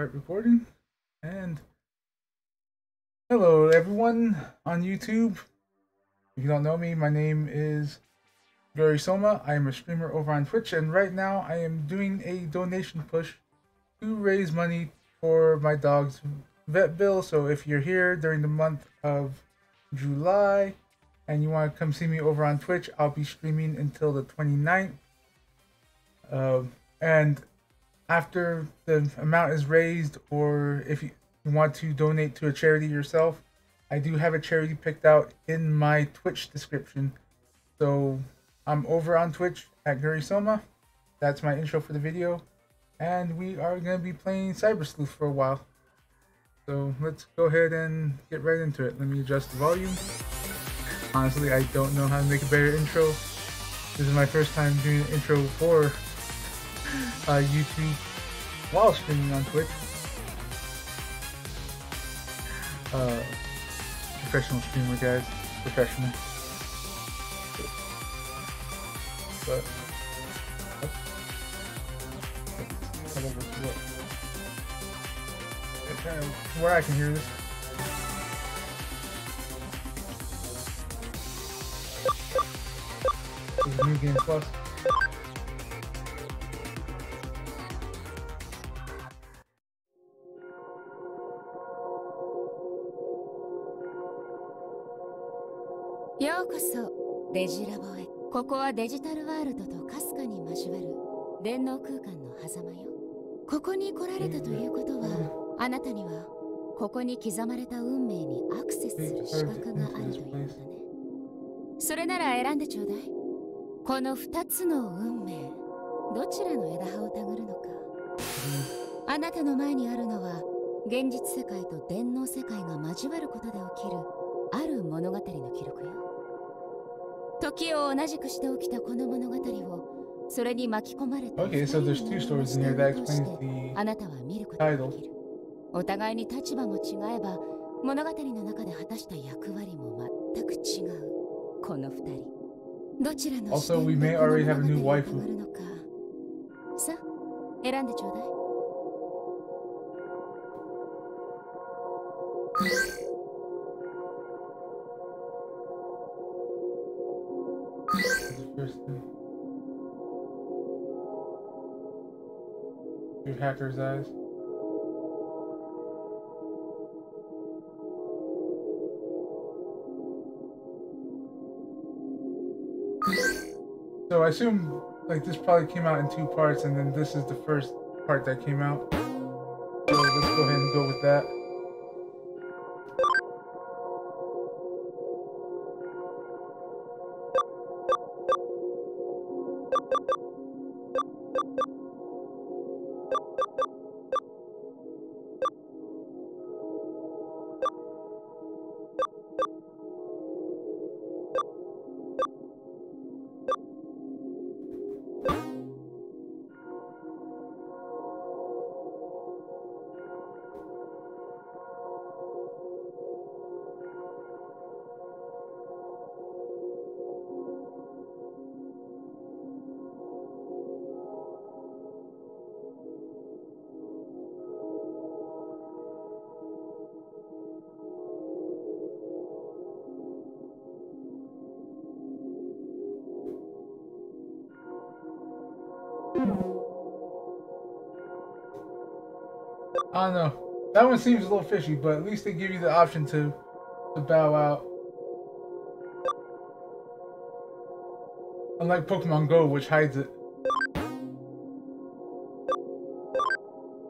start recording. And hello, everyone on YouTube. If you don't know me, my name is Gary Soma. I am a streamer over on Twitch, and right now I am doing a donation push to raise money for my dog's vet bill. So if you're here during the month of July and you want to come see me over on Twitch, I'll be streaming until the 29th. Uh, and after the amount is raised, or if you want to donate to a charity yourself, I do have a charity picked out in my Twitch description. So I'm over on Twitch at Guri Soma. That's my intro for the video. And we are going to be playing Cyber Sleuth for a while. So let's go ahead and get right into it. Let me adjust the volume. Honestly, I don't know how to make a better intro. This is my first time doing an intro for uh, YouTube while streaming on Twitch. Uh, professional streamer, guys. Professional. But where I can hear this. This is New Game Plus. ようこそ。デジラボへ。ここはデジタルワールドとかすかに交わる。電脳空間の狭間よ。ここに来られたということはあなたにはここに刻まれた運命にアクセスする資格があるということね。それなら選んでちょうだい。この2つの運命どちらの枝葉をたぐるのか。あなたの前にあるのは現実世界と電脳世界が交わることで起きるある物語の記録よ時を同じくして起きたこの物語をそれに巻き込まれた Okay, so there's two stories in here that explains the あなたは見ることができる。お互いに立場も違えば物語の中で果たした役割も全く違う。この二人。どちらの視点でこの物語が waifu. 変わるのか。さあ選んでちょうだい hacker's eyes. So I assume like this probably came out in two parts and then this is the first part that came out. So let's go ahead and go with that. That one seems a little fishy, but at least they give you the option to to bow out. Unlike Pokemon Go, which hides it.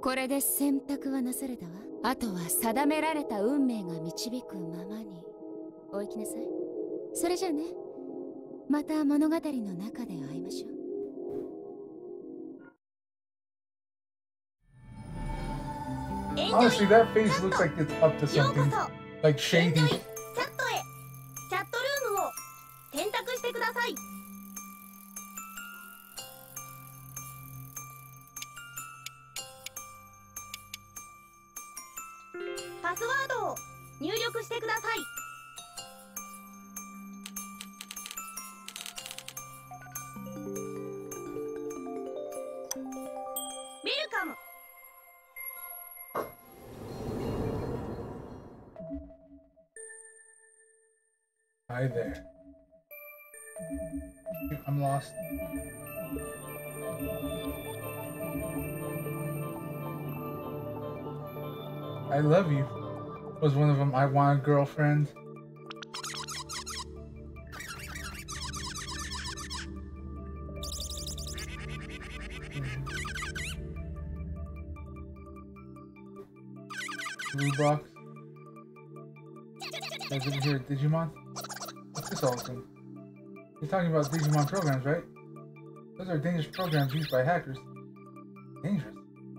これで選択はなされたわあとは定められた運命が導くままにお行きなさいそれじゃあねまた物語の中で会いましょう Honestly, that face looks like it's up to something. Like shady. Girlfriend? Blue box. Guys, over hear Digimon? What's this all thing? You're talking about Digimon programs, right? Those are dangerous programs used by hackers. Dangerous?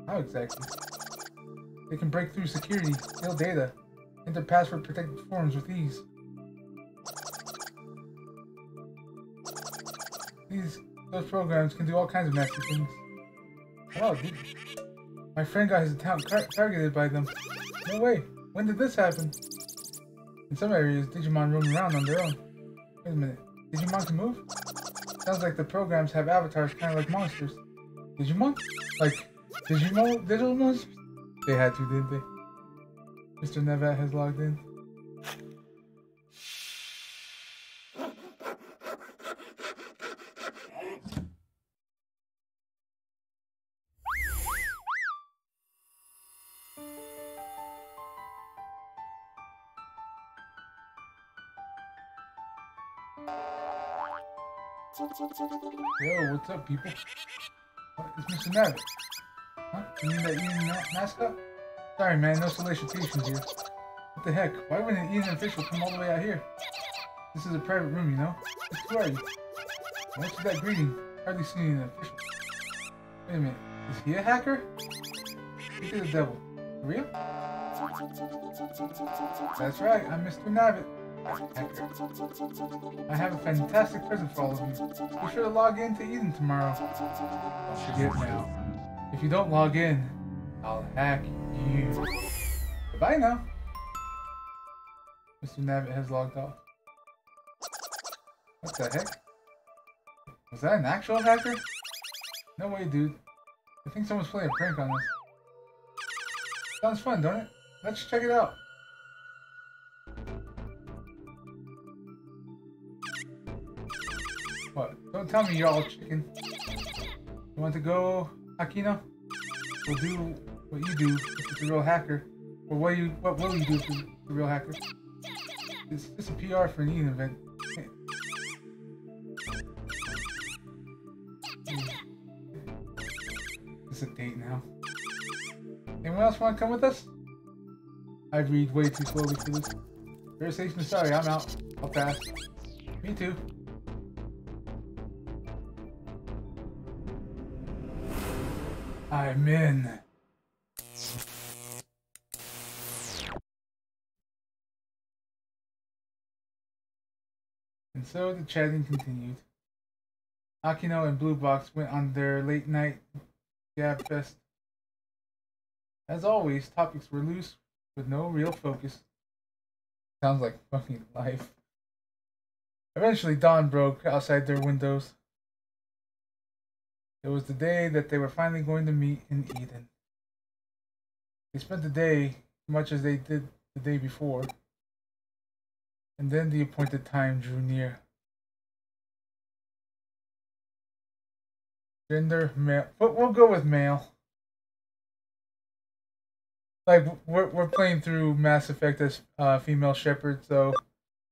How exactly? They can break through security, steal data, enter password protected forms with ease. These those programs can do all kinds of nasty things. Oh, dude. My friend got his account tar targeted by them. No way. When did this happen? In some areas, Digimon roam around on their own. Wait a minute. Digimon can move? Sounds like the programs have avatars kind of like monsters. Digimon? Like Digimon? Digital monsters? They had to, didn't they? Mr. Nevat has logged in. Yo, what's up, people? What, it's Mr. Nabbit. Huh? You mean that Eden ma mascot? Sorry, man, no solicitations here. What the heck? Why wouldn't an Eden official come all the way out here? This is a private room, you know? Who are you? What's that greeting? Hardly seen an official. Wait a minute. Is he a hacker? To the devil. For real? That's right, I'm Mr. Nabbit. I have a fantastic present for all of you. Be sure to log in to Eden tomorrow. Forget now. If you don't log in, I'll hack you. Bye now. Mr. Nabbit has logged off. What the heck? Was that an actual hacker? No way, dude. I think someone's playing a prank on us. Sounds fun, don't it? Let's check it out. What? Don't tell me you're all chicken. You want to go, Akino? We'll do what you do if it's a real hacker. Or what you what will you do if it's a real hacker? It's just a PR for an event. It's a date now. Anyone else want to come with us? I read way too slowly for this. Very safe sorry, I'm out. I'll pass. Me too. I'm in. And so the chatting continued. Akino and Blue Box went on their late night gab fest. As always, topics were loose with no real focus. Sounds like fucking life. Eventually, dawn broke outside their windows. It was the day that they were finally going to meet in Eden. They spent the day much as they did the day before. And then the appointed time drew near. Gender, male. But we'll go with male. Like, we're, we're playing through Mass Effect as uh, female Shepard, so,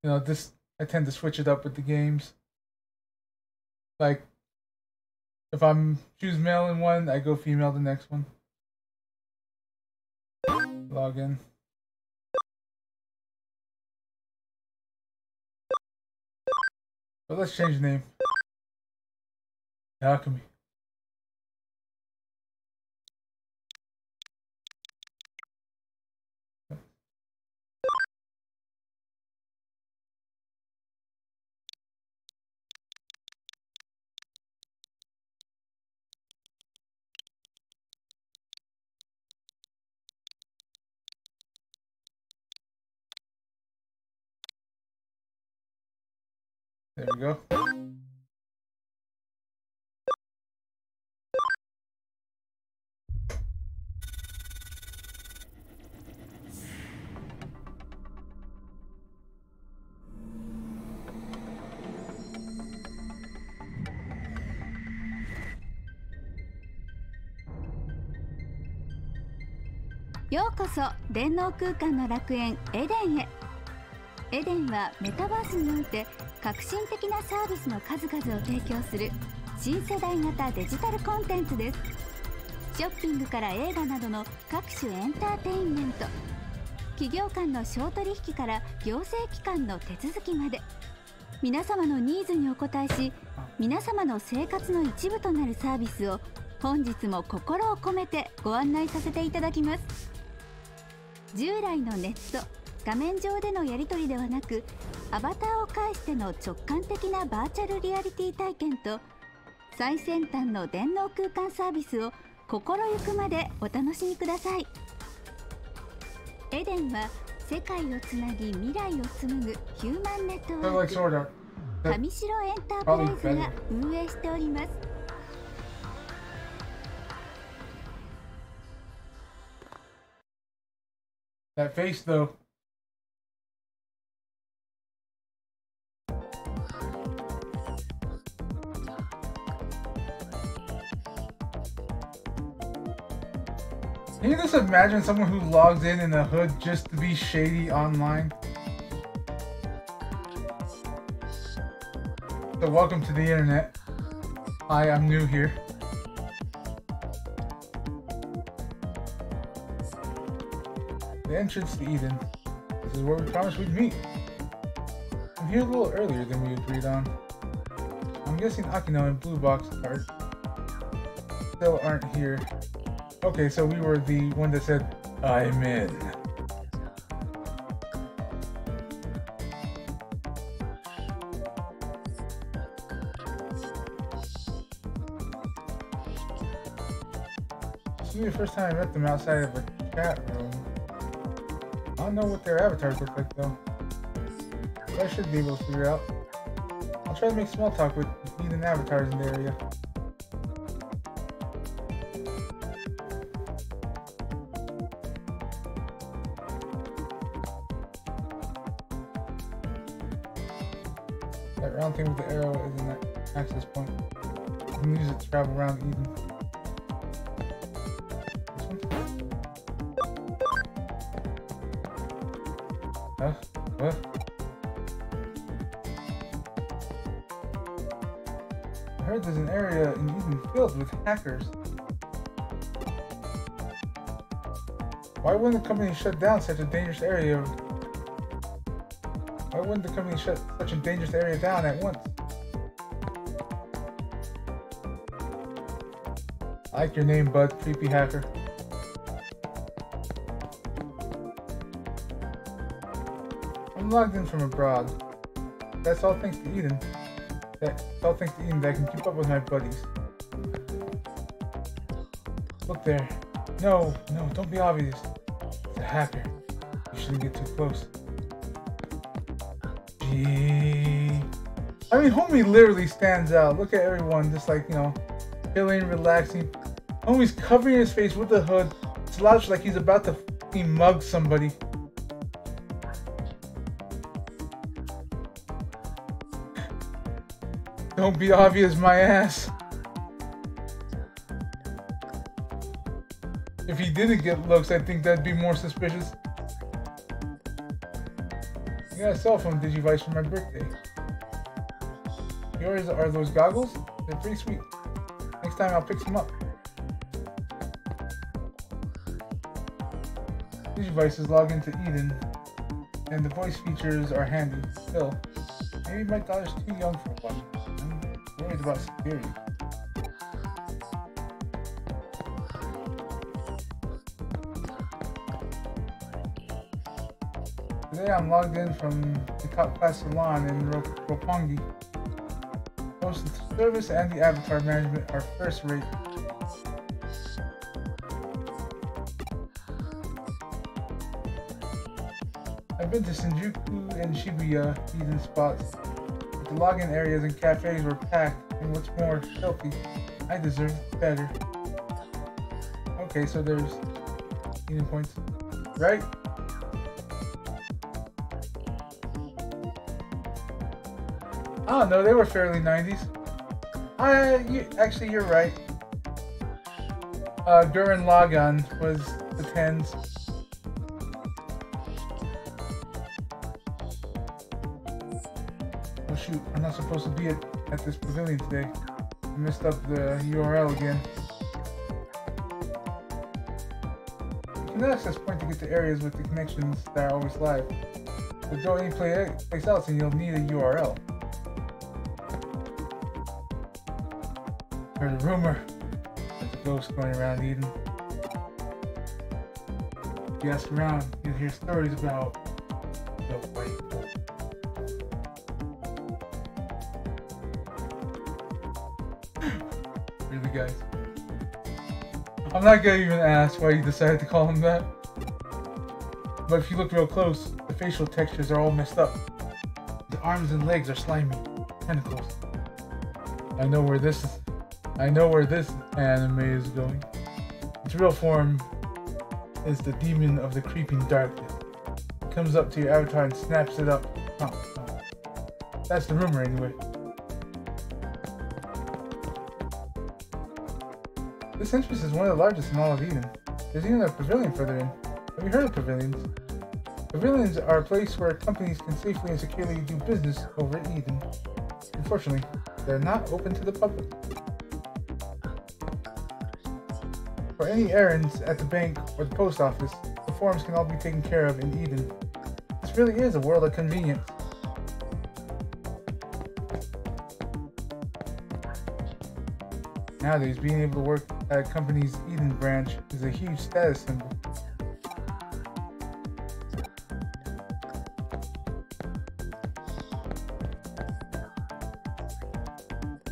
you know, this, I tend to switch it up with the games. Like, if I'm choose male in one, I go female the next one. Log in. But let's change the name. Alchemy. go. ようこそ電脳空間の楽園エデンへエデンはメタバースにおいて革新的なサービスの数々を提供する新世代型デジタルコンテンツです。ショッピングから映画などの各種エンターテインメント。企業間の商取引から行政機関の手続きまで。皆様のニーズにお応えし皆様の生活の一部となるサービスを本日も心を込めてご案内させていただきます。従来のネット画面上でのやり取りではなくアバターを介しての直感的なバーチャルリアリティ体験と最先端の電脳空間サービスを心ゆくまでお楽しみくださいエデンは世界をつなぎ未来を紡ぐヒューマンネットワーク.上白エンタープライズが運営しております That face though. Can you just imagine someone who logs in in a hood just to be shady online? So welcome to the internet. Hi, I'm new here. The entrance to Eden. This is where we promised we'd meet. I'm here a little earlier than we agreed on. I'm guessing Akino and Blue Box are still aren't here. Okay, so we were the one that said, I'm in. This is the first time I met them outside of a chat room. I don't know what their avatars look like though. But I should be able to figure out. I'll try to make small talk with Eden avatars in the area. Around one? Huh? I heard there's an area in Eden filled with hackers. Why wouldn't the company shut down such a dangerous area? Why wouldn't the company shut such a dangerous area down at once? Like your name, bud, creepy hacker. I'm logged in from abroad. That's all thanks to Eden. That's all thanks to Eden that I can keep up with my buddies. Look there. No, no, don't be obvious. It's a hacker. You shouldn't get too close. Gee. I mean, homie literally stands out. Look at everyone just like, you know, chilling, relaxing. Homie's covering his face with the hood, slouched like he's about to mug somebody. Don't be obvious, my ass. If he didn't get looks, I think that'd be more suspicious. I got a cell phone digivice for my birthday. Yours are those goggles? They're pretty sweet. Next time I'll pick some up. Digivices log into Eden, and the voice features are handy. Still, maybe my daughter's too young for one. I'm worried about security. Today I'm logged in from the top class salon in Ro- Roppongi. Both the service and the avatar management are first rate. I've been to Shinjuku and Shibuya, heathen spots, but the login areas and cafes were packed, and what's more, filthy. I deserve better. Okay, so there's eating points, right? Oh no, they were fairly 90s. Uh, you, actually, you're right. Uh, Gurren Lagann was the 10s. At, this pavilion today. I messed up the URL again. You can access point to get to areas with the connections that are always live. But go any place else and you'll need a URL. Heard a rumor. There's a ghost going around Eden. If you ask around, you'll hear stories about I'm not gonna even ask why you decided to call him that. But if you look real close, the facial textures are all messed up. The arms and legs are slimy, tentacles. I know where this is. I know where this anime is going. Its real form is the demon of the creeping darkness. Comes up to your avatar and snaps it up. Huh. That's the rumor anyway. This entrance is one of the largest in all of Eden. There's even a pavilion further in. Have you heard of pavilions? Pavilions are a place where companies can safely and securely do business over in Eden. Unfortunately, they're not open to the public. For any errands at the bank or the post office, the forms can all be taken care of in Eden. This really is a world of convenience. Nowadays, being able to work at a company's Eden branch is a huge status symbol.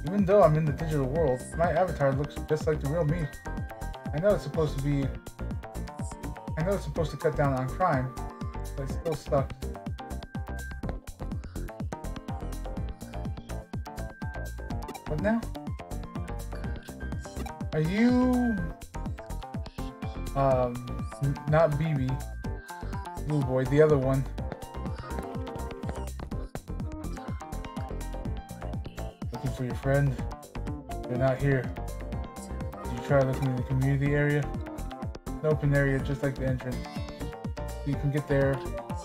Even though I'm in the digital world, my avatar looks just like the real me. I know it's supposed to be... I know it's supposed to cut down on crime, but it's still stuck. What now? Are you... Um, not BB. Blue Boy, the other one. Looking for your friend? They're not here. Did you try looking in the community area? An open area just like the entrance. You can get there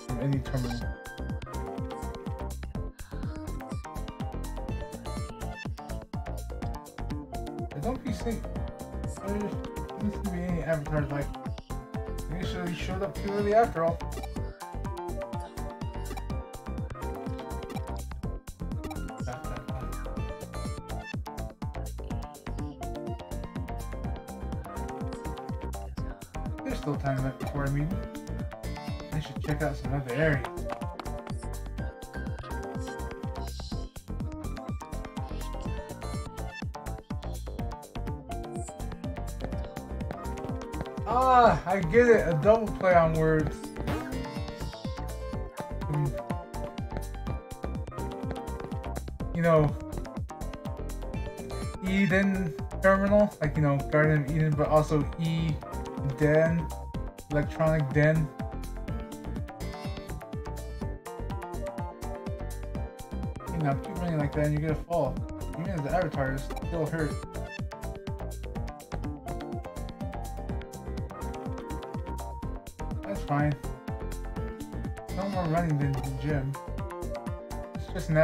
from any terminal. Any avatars like you should have showed up too early after all. I get it. A double play on words. You know, Eden terminal, like you know, Garden of Eden, but also E Den, electronic den. You know, keep running like that and you're gonna fall. Even as the avatar is still hurt.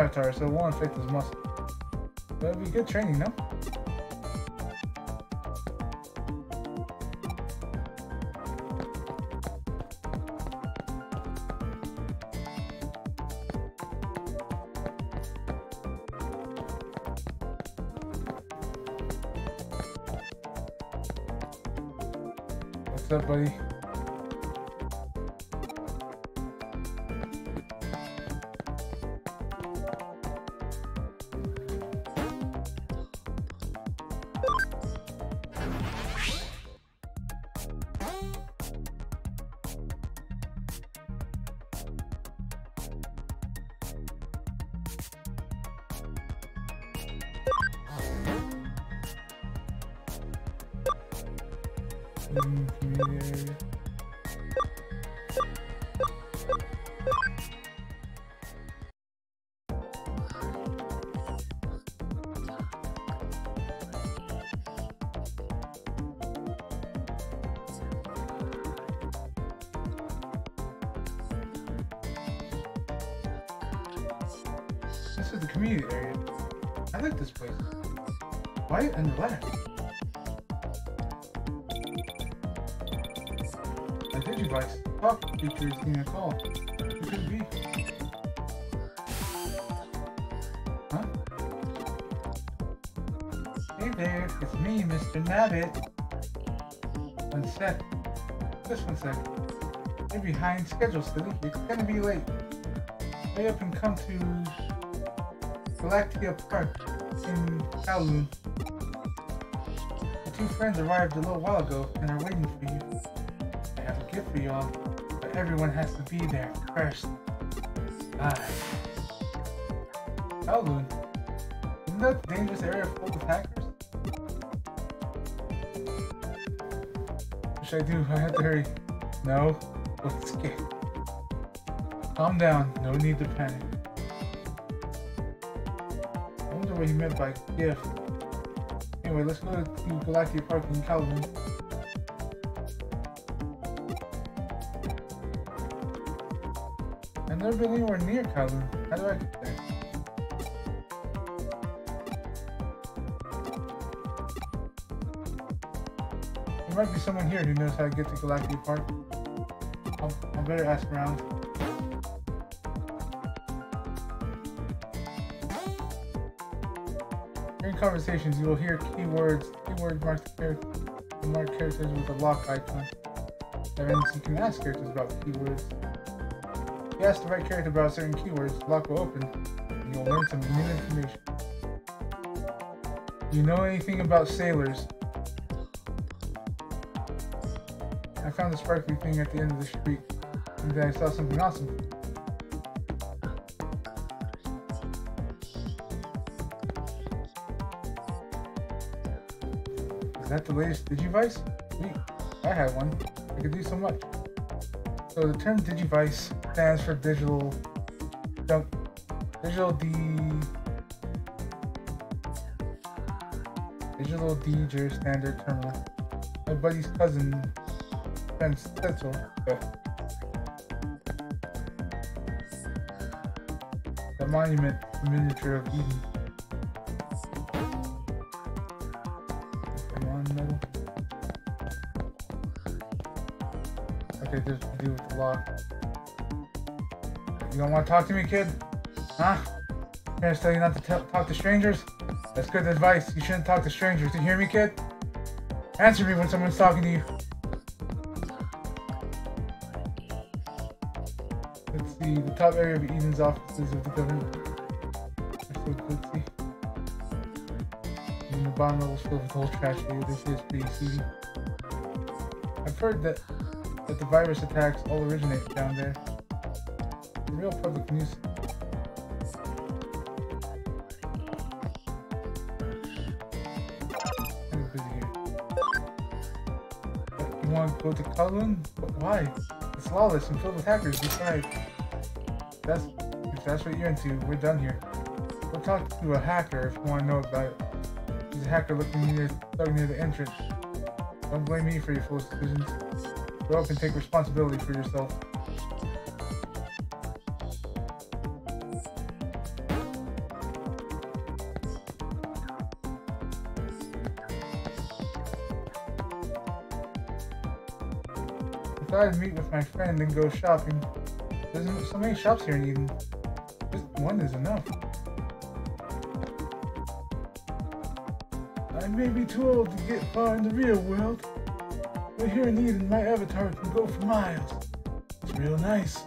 Avatar, so it won't affect his muscle. But it'll be good training, no? What's up, buddy? Me, Mr. Nabbit. One sec. Just one sec. You're behind schedule, silly. You're gonna be late. Hurry up and come to Galactica Park in Kowloon. The two friends arrived a little while ago and are waiting for you. I have a gift for you all, but everyone has to be there first. Bye. Kowloon? Isn't that dangerous area full of hackers? Should I do? I have to hurry. No, let's get... Calm down, no need to panic. I wonder what he meant by gift. Anyway, let's go to Galactic Park in Calvin. I've never been anywhere near Calvin. How do I someone here who knows how to get to Galactic Park. I'll, I better ask around. During conversations, you will hear keywords, keyword marked characters, marked characters with a lock icon. That means you can ask characters about keywords. If you ask the right character about certain keywords, the lock will open, and you'll learn some new information. Do you know anything about sailors? Found a sparkly thing at the end of the street, and then I saw something awesome. Is that the latest Digivice? Sweet. I have one. I could do so much. So the term Digivice stands for digital jump digital D digital DJ standard terminal. My buddy's cousin friend Stetzel. The monument miniature of Eden. Come on, metal. Okay, there's to do with the lock. You don't want to talk to me, kid? Huh? Parents tell you not to talk to strangers? That's good advice. You shouldn't talk to strangers. Do you hear me, kid? Answer me when someone's talking to you. Top area of Eden's offices of the government. And the bottom level's filled with old trash area. This is pretty seedy. I've heard that that the virus attacks all originate down there. It's real public here. You want to go to Kowloon? But why? It's lawless and filled with hackers. Besides, that's if that's what you're into, we're done here. Go talk to a hacker if you want to know about it. There's a hacker looking near, stuck near the entrance. Don't blame me for your foolish decisions. Grow up and take responsibility for yourself. I thought I'd meet with my friend and go shopping. There's so many shops here in Eden. Just one is enough. I may be too old to get far in the real world, but here in Eden, my avatar can go for miles. It's real nice.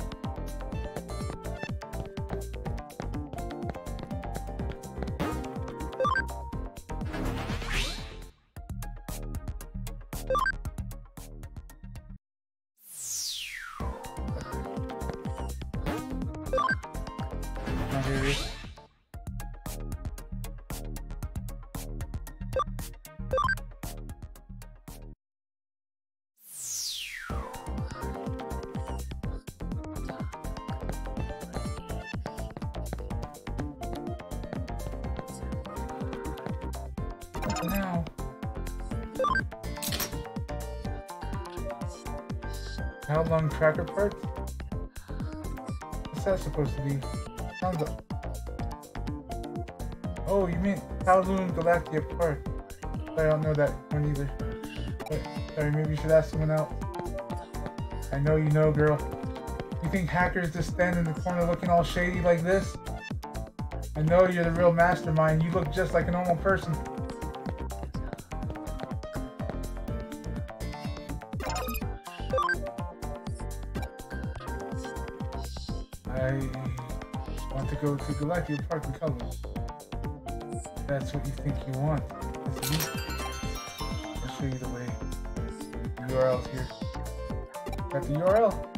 Tracker parts? What's that supposed to be? Sounds Oh, you mean Kowloon Galactia Park. I don't know that one either. Sorry, maybe you should ask someone else. I know you know, girl. You think hackers just stand in the corner looking all shady like this? I know you're the real mastermind. You look just like a normal person. To go to Galactic Park in Colors. That's what you think you want? I'll show you the way. The URL's here. Got the URL?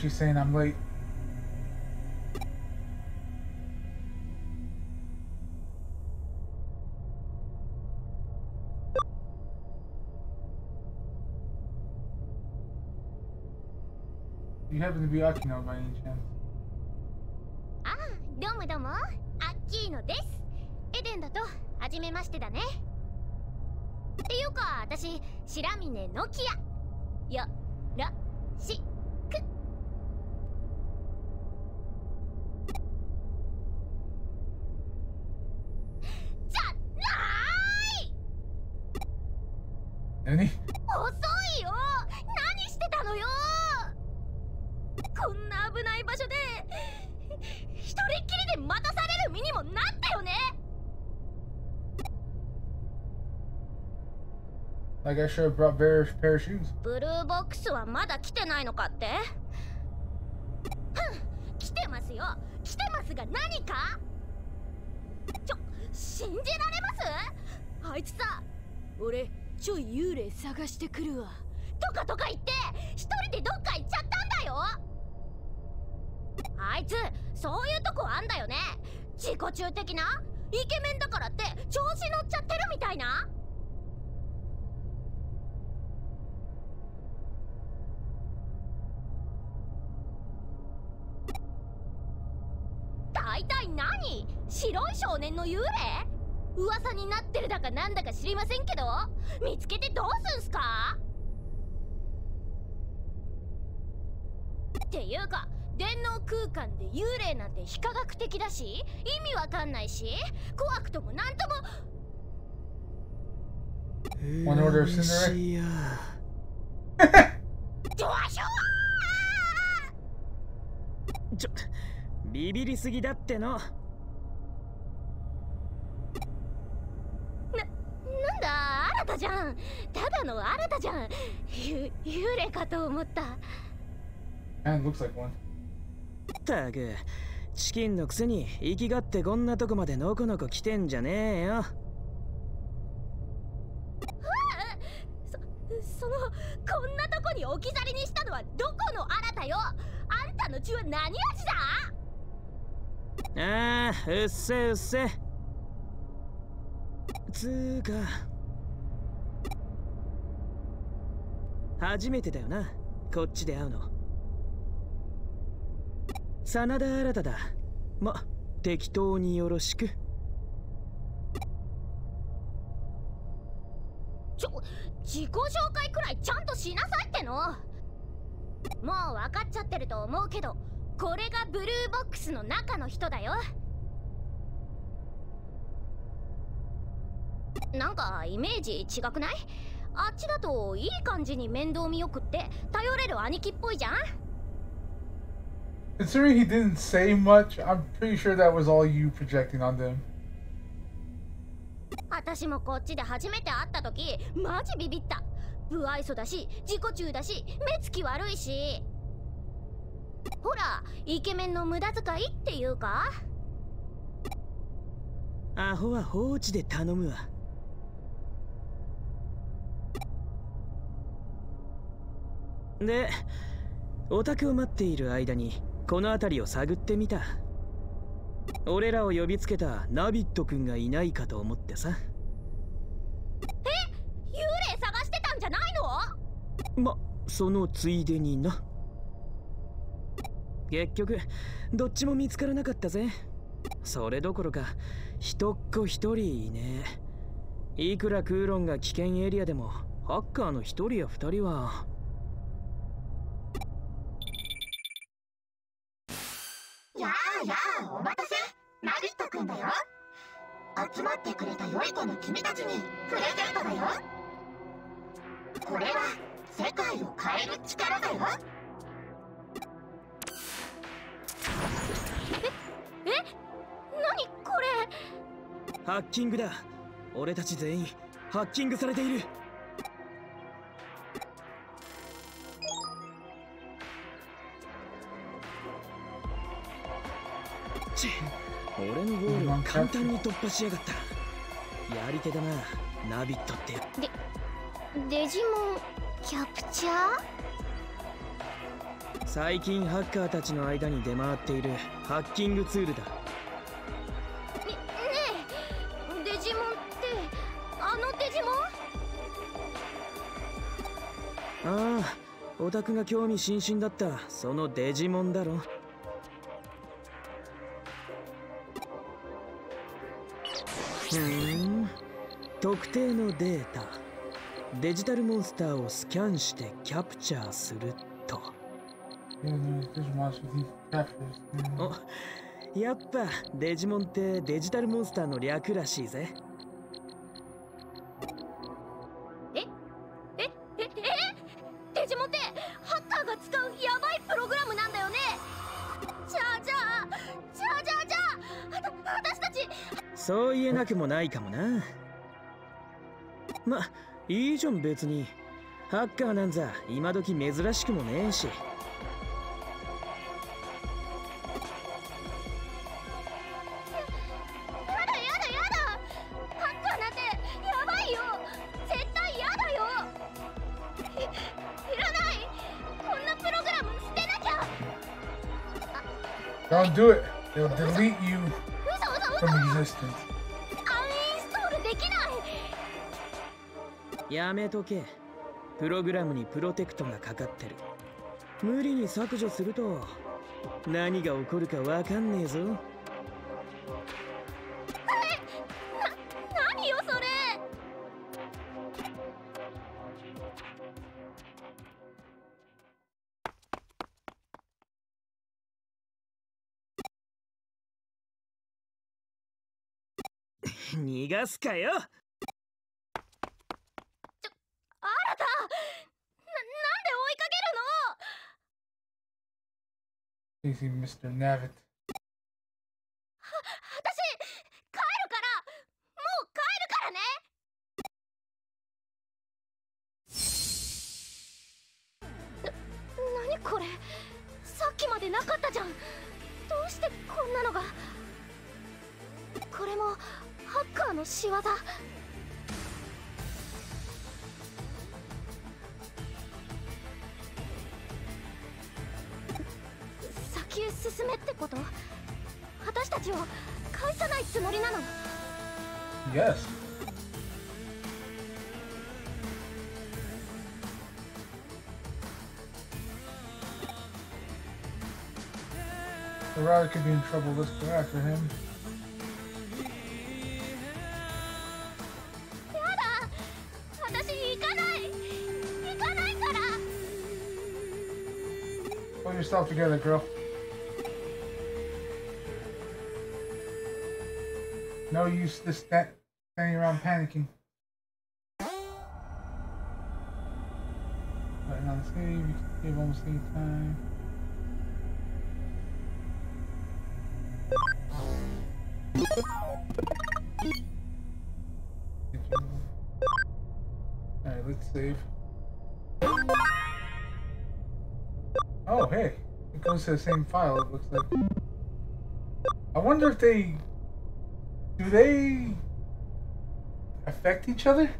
She's saying I'm late. You happen to be Akino by any I should have brought various pair of shoes. ブルーボックスはまだ来てないのかって？来てますよ。来てますが何か？ちょ信じられます？あいつさ俺ちょい幽霊探してくるすぎだっての。ーなんだ新たじゃん。ただの新たじゃん。ゆ幽霊かと思った。And looks like one. ったくチキンのくせに生きがってこんなとこまでのこのこ来てんじゃねえよ。そのこんなとこに置き去りにしたのはどこの新たよ。あんたの血は何味だああうっせうっせつーか。初めてだよなこっちで会うの。真田新だ。ま適当によろしく。ちょ自己紹介くらいちゃんとしなさいっての。もう分かっちゃってると思うけど。これがブルーボックスの中の人だよ。なんかイメージ違くない？あっちだといい感じに面倒見よくって頼れる兄貴っぽいじゃん？Considering he didn't say much, I'm pretty sure that was all you projecting on them. 私もこっちで初めて会った時マジビビった。不愛想だし自己中だし目つき悪いし。ほらイケメンの無駄遣いっていうか。アホは放置で頼むわ。でオタクを待っている間にこの辺りを探ってみた。俺らを呼びつけたナビット君がいないかと思ってさ。幽霊探してたんじゃないの？まそのついでにな結局どっちも見つからなかったぜ。それどころか一っ子一人いねえ。いくらクーロンが危険エリアでもハッカーの一人や二人は。やあやあお待たせ。ナビットくんだよ。集まってくれた良い子の君たちにプレゼントだよ。これは世界を変える力だよ。え何これ？ハッキングだ。俺たち全員ハッキングされている。チッ。俺のゴールを簡単に突破しやがった。やり手だなナビットって。デジモンキャプチャー？最近ハッカーたちの間に出回っているハッキングツールだ。ねねえデジモンってあのデジモン？ああオタクが興味津々だった。そのデジモンだろ。ふーん。特定のデータ。デジタルモンスターをスキャンしてキャプチャーするとおやっぱデジモンってデジタルモンスターの略らしいぜ。えええデジモンってハッカーが使うヤバいプログラムなんだよね。じゃあじゃあじゃあじゃあじゃああた私たち。そう言えなくもないかもな。まいいじゃん別に。ハッカーなんざ今時珍しくもねえしやめとけ。プログラムにプロテクトがかかってる。無理に削除すると何が起こるかわかんねえぞ。何よそれ。逃がすかよあらたな、なんで追いかけるの You see Mr. Navit. 私、帰るから！もう帰るからね！な、なにこれ？さきまでなかったじゃん！どうしてこんなのが？これもハッカーの仕業。先へ進めってこと私たちを返さないつもりなの Yes. The rider could be in trouble. Let's go after him. やだ私行かない行かないから Pull yourself together, girl. No use this that standing around panicking. Button on the save, you can save almost any time. Alright, let's save. Oh, hey. It goes to the same file, it looks like. I wonder if they do they... affect each other?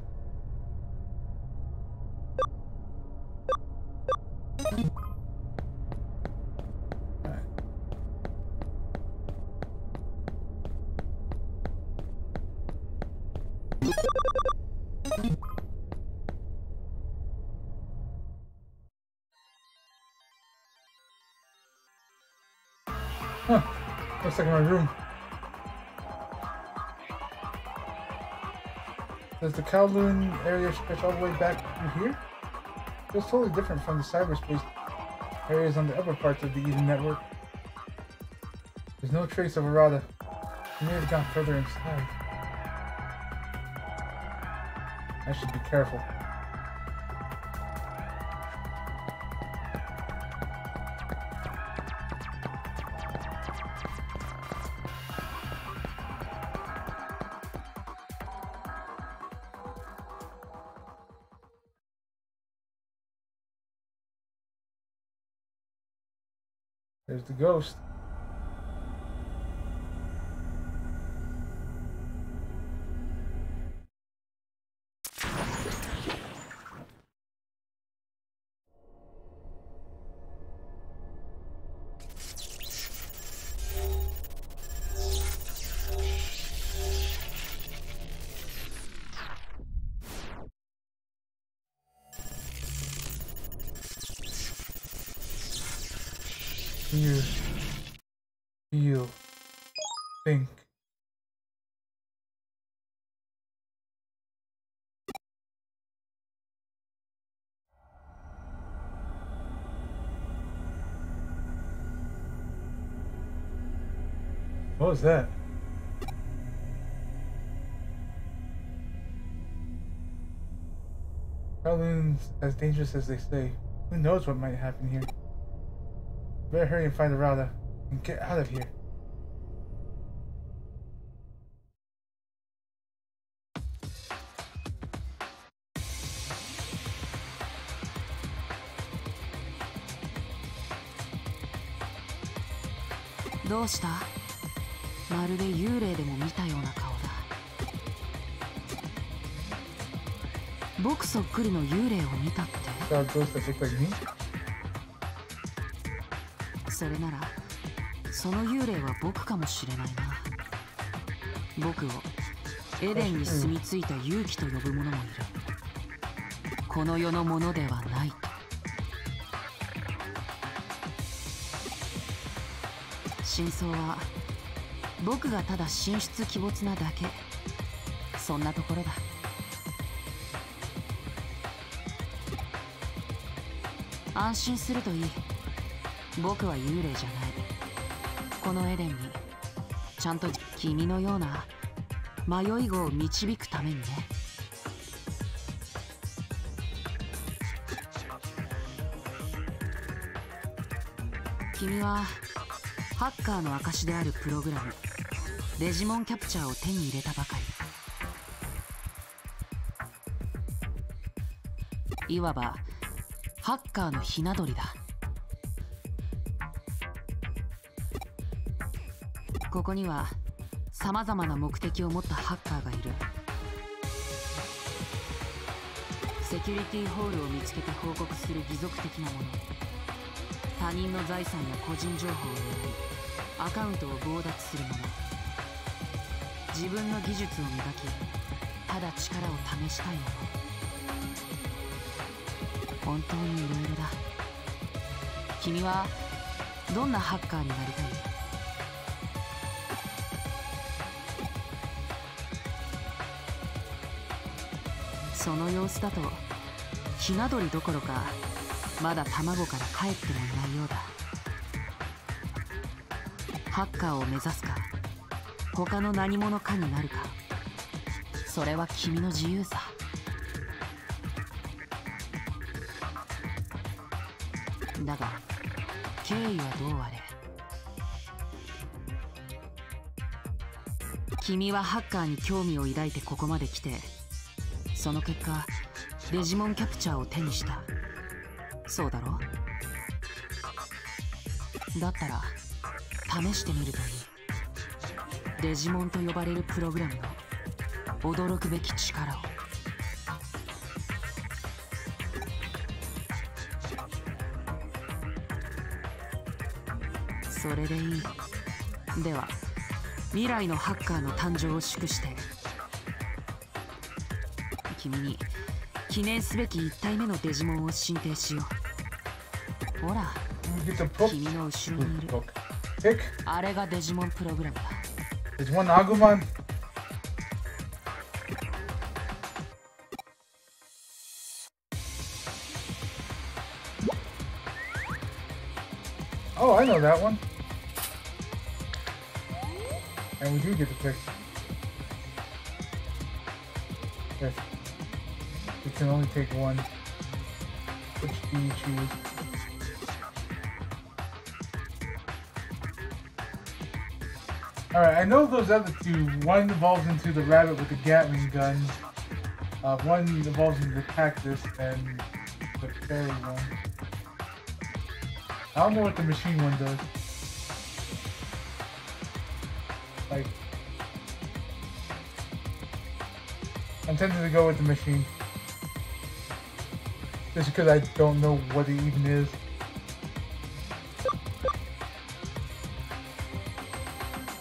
Huh. Looks like my room. Does the Kowloon area stretch all the way back through here? Feels totally different from the cyberspace areas on the upper parts of the Eden network. There's no trace of Arada. He may have gone further inside. I should be careful. was that? Problems as dangerous as they say. Who knows what might happen here? Better hurry and find Arada and get out of here. どうした?まるで幽霊でも見たような顔だ僕そっくりの幽霊を見たってそれならその幽霊は僕かもしれないな。僕をエデンに住み着いた勇気と呼ぶ者もいる。この世のものではないと。真相は僕がただ神出鬼没なだけ。そんなところだ。安心するといい。僕は幽霊じゃない。このエデンにちゃんと君のような迷い子を導くためにね。君はハッカーの証であるプログラム。デジモンキャプチャーを手に入れたばかり。いわばハッカーのひな鳥だ。ここには様々な目的を持ったハッカーがいる。セキュリティホールを見つけて報告する義足的なもの。他人の財産や個人情報を狙いアカウントを強奪するもの。自分の技術を磨きただ力を試したいもの。本当にいろいろだ。君はどんなハッカーになりたい？その様子だとひな鳥どころかまだ卵から帰ってもいないようだ。ハッカーを目指すか。他の何者かになるか。それは君の自由さ。だが経緯はどうあれ。君はハッカーに興味を抱いてここまで来てその結果デジモンキャプチャーを手にした。そうだろ？だったら試してみるといい。デジモンと呼ばれるプログラムの驚くべき力をそれでいいでは未来のハッカーの誕生を祝して君に記念すべき1体目のデジモンを進呈しようほら.君の後ろにいる.あれがデジモンプログラムだ There's one Agumon. Oh, I know that one. And we do get to pick. Yes. We can only take one. Which do you choose? Alright, I know those other two. One evolves into the rabbit with the Gatling gun. Uh, one evolves into the cactus and the fairy one. I don't know what the machine one does. Like, I'm tempted to go with the machine. Just because I don't know what it even is.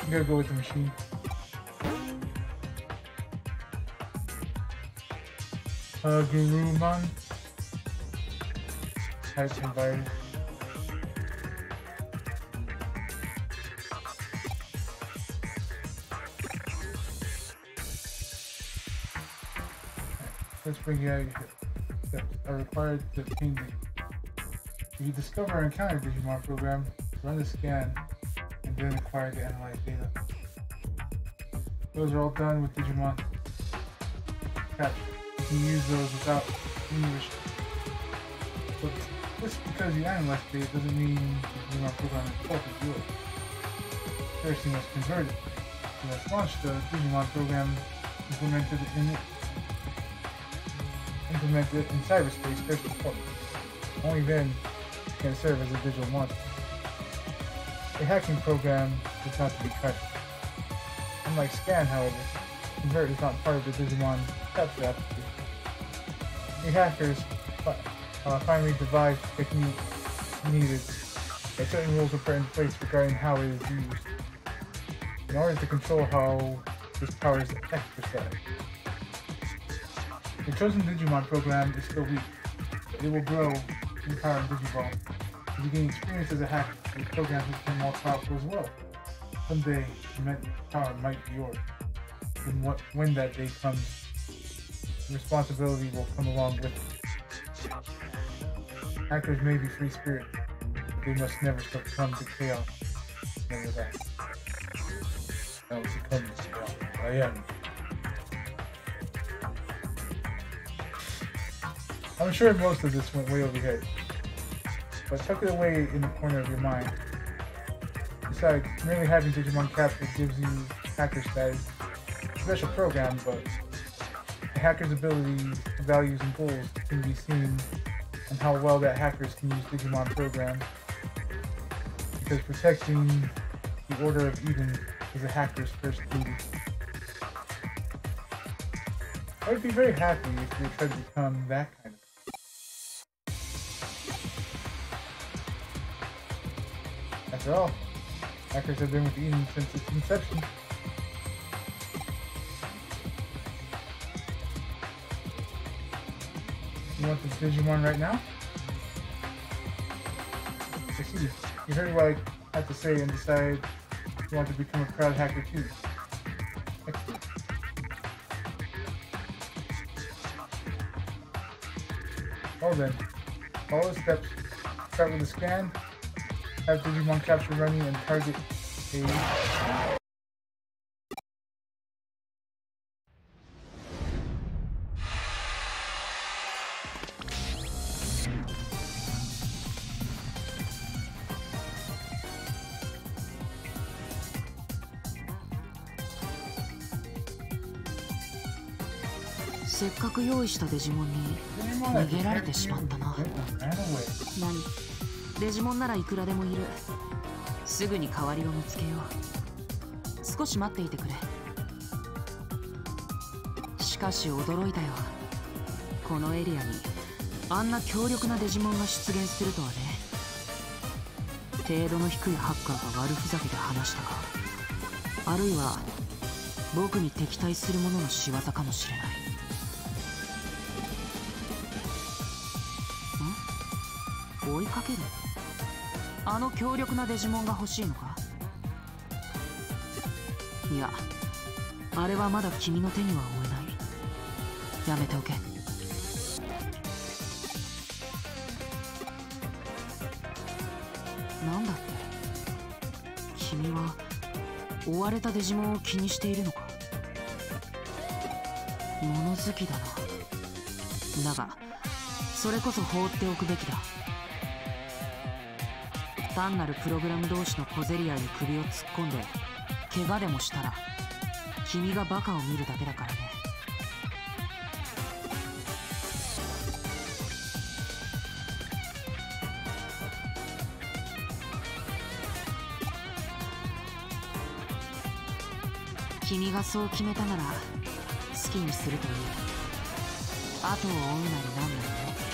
I'm gonna go with the machine. Uh, Gurumon. Type invited. Let's bring you out here. Steps are required to change. If you discover or encounter Digimon program, run the scan and then acquire the analyzed data. Those are all done with Digimon. Catch. You can use those without English. But just because you analyze data doesn't mean the Digimon program itself is yours. First you must convert it. You must launch the Digimon program implemented in it implemented in cyberspace first. Only then can it serve as a digital monster. Hacking program is not to be cut. Unlike Scan, however, Convert is not part of the Digimon capture application. The hackers uh, finally devised the technique needed, and certain rules were put in place regarding how it is used in order to control how this power is exercised. The chosen Digimon program is still weak, but it will grow in power in Digivolve. You gain experience as a hacker, the program will become more powerful as well. Someday, immense power might be yours. And what, when that day comes, responsibility will come along with it. Hackers may be free spirits, but they must never succumb to chaos. Never that. Succumb to chaos. I am. I'm sure most of this went way over your head. But tuck it away in the corner of your mind. Besides, merely having Digimon captured gives you hacker status. Special program, but a hacker's abilities, values, and goals can be seen and how well that hackers can use Digimon program. Because protecting the Order of Eden is a hacker's first duty. I would be very happy if you tried to become that kind of After all, hackers have been with Eden since its inception. You want this Digimon right now? See. You heard what I had to say and decided you want to become a proud hacker too. Well then, follow the steps. Start with a scan, have Digimon capture running and target a せっかく用意したデジモンに逃げられてしまったな何デジモンならいくらでもいる。すぐに代わりを見つけよう。少し待っていてくれ。しかし驚いたよ。このエリアにあんな強力なデジモンが出現するとはね。程度の低いハッカーが悪ふざけで話したか。あるいは僕に敵対する者の仕業かもしれない。ん？追いかける？あの強力なデジモンが欲しいのか？いやあれはまだ君の手には負えない。やめておけ。なんだって？君は追われたデジモンを気にしているのか？物好きだな。だがそれこそ放っておくべきだ。単なるプログラム同士の小競り合いに首を突っ込んで怪我でもしたら君がバカを見るだけだからね。君がそう決めたなら好きにするといい。後を追うなりなんなりね。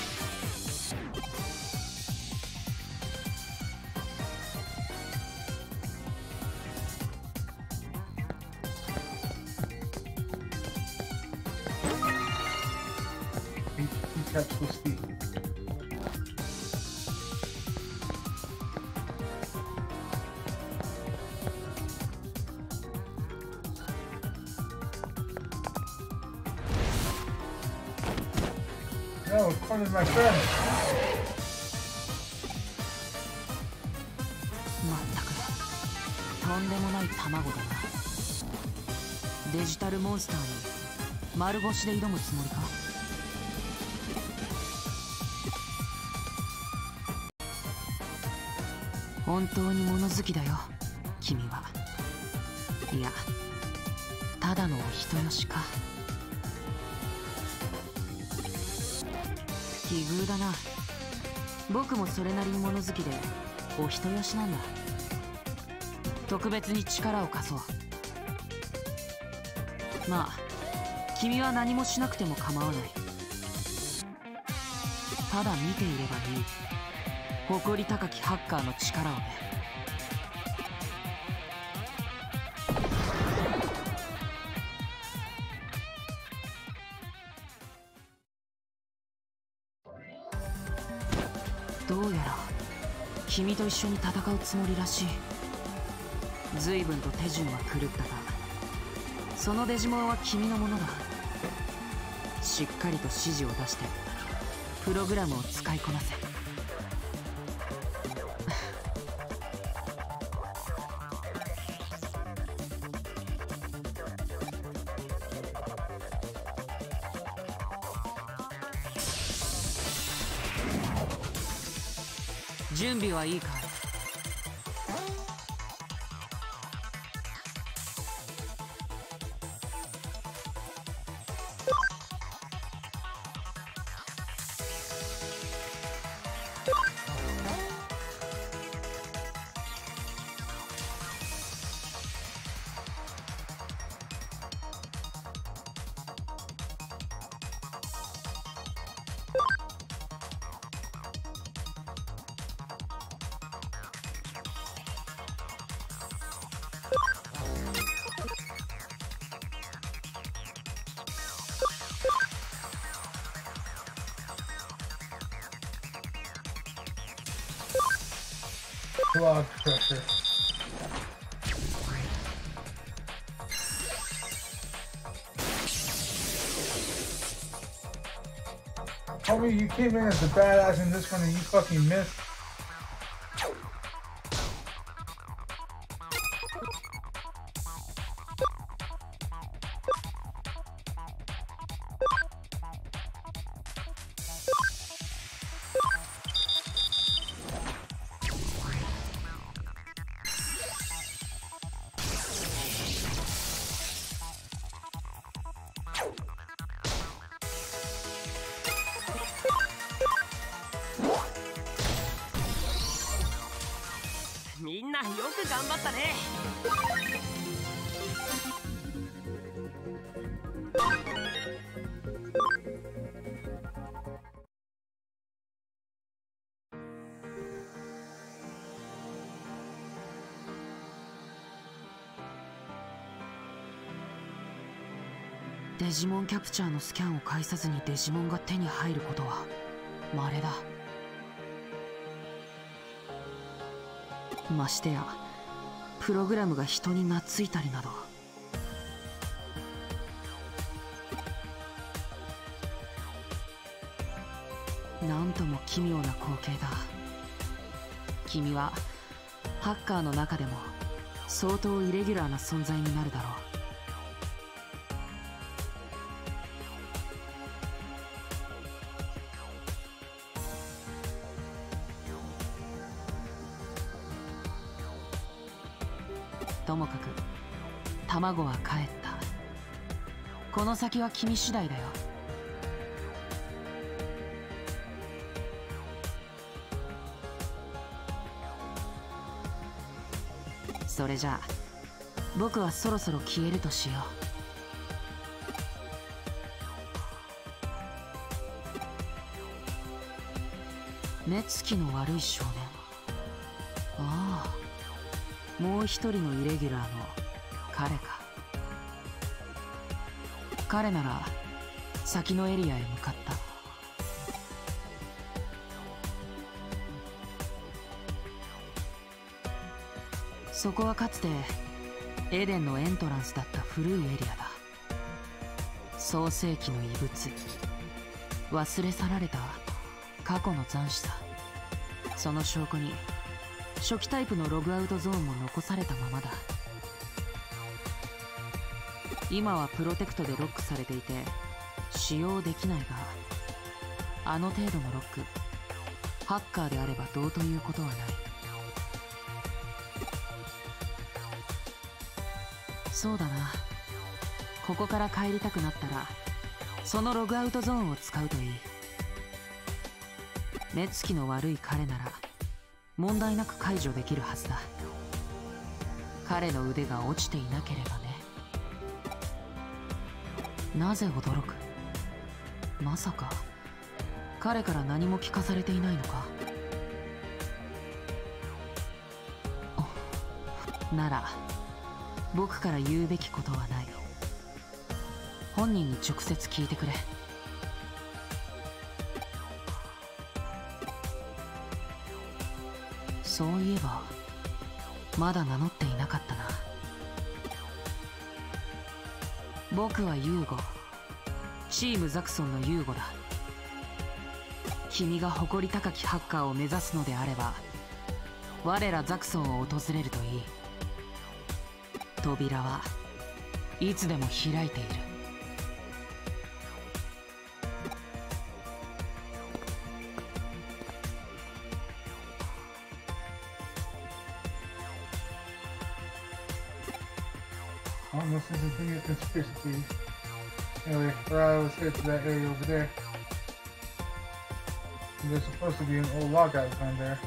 で挑むつもりか？本当に物好きだよ君は。いやただのお人よしか。奇遇だな。僕もそれなりに物好きでお人よしなんだ。特別に力を貸そう。まあ君は何もしなくても構わない。ただ見ていればいい。誇り高きハッカーの力をね。どうやら君と一緒に戦うつもりらしい。随分と手順は狂ったがそのデジモンは君のものだ。しっかりと指示を出してプログラムを使いこなせ。Kidman is the badass in this one, and you fucking missed. デジモンキャプチャーのスキャンを介さずにデジモンが手に入ることは稀だ。ましてやプログラムが人に懐いたりなど。なんとも奇妙な光景だ。君はハッカーの中でも相当イレギュラーな存在になるだろう。ともかく卵は帰った。この先は君次第だよ。それじゃあ僕はそろそろ消えるとしよう。目つきの悪い少年。もう一人のイレギュラーの彼か。彼なら先のエリアへ向かった。そこはかつてエデンのエントランスだった古いエリアだ。創世紀の遺物。忘れ去られた過去の残滓さその証拠に初期タイプのログアウトゾーンも残されたままだ。今はプロテクトでロックされていて使用できないがあの程度のロックハッカーであればどうということはない。そうだな。ここから帰りたくなったらそのログアウトゾーンを使うといい。目つきの悪い彼なら問題なく解除できるはずだ。彼の腕が落ちていなければね。なぜ驚く？まさか。彼から何も聞かされていないのか？なら僕から言うべきことはない。本人に直接聞いてくれ。そういえばまだ名乗っていなかったな。僕はユーゴ。チームザクソンのユーゴだ。君が誇り高きハッカーを目指すのであれば我らザクソンを訪れるといい。扉はいつでも開いている。Theory. Anyway, Farah was headed to that area over there. And there's supposed to be an old logout down there.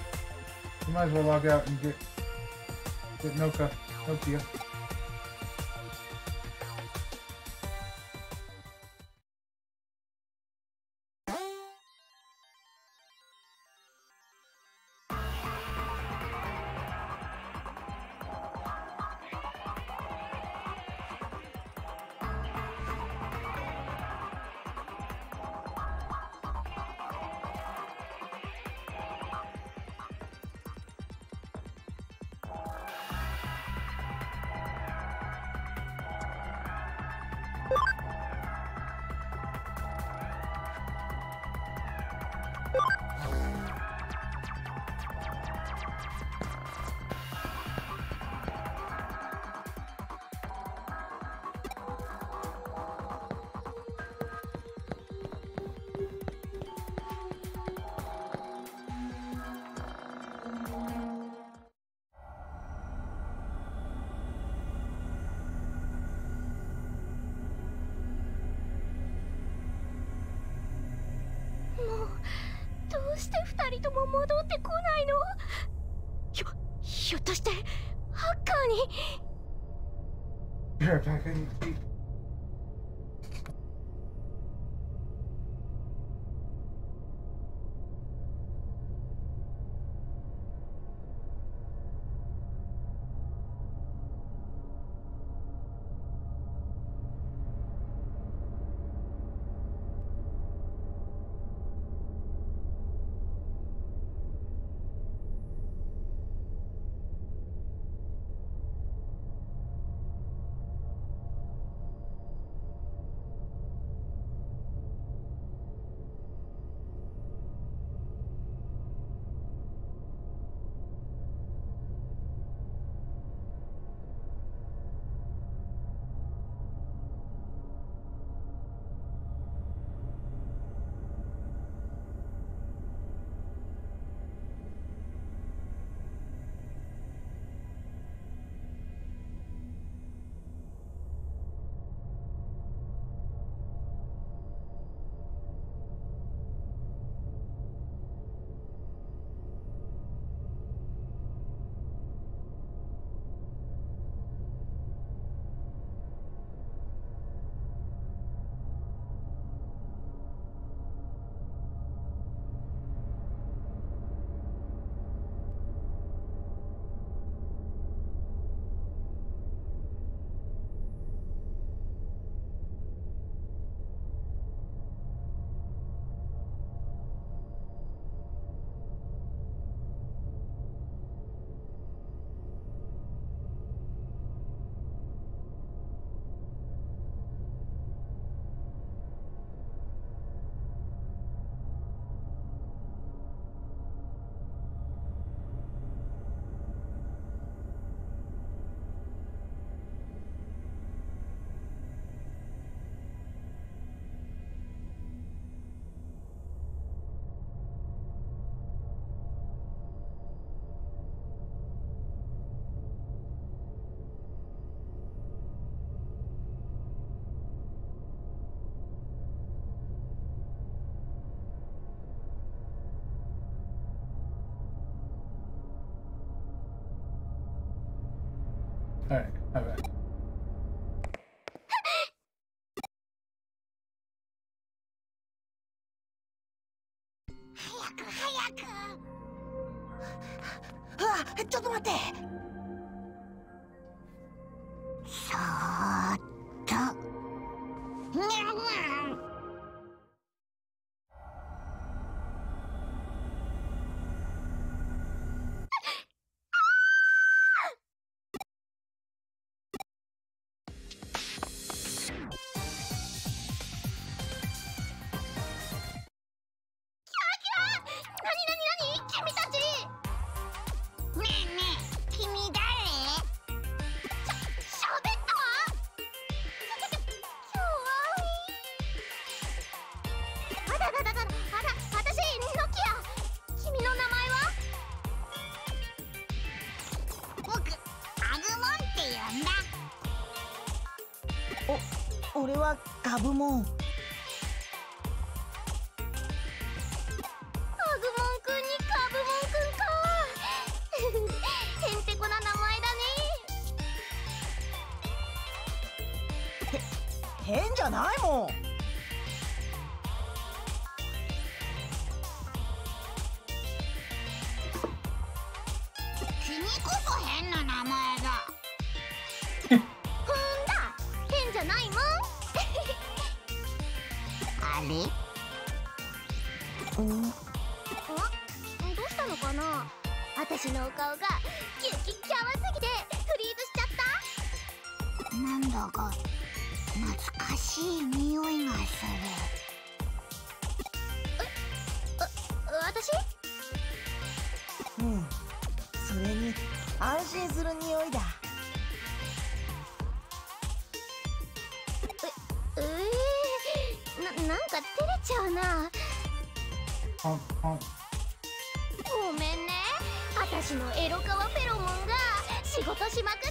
You might as well log out and get get Noka Nokia. Alright, alright. Ah, ちょっと待って部門ごめんね。私のエロカワフェロモンが仕事しまく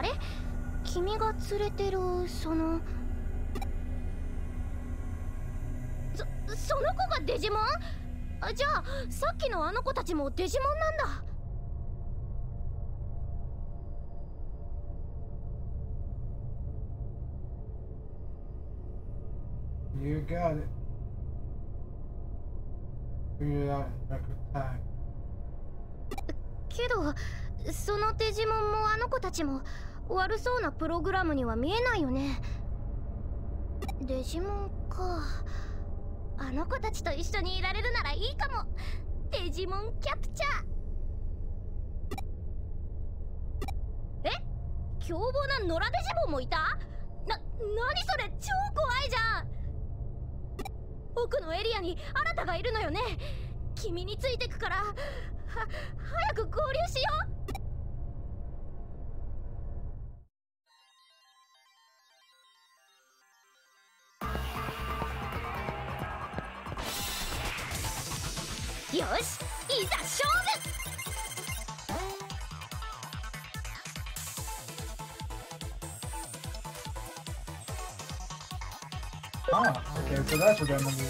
あれ？君が連れてるそのそその子がデジモン？あじゃあさっきのあの子たちもデジモンなんだ.けどそのデジモンもあの子たちも悪そうなプログラムには見えないよね。デジモンか。あの子たちと一緒にいられるならいいかも。デジモンキャプチャー。え？凶暴な野良デジモンもいた？な、何それ？超怖いじゃん。奥のエリアにあなたがいるのよね。君についてくから。は早く合流しよう。programmable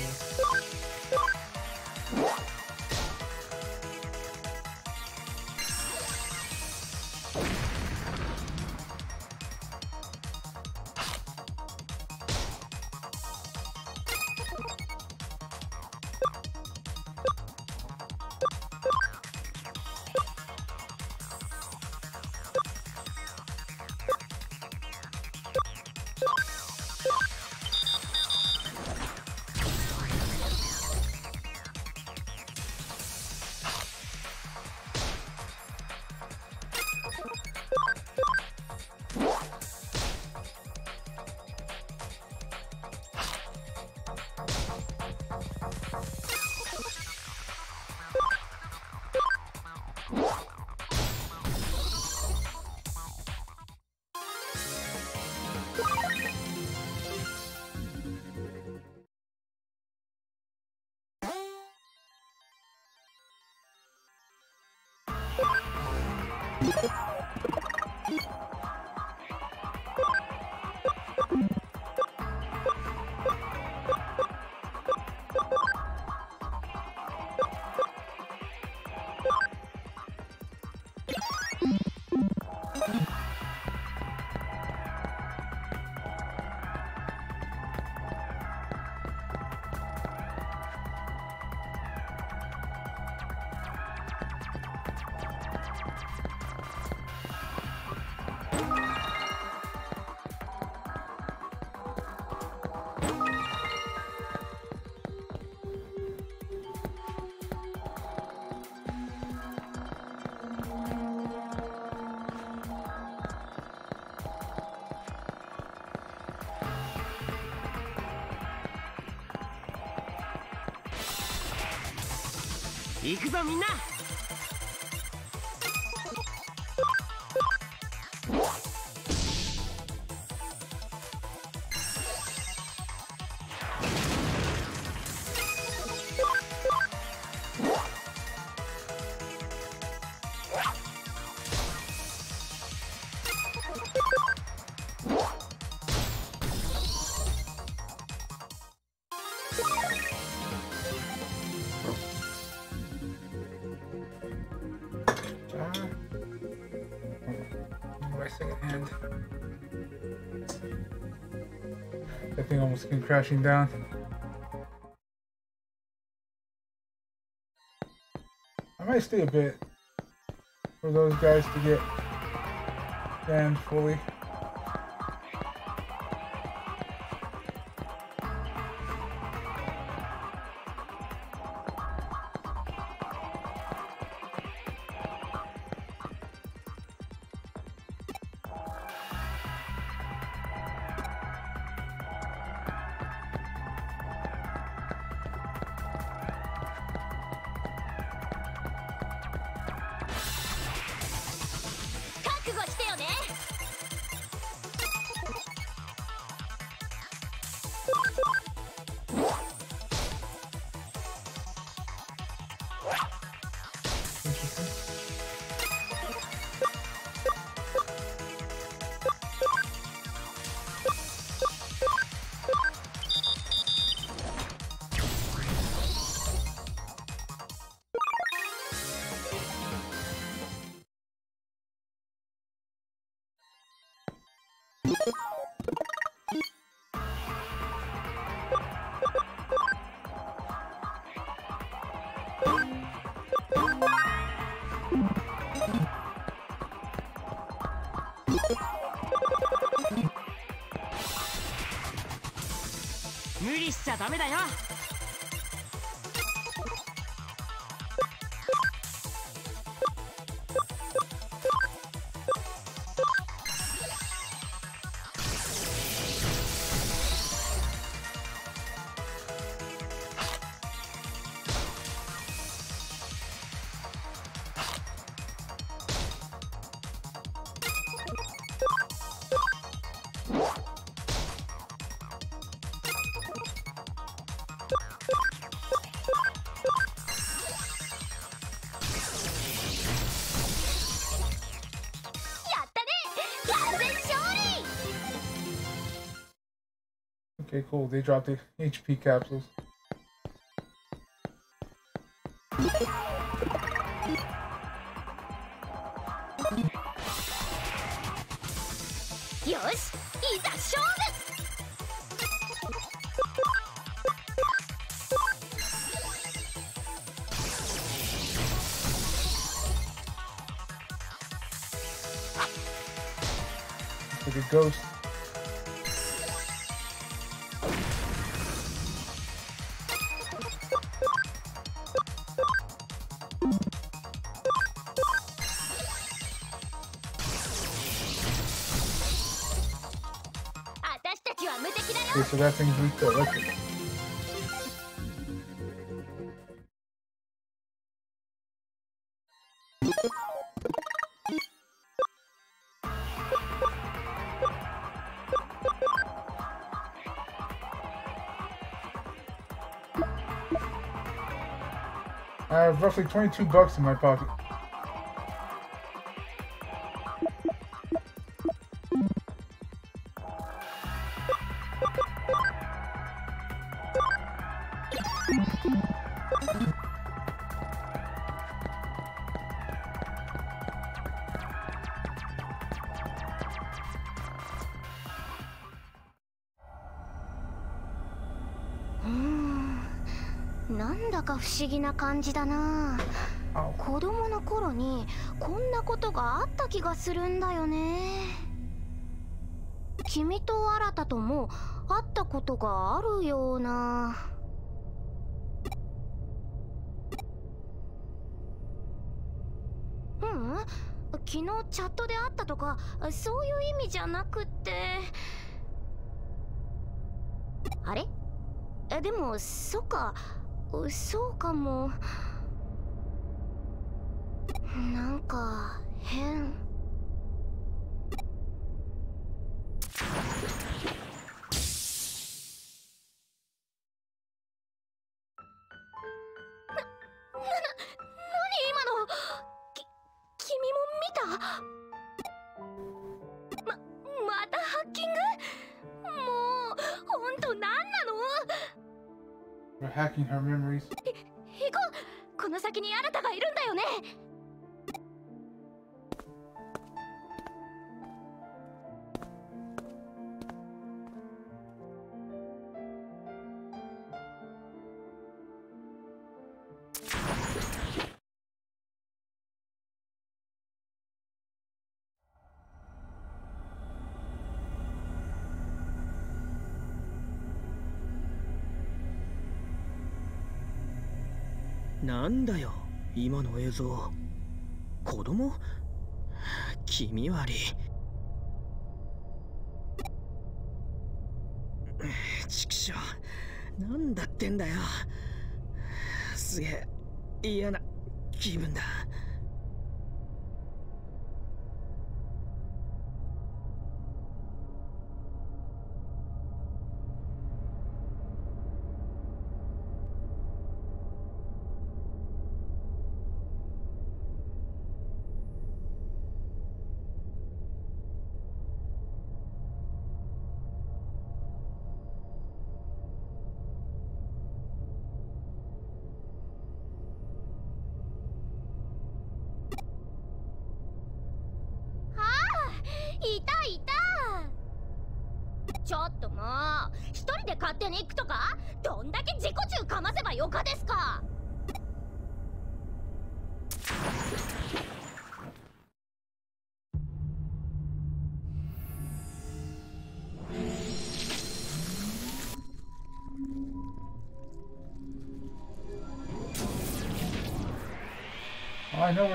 行くぞみんな crashing down. I might stay a bit for those guys to get banned fully. ダメだよ。Cool. They dropped the HP capsules. That thing's weak to electric. I have roughly 22 bucks in my pocket. 感じだな。子供の頃にこんなことがあった気がするんだよね。君と新とも会ったことがあるような。ううん？昨日チャットで会ったとかそういう意味じゃなくって。あれ？でもそっか。そうかも。なんだよ今の映像。子供？気味悪い畜生なんだってんだよ。すげえ嫌な気分だ。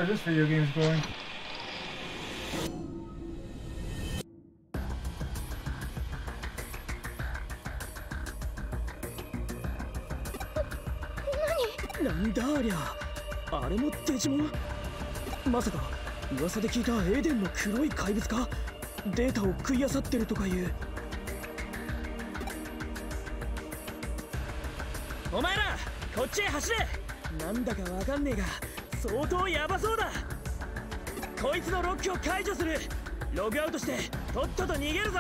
Where this video game is going? Nani? なんだありゃ。あれもデジモン？まさか噂で聞いたエデンの黒い怪物かデータを食い漁ってるとかいう。お前らこっちへ走れ。なんだかわかんねえが相当ヤバそうだ。こいつのロックを解除する。ログアウトしてとっとと逃げるぞ。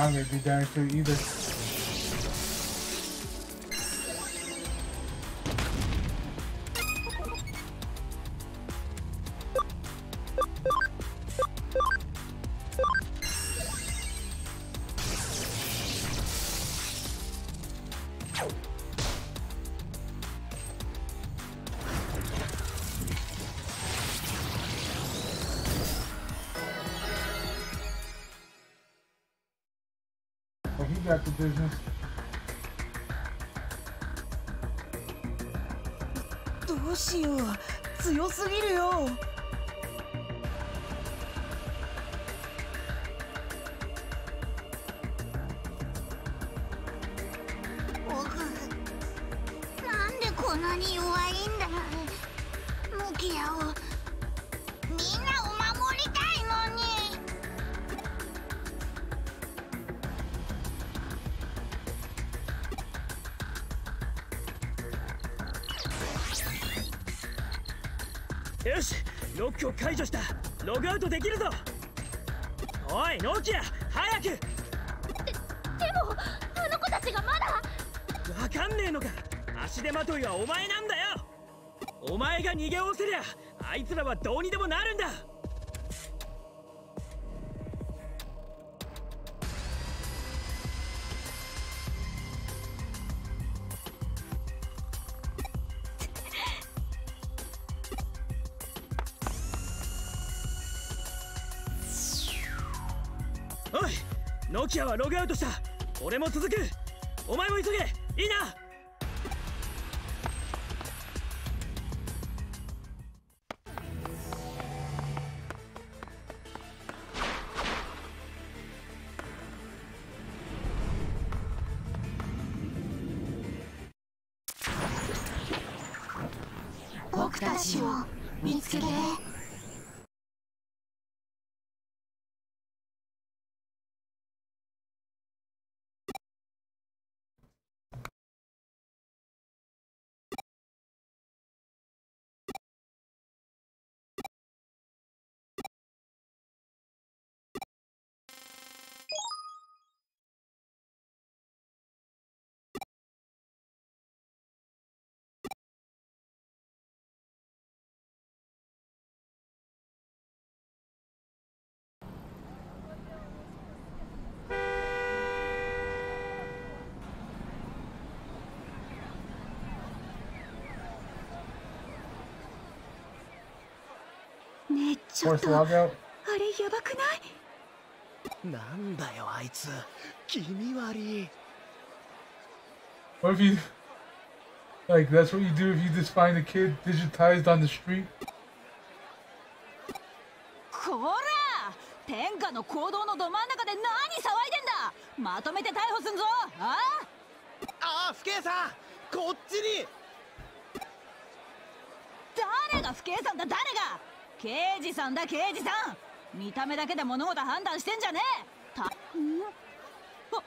I'm gonna be down to either. takip ediyorsunuz. ロックを解除した。ログアウトできるぞ。おいノキア早く。でもあの子たちがまだ。わかんねえのか。足手まといはお前なんだよ。お前が逃げおせりゃあいつらはどうにでもなるんだログアウトした。俺も続く。お前も急げ。いいな。ちょっとあ.れやばくないなんだよあいつ気味悪い What if you like that's what you do if you just find a kid digitized on the street? 行動のど真ん中で何騒いでんだまとめて逮捕すんぞあああ不敬さんこっちに誰が不敬さんだ誰が刑事さんだ刑事さん。見た目だけで物事判断してんじゃねえ。たんあうわな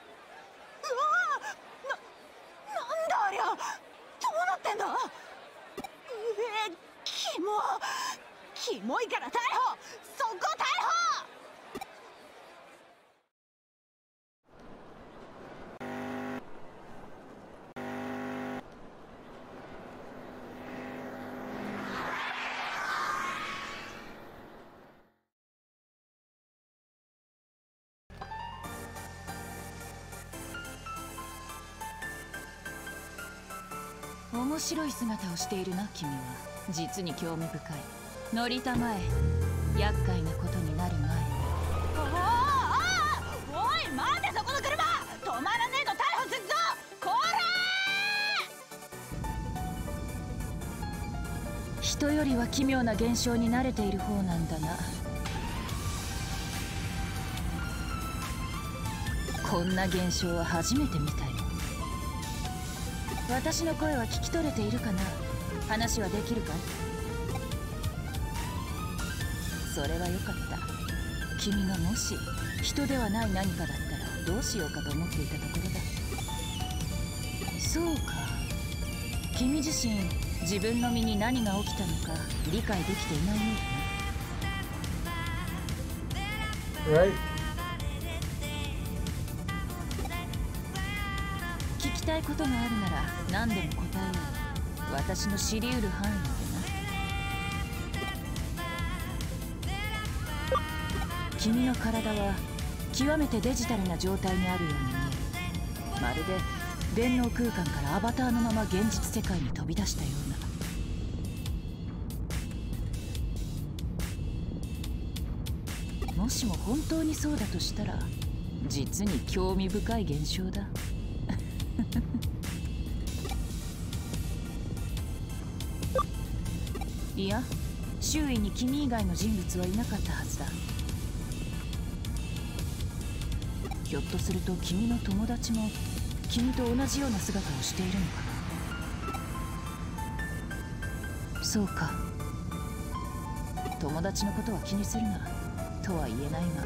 なんだありゃ。どうなってんだ。えー、キモキモいから逮捕。そこ逮捕。白い姿をしているな君は。実に興味深い。乗りたまえ。厄介なことになる前に。おおおおい待てそこの車止まらねえと逮捕するぞこら人よりは奇妙な現象に慣れている方なんだなこんな現象は初めて見たよ私の声は聞き取れているかな？話はできるかい？それはよかった。君がもし人ではない何かだったらどうしようかと思っていたところだ。そうか。君自身自分の身に何が起きたのか理解できていないようだね。Right? きたいことがあるなら何でも答えよ。う私の知りうる範囲でな君の体は極めてデジタルな状態にあるように見える。まるで電脳空間からアバターのまま現実世界に飛び出したような。もしも本当にそうだとしたら実に興味深い現象だ。いや周囲に君以外の人物はいなかったはずだ。ひょっとすると君の友達も君と同じような姿をしているのかな。そうか。友達のことは気にするなとは言えないが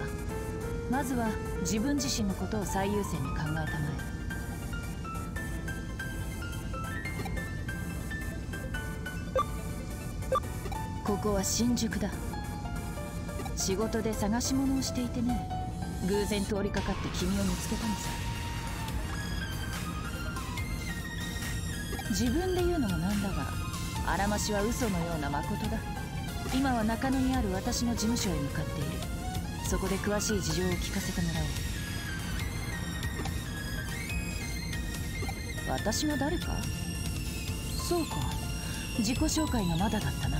まずは自分自身のことを最優先に考えここは新宿だ。仕事で探し物をしていてね偶然通りかかって君を見つけたのさ。自分で言うのもなんだがあらましは嘘のような誠だ。今は中野にある私の事務所へ向かっている。そこで詳しい事情を聞かせてもらおう。私が誰か？そうか。自己紹介がまだだったな。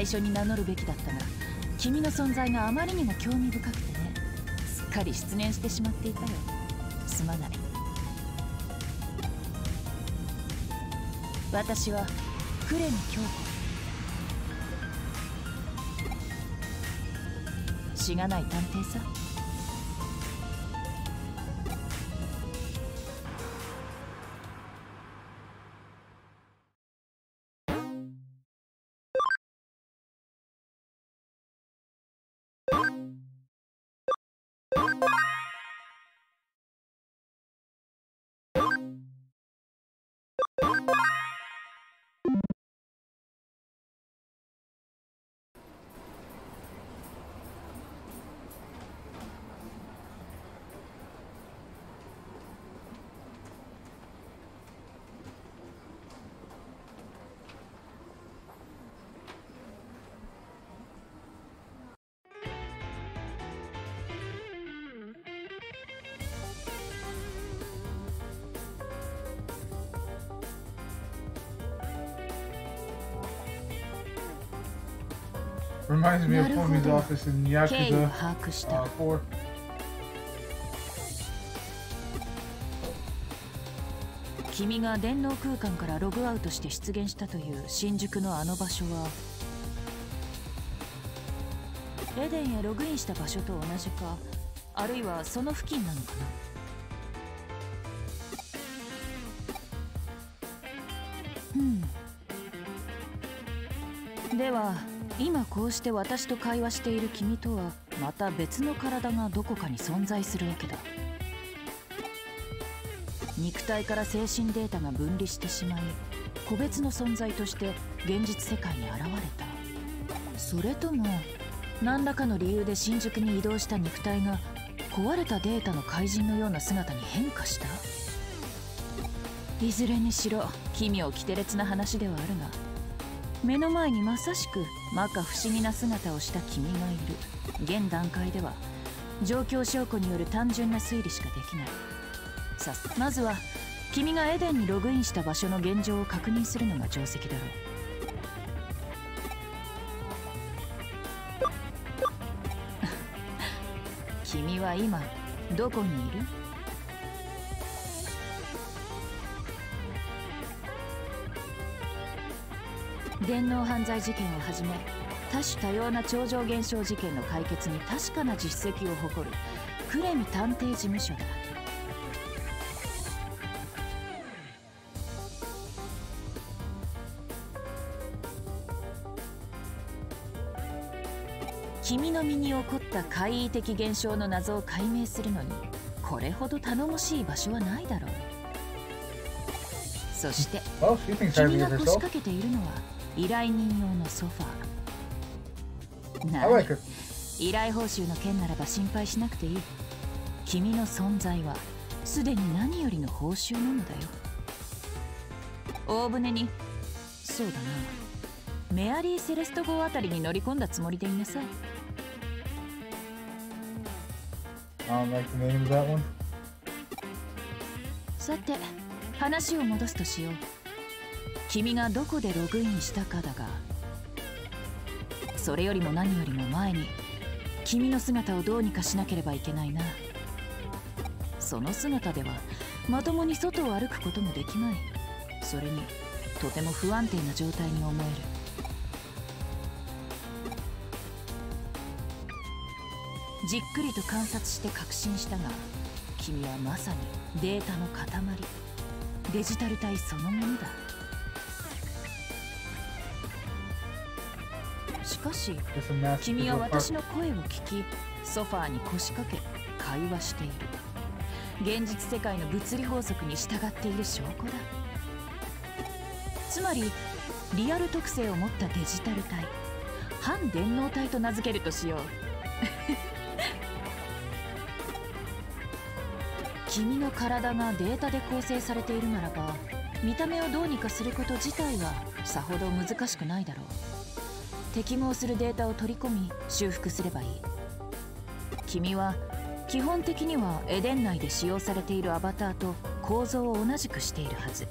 最初に名乗るべきだったが君の存在があまりにも興味深くてね。すっかり失念してしまっていたよ。すまない。私はクレム京子。しがない探偵さ。Reminds me of なるほ Fumi's ど office in Yakuza. uh, 4. 君が電脳空間からログアウトして出現したという新宿のあの場所はエデンへログインした場所と同じかあるいはその付近なのかなこうして私と会話している君とはまた別の体がどこかに存在するわけだ。肉体から精神データが分離してしまい個別の存在として現実世界に現れた。それとも何らかの理由で新宿に移動した肉体が壊れたデータの怪人のような姿に変化した？いずれにしろ奇妙奇て烈な話ではあるが目の前にまさしく摩訶不思議な姿をした君がいる。現段階では状況証拠による単純な推理しかできない。さまずは君がエデンにログインした場所の現状を確認するのが定石だろう。君は今どこにいる？電脳犯罪事件をはじめ多種多様な超常現象事件の解決に確かな実績を誇るクレミ探偵事務所だ君の身に起こった怪異的現象の謎を解明するのにこれほど頼もしい場所はないだろうそして君が腰.掛けているのは依頼人用のソファー。な her. 依頼報酬の件ならば心配しなくていい。君の存在はすでに何よりの報酬なのだよ。大船に。そうだな。メアリー・セレスト号あたりに乗り込んだつもりでいなさい。like. さて話を戻すとしよう君がどこでログインしたかだがそれよりも何よりも前に君の姿をどうにかしなければいけないな。その姿ではまともに外を歩くこともできまい。それにとても不安定な状態に思える。じっくりと観察して確信したが君はまさにデータの塊。デジタル体そのものだ。かし a massive 君は.私の声を聞きソファーに腰掛け会話している。現実世界の物理法則に従っている証拠だ。つまりリアル特性を持ったデジタル体。反電脳体と名付けるとしよう。君の体がデータで構成されているならば見た目をどうにかすること自体はさほど難しくないだろう適合するデータを取り込み修復すればいい。君は基本的にはエデン内で使用されているアバターと構造を同じくしているはず。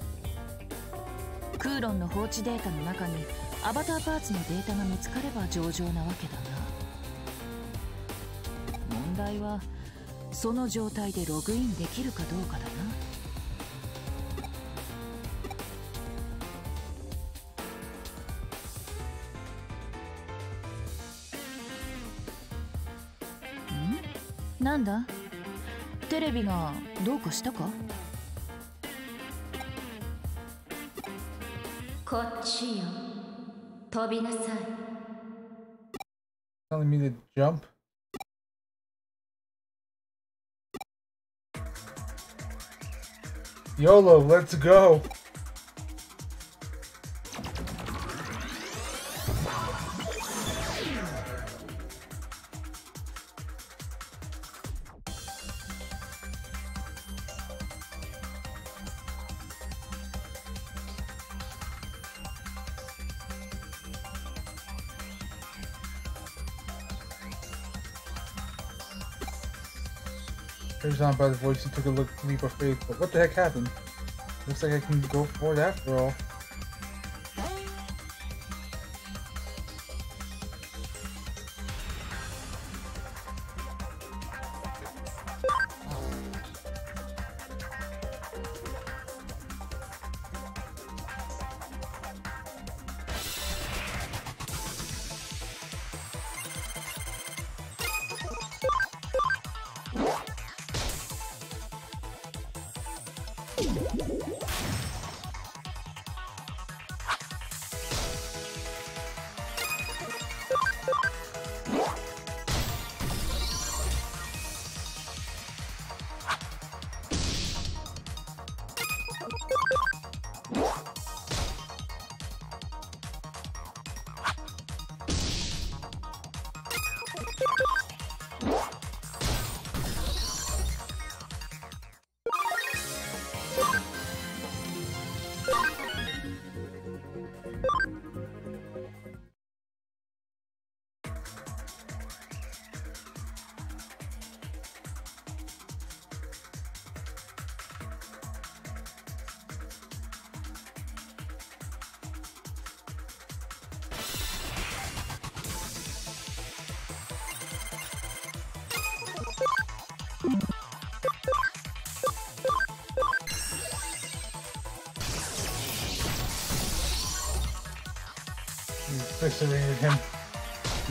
クーロンの放置データの中にアバターパーツのデータが見つかれば上々なわけだな。問題はその状態でログインできるかどうかだな。なんだテレビがどうかしたかこっちよ飛びなさい Telling me to jump. YOLO, let's go. On by the voice, he took a look, leap of faith. But what the heck happened? Looks like I can go for it after all.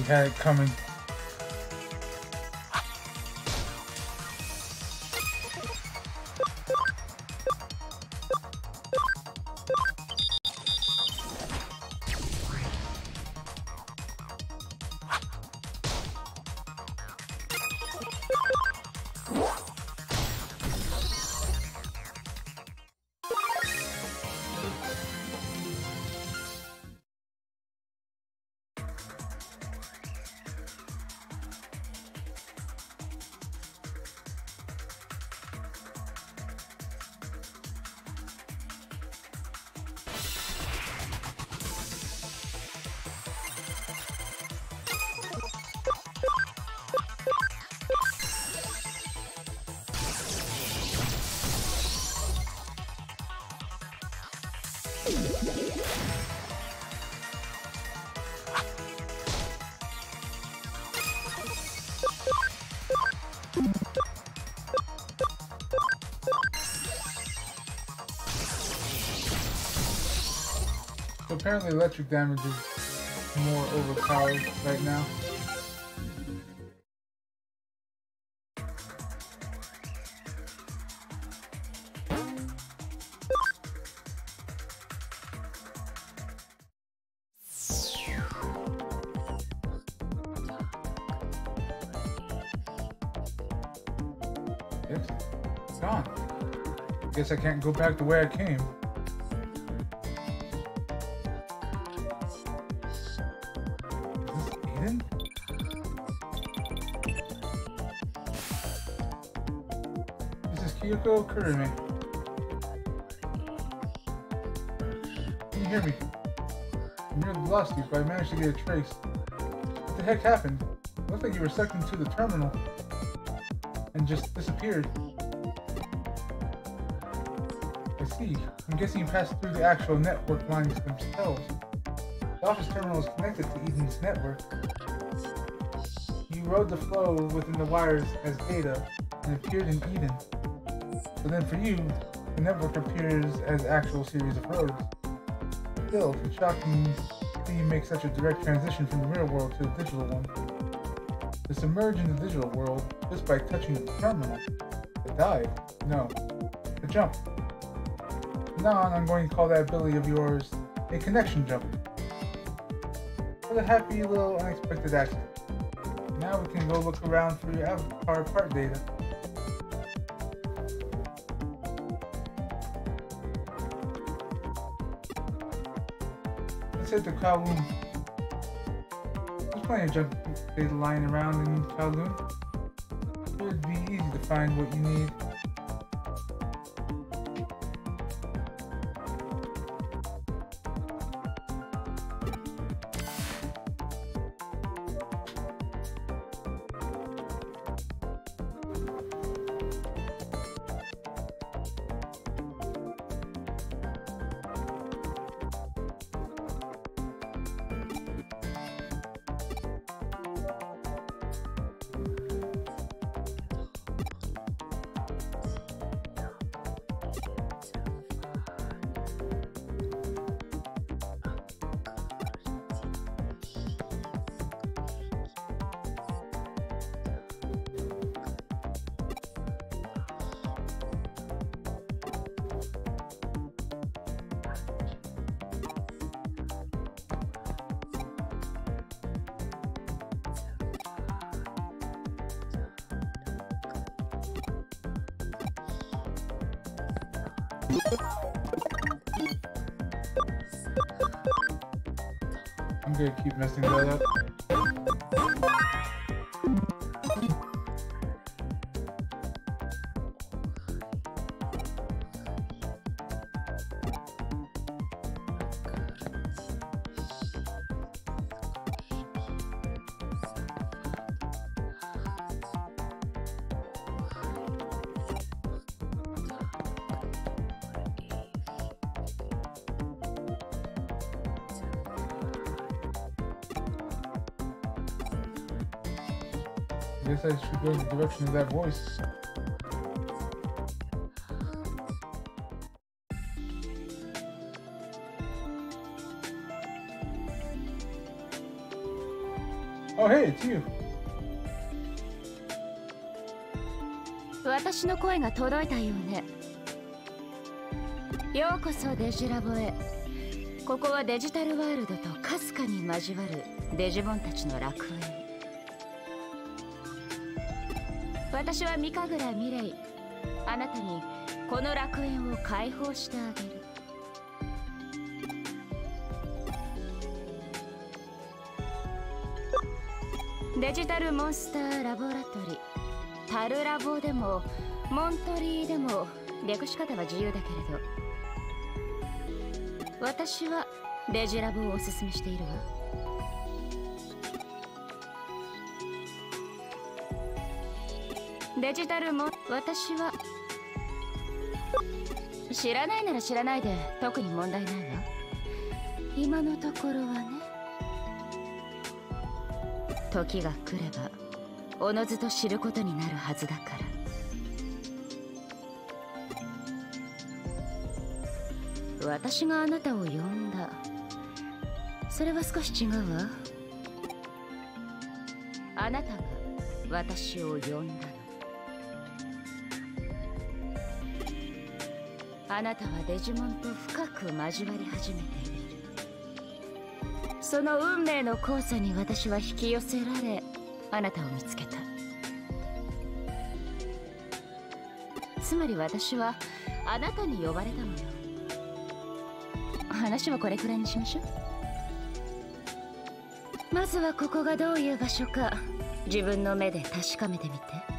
had it coming. Apparently electric damage is more overpowered right now. It's gone. Guess I can't go back the way I came. Kyoko Kurumi. Can you hear me? I'm near the velocity, but I managed to get a trace. What the heck happened? It looked like you were sucked into the terminal and just disappeared. I see. I'm guessing you passed through the actual network lines themselves. The office terminal is connected to Eden's network. You rode the flow within the wires as data and appeared in Eden. Then for you, the network appears as actual series of roads. Still, it's shocking that you make such a direct transition from the real world to the digital one. To submerge in the digital world just by touching the terminal. To dive? No. To jump. Now I'm going to call that ability of yours a connection jump. For a happy little unexpected accident. Now we can go look around for your avatar part data. The Kowloon. There's plenty of junk lying around in Kowloon. It would be easy to find what you need. Go in the direction of that voice. Oh, hey, it's you. 私の声が届いたようねようこそデジラボへここはデジタルワールドとかすかに交わるデジモンたちの楽園私は三神楽ミレイあなたにこの楽園を解放してあげる。デジタルモンスターラボラトリタルラボでもモントリーでも略し方は自由だけれど。私はデジラボをおすすめしているわ。デジタルも私は。知らないなら知らないで特に問題ないわ。今のところはね。時が来ればおのずと知ることになるはずだから。私があなたを呼んだ。それは少し違うわ。あなたが私を呼んだ。あなたはデジモンと深く交わり始めている。その運命の交差に私は引き寄せられあなたを見つけた。つまり私はあなたに呼ばれたのよ。話はこれくらいにしましょう。まずはここがどういう場所か自分の目で確かめてみて。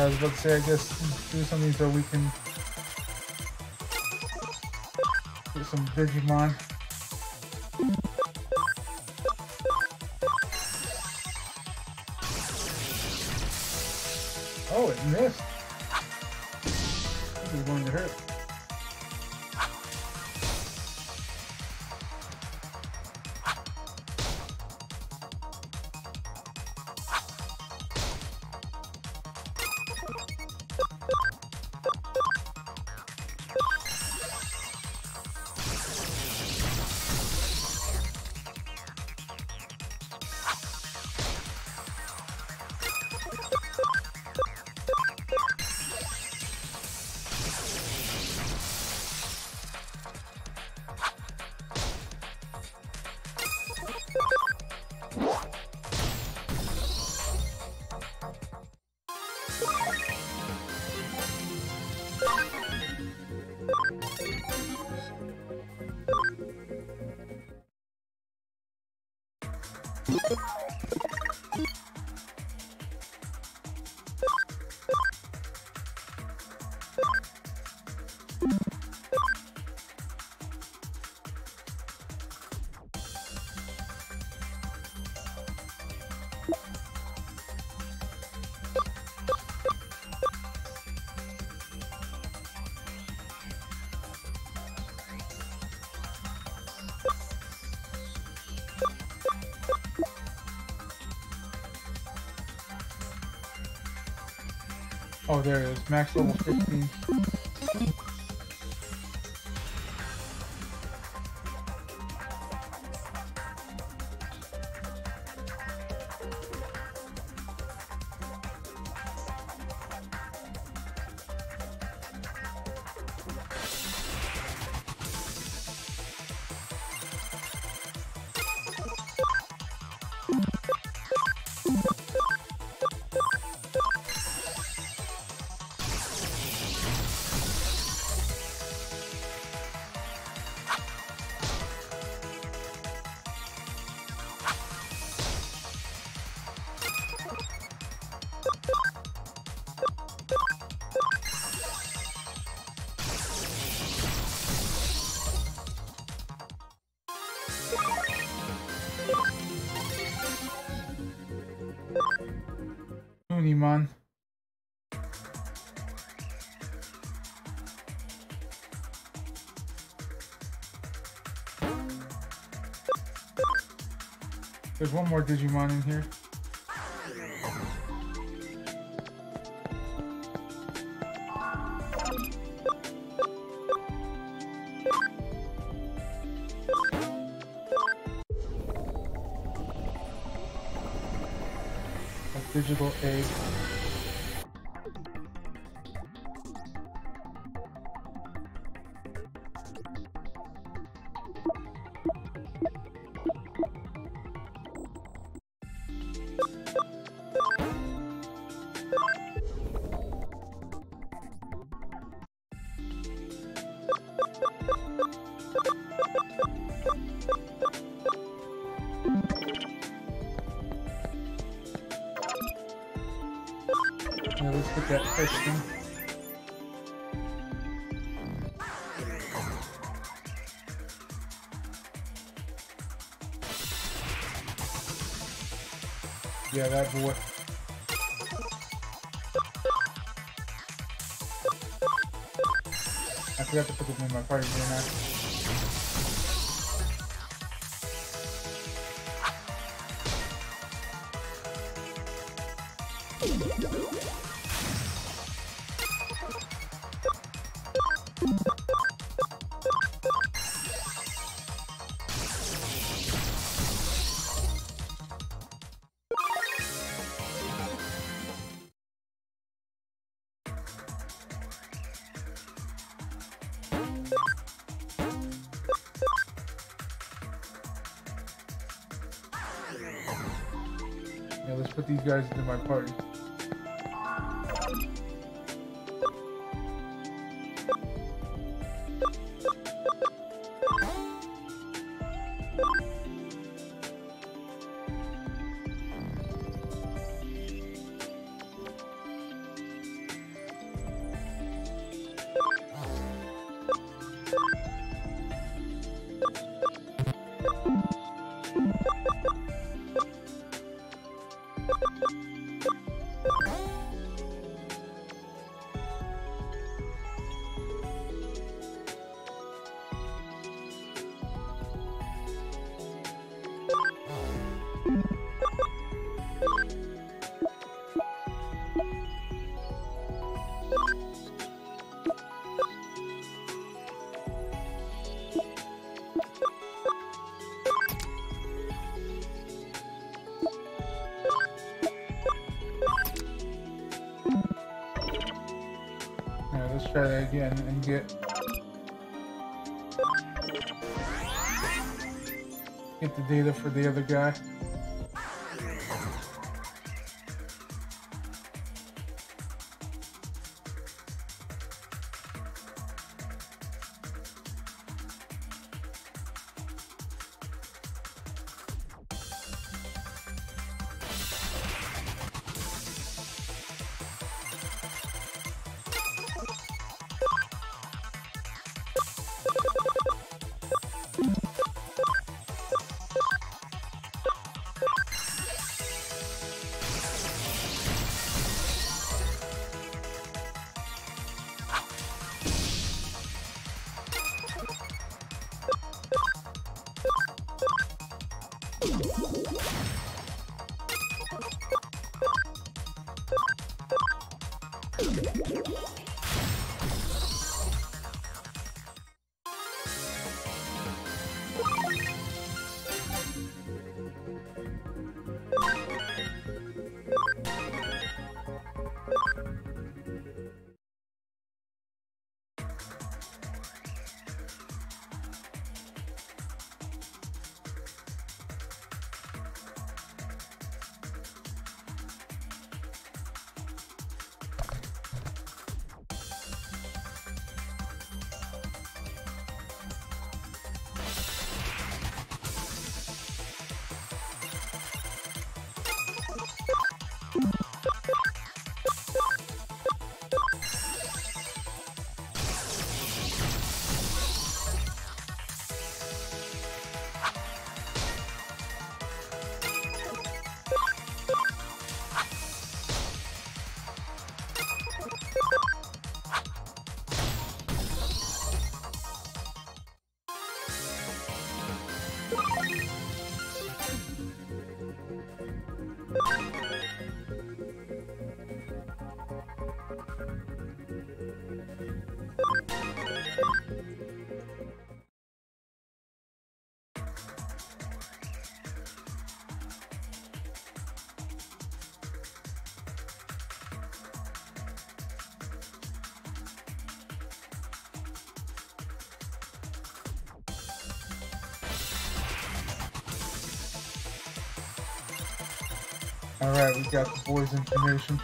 Yeah, I was about to say, I guess do something so we can get some Digimon. There it is. Max level 15. There's one more Digimon in here. A digital egg. That boy. I forgot to put this in my party, didn't I? you guys into my party. Again and get get the data for the other guy. Got the boys' information.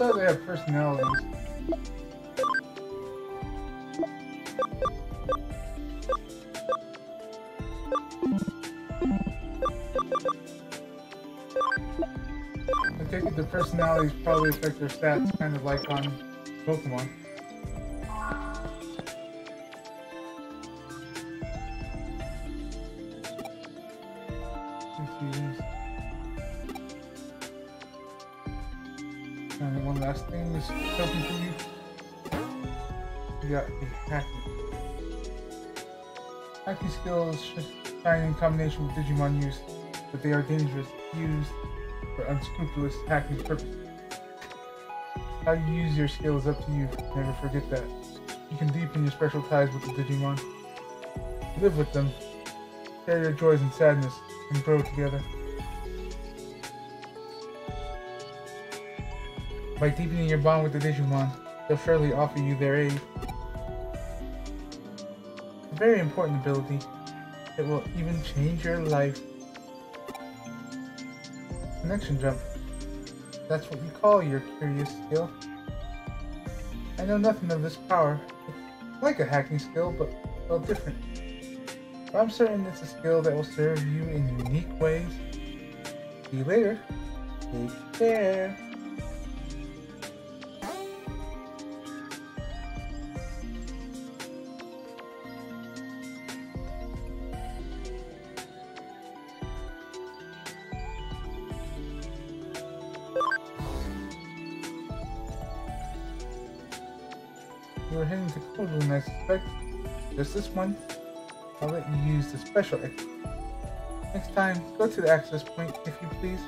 Thought they have personalities. I think the personalities probably affect their stats, kind of like on Pokemon. Skills shine in combination with Digimon use, but they are dangerous used for unscrupulous hacking purposes. How you use your skill is up to you. Never forget that. You can deepen your special ties with the Digimon. Live with them. Share your joys and sadness, and grow together. By deepening your bond with the Digimon, they'll surely offer you their aid. Very important ability. It will even change your life. Connection jump. that's what you call your curious skill. I know nothing of this power. It's like a hacking skill, but well different. But I'm certain it's a skill that will serve you in unique ways. See you later. Take care. Just this one. I'll let you use the special exit. Next time, go to the access point, if you please.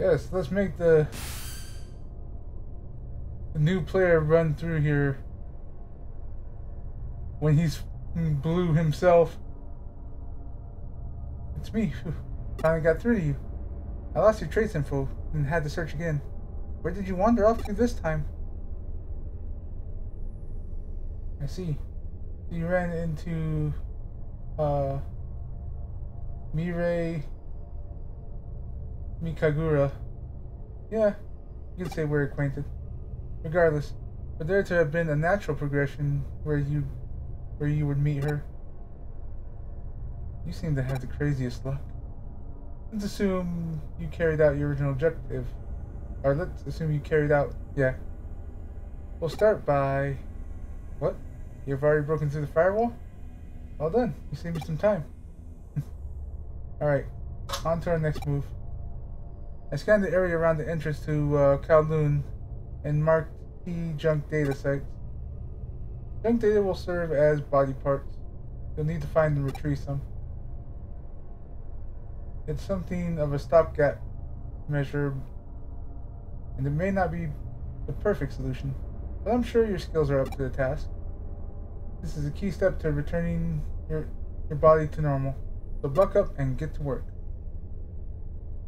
Yes, let's make the, the new player run through here when he's blue himself. It's me. Finally got through to you. I lost your trace info and had to search again. Where did you wander off to this time? I see. You ran into uh Mirei Mikagura. Yeah, you could say we're acquainted. Regardless, for there to have been a natural progression where you where you would meet her. You seem to have the craziest luck. Let's assume you carried out your original objective. Or let's assume you carried out yeah. We'll start by what? You've already broken through the firewall? Well done. You saved me some time. Alright. On to our next move. I scanned the area around the entrance to uh, Kowloon and marked key junk data sites. Junk data will serve as body parts. You'll need to find and retrieve some. It's something of a stopgap measure, and it may not be the perfect solution, but I'm sure your skills are up to the task. This is a key step to returning your, your body to normal. So buck up and get to work.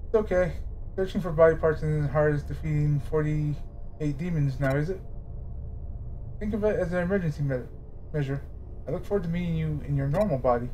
It's okay. Searching for body parts isn't as hard as defeating 48 demons now, is it? Think of it as an emergency me measure. I look forward to meeting you in your normal body.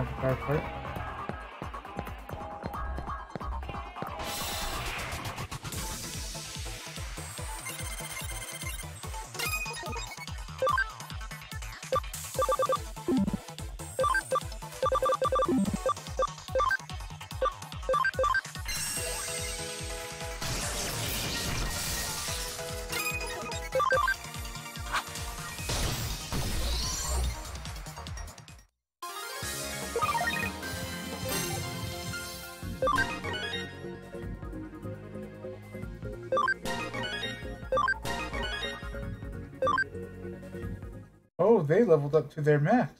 have a card for it. They leveled up to their max.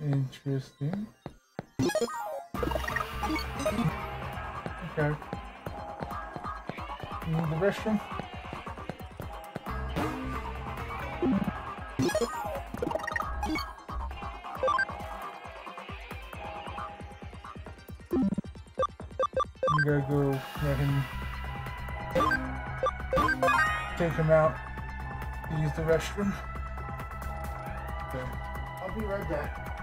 Interesting. Okay. You need the restroom? I'm gonna go let him take him out use the restroom. I'll be right back.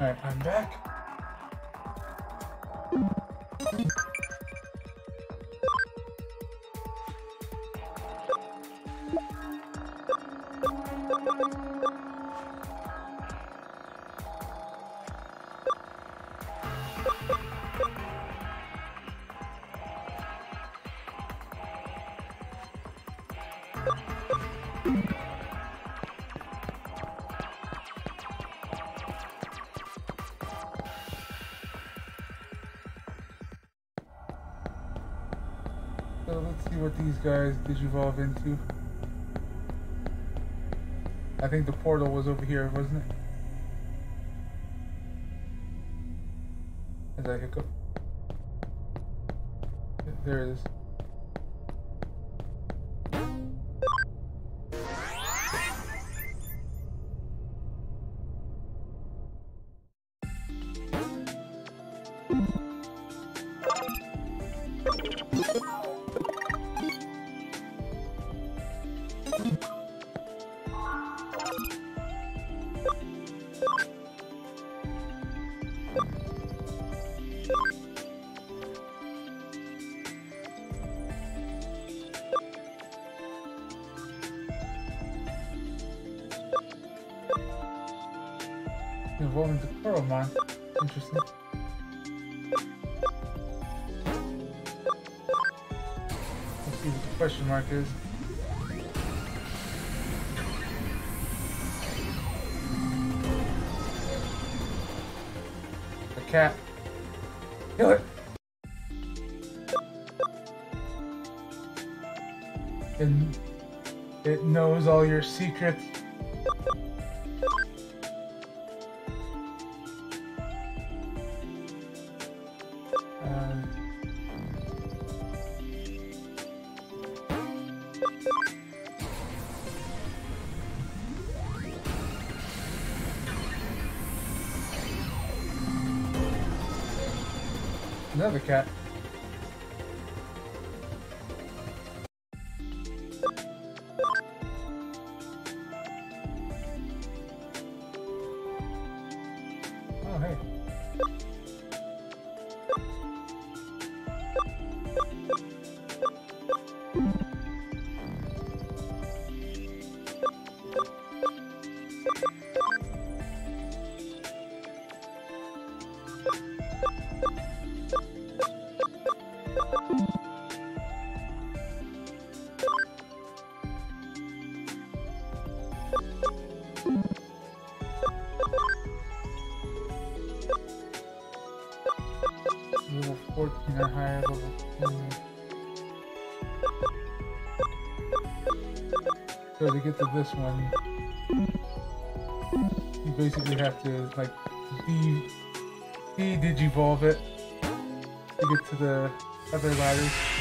All right, I'm back. These guys digivolve into. I think the portal was over here, wasn't it? Is that hiccup? There it is. The. The cat. Kill it! And it knows all your secrets. Cat. This one, you basically have to like de de digivolve it to get to the other ladders.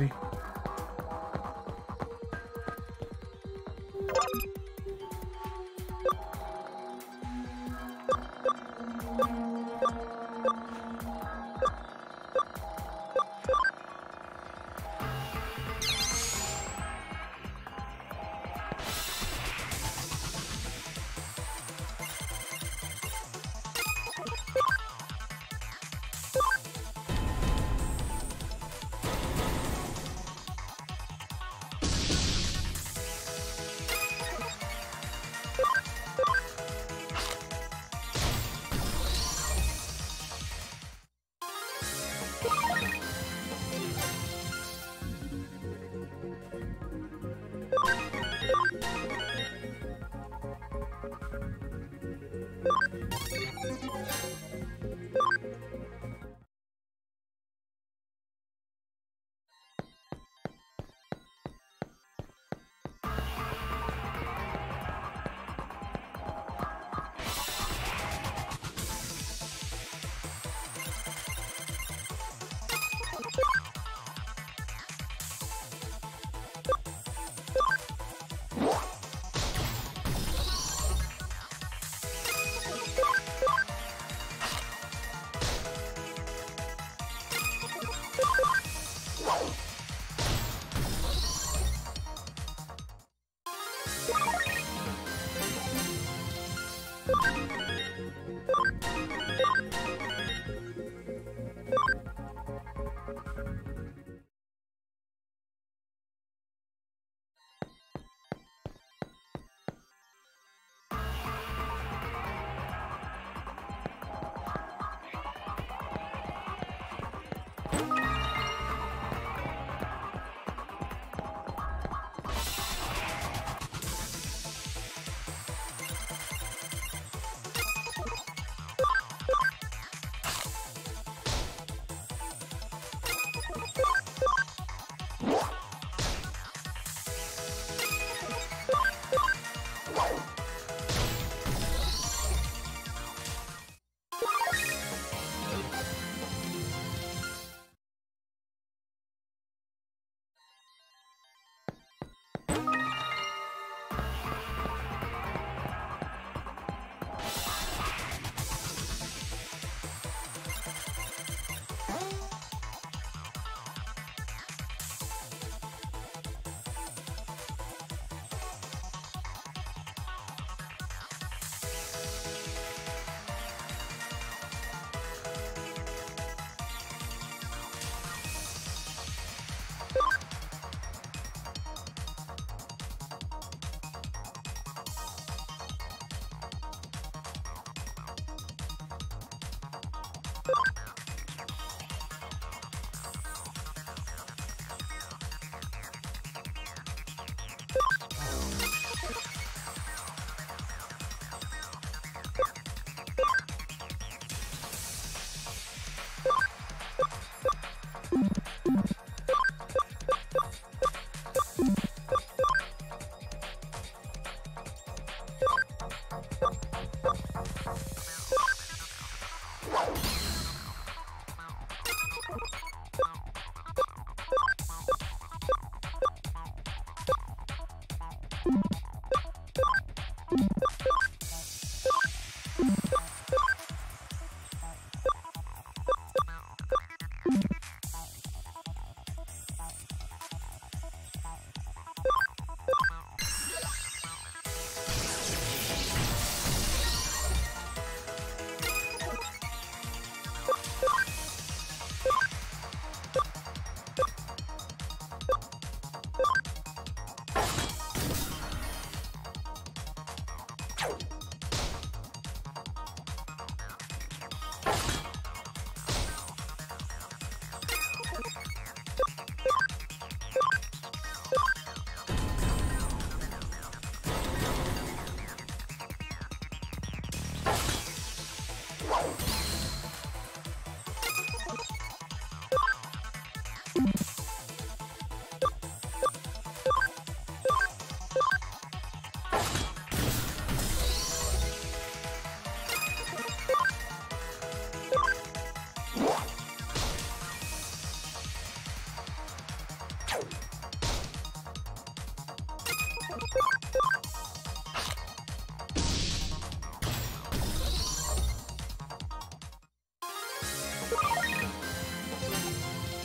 me.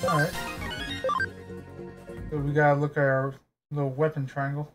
Alright. So we gotta look at our little weapon triangle.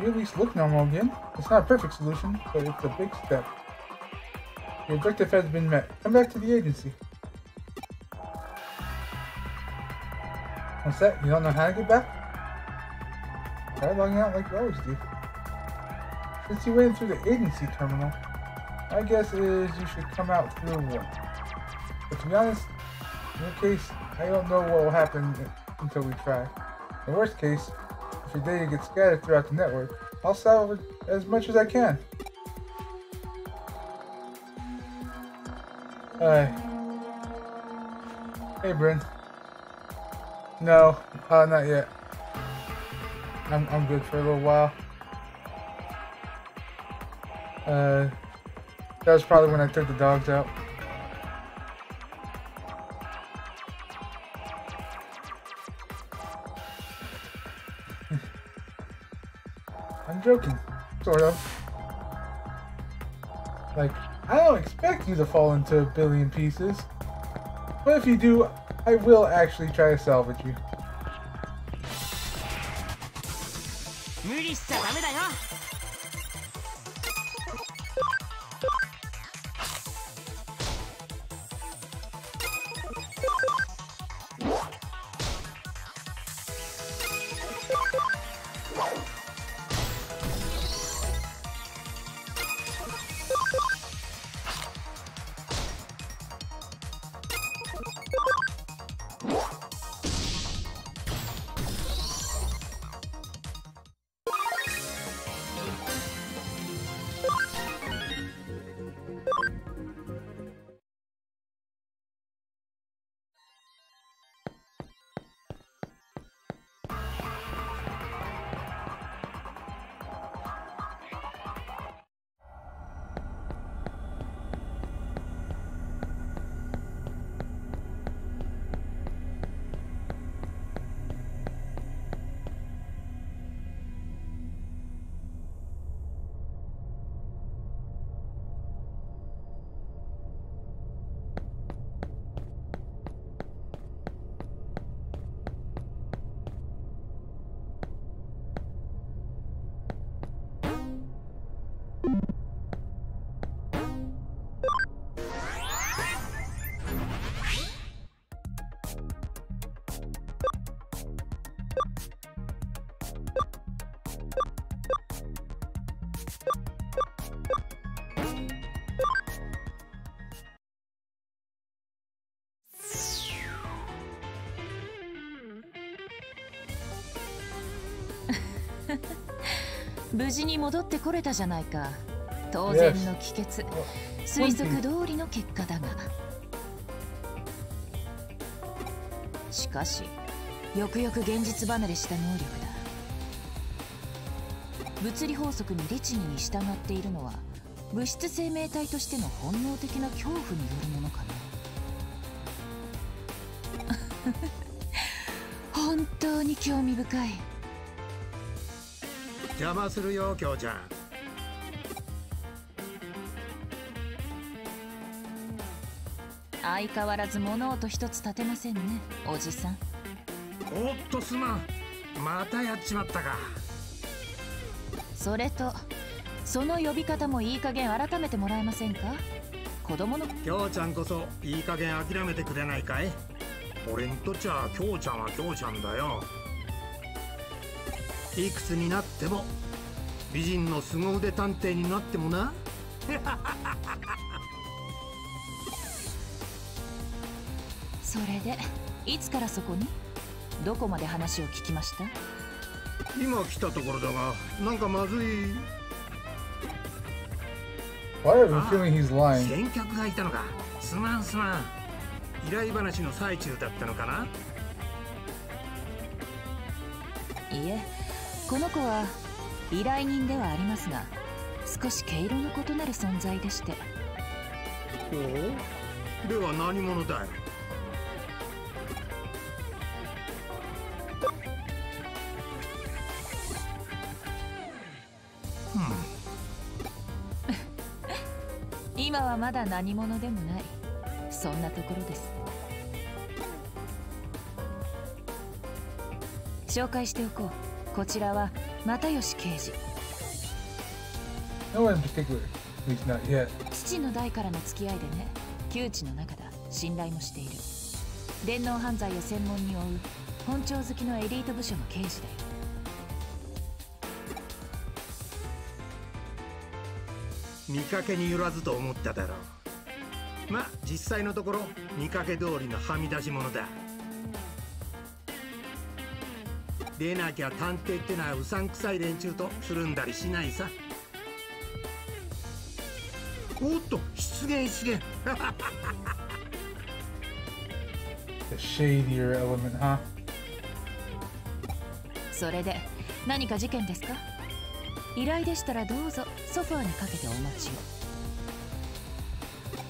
You at least look normal again. It's not a perfect solution, but it's a big step. Your objective has been met. Come back to the agency. What's that? You don't know how to get back? Try logging out like you always do. Since you went through the agency terminal, my guess is you should come out through one. But to be honest, in your case, I don't know what will happen until we try. In the worst case, your data gets scattered throughout the network, I'll salvage as much as I can. Hi. Hey, Bryn. No, uh, not yet. I'm, I'm good for a little while. Uh, that was probably when I took the dogs out. Fall into a billion pieces. But if you do, I will actually try to salvage you. 無事に戻ってこれたじゃないか。当然の帰結。推測通りの結果だが。しかしよくよく現実離れした能力だ。物理法則に律儀に従っているのは物質生命体としての本能的な恐怖によるものかな。本当に興味深い邪魔するよ京ちゃん。相変わらず物音一つ立てませんねおじさん。おっとすまん。またやっちまったか。それとその呼び方もいい加減改めてもらえませんか？子供の京ちゃんこそいい加減諦めてくれないかい？俺にとっちゃ京ちゃんは京ちゃんだよいくつになっても美人の凄腕探偵になってもな。それでいつからそこに？どこまで話を聞きました？今来たところだがなんかまずい。Why have a feeling he's lying? 先客がいたのか。すまんすまん。依頼話の最中だったのかな。いえこの子は依頼人ではありますが少し毛色の異なる存在でして。ほう？では何者だい？今はまだ何者でもない。そんなところです。紹介しておこうこちらは又吉刑事。No one in particular. At least not yet. 父の代からの付き合いでね窮地の中だ。信頼もしている。電脳犯罪を専門に追う本庁好きのエリート部署の刑事だよ。見かけによらずと思っただろう。ま実際のところ見かけ通りのはみ出し者だでなきゃ探偵ってのはうさんくさい連中とつるんだりしないさ。おっと出現出現 The shadier element, huh? それで何か事件ですか？依頼でしたらどうぞ。ソファーにかけてお待ちを。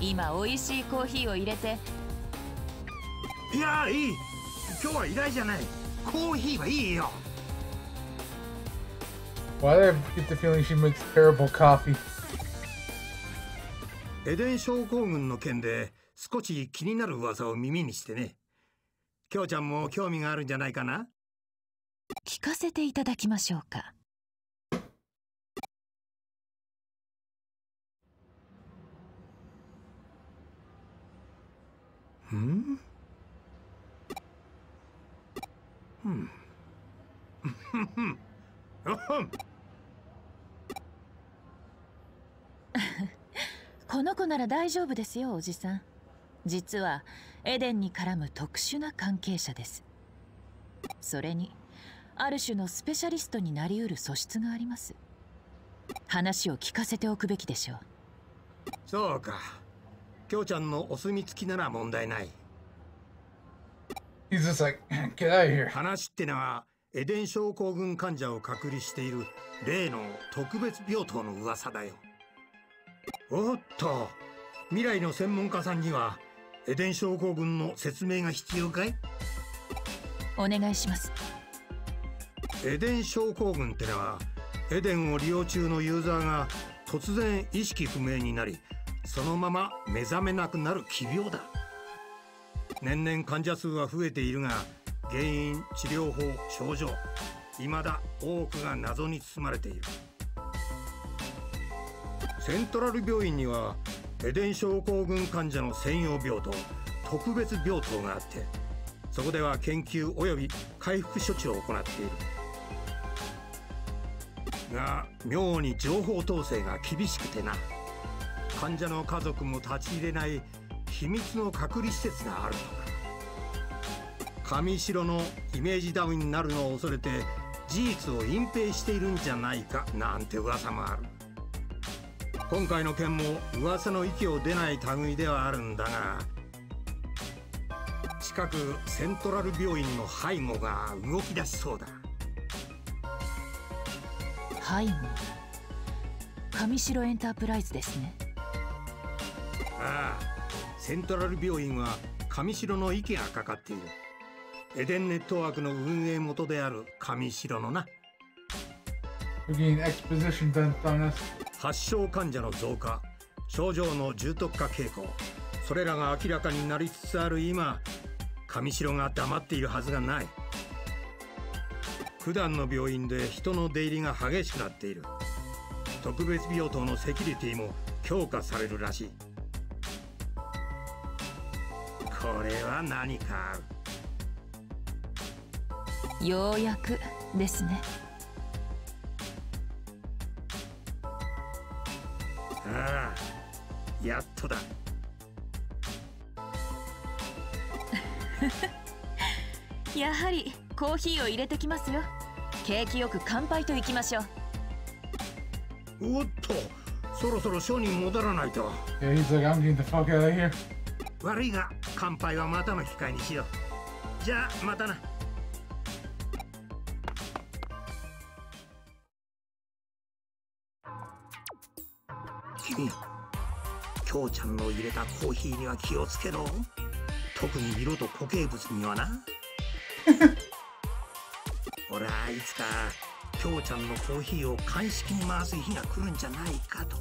今美味しいコーヒーを入れて。いやいい。今日は依頼じゃないコーヒーはいいよ。Why do I get the feeling she makes terrible coffee? エデン症候群の件で少し気になる噂を耳にしてね。京ちゃんも興味があるんじゃないかな？聞かせていただきましょうか。うんうん この子なら大丈夫ですよおじさん。実はエデンに絡む特殊な関係者です。それにある種のスペシャリストになりうる素質があります。話を聞かせておくべきでしょう。そうか。京ちゃんのお墨付きなら問題ない。He's just like, get out of here. 話ってのはエデン症候群患者を隔離している例の特別病棟の噂だよ。おっと未来の専門家さんにはエデン症候群の説明が必要かい？お願いします。エデン症候群ってのはエデンを利用中のユーザーが突然意識不明になりそのまま目覚めなくなる奇病だ年々患者数は増えているが原因治療法症状未だ多くが謎に包まれている。セントラル病院にはエデン症候群患者の専用病棟特別病棟があってそこでは研究及び回復処置を行っている。が妙に情報統制が厳しくてな。患者の家族も立ち入れない秘密の隔離施設があるとか。上白のイメージダウンになるのを恐れて事実を隠蔽しているんじゃないかなんて噂もある。今回の件も噂の息を出ない類ではあるんだが近くセントラル病院の背後が動き出しそうだ。背後？上白エンタープライズですね。ああセントラル病院は上白の息がかかっている。エデンネットワークの運営元である上白のな.発症患者の増加症状の重篤化傾向それらが明らかになりつつある今上白が黙っているはずがない。普段の病院で人の出入りが激しくなっている。特別病棟のセキュリティも強化されるらしいこれは何か。ようやくですね。ああやっとだ。やはりコーヒーを入れてきますよ。景気よく乾杯といきましょう。おっとそろそろショーに戻らないと。Yeah, he's like, I'm getting the fuck out of here. 悪いが乾杯はまたの機会にしよう。じゃあまたな。君京ちゃんの入れたコーヒーには気をつけろ。特に色と固形物にはな。ほらいつか京ちゃんのコーヒーを鑑識に回す日が来るんじゃないかと。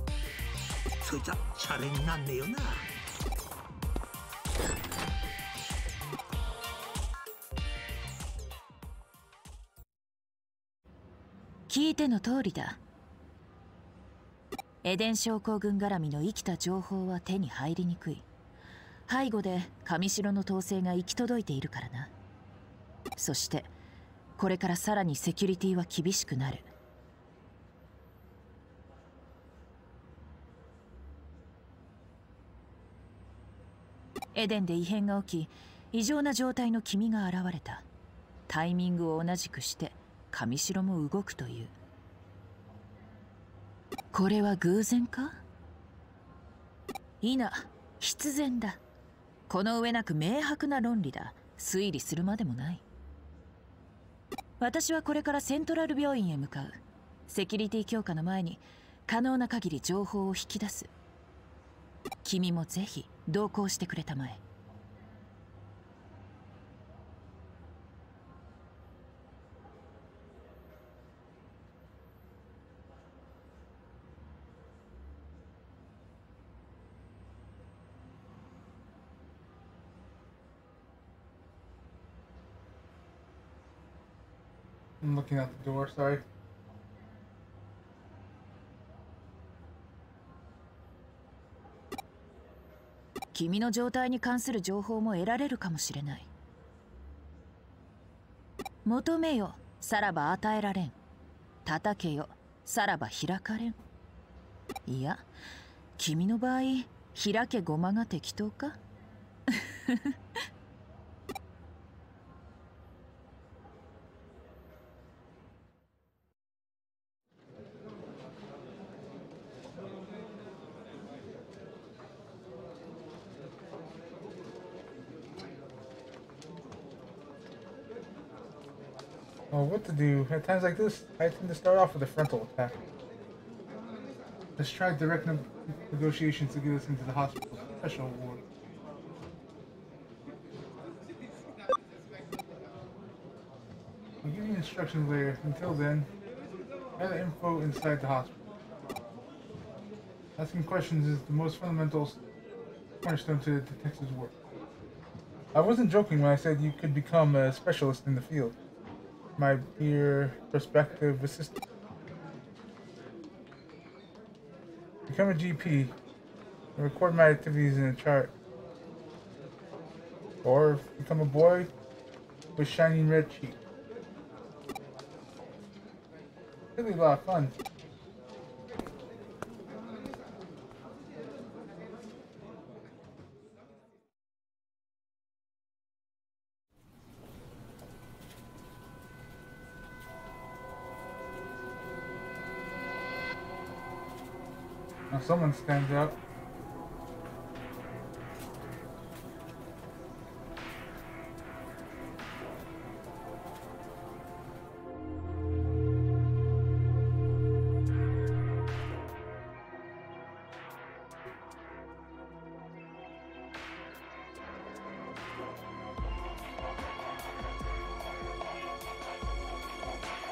そいつはシャレになんねえよな。聞いての通りだ。エデン症候群絡みの生きた情報は手に入りにくい。背後で上城の統制が行き届いているからな。そしてこれからさらにセキュリティは厳しくなる。エデンで異変が起き異常な状態の君が現れた。タイミングを同じくして上城も動くという。これは偶然か？いな。必然だ。この上なく明白な論理だ。推理するまでもない。私はこれからセントラル病院へ向かう。セキュリティ強化の前に可能な限り情報を引き出す。君もぜひ同行してくれたまえ。I'm looking out the door, sorry. 君の状態に関する情報も得られるかもしれない。求めよさらば与えられん。叩けよさらば開かれん。いや君の場合開けごまが適当か？what to do? At times like this, I tend to start off with a frontal attack. Let's try direct ne- negotiations to get us into the hospital's special ward. I'll give you instructions later. Until then, gather info inside the hospital. Asking questions is the most fundamental cornerstone to the detective's work. I wasn't joking when I said you could become a specialist in the field my dear prospective assistant. Become a GP and record my activities in a chart. Or become a boy with shining red cheek. Really a lot of fun. Someone stands up.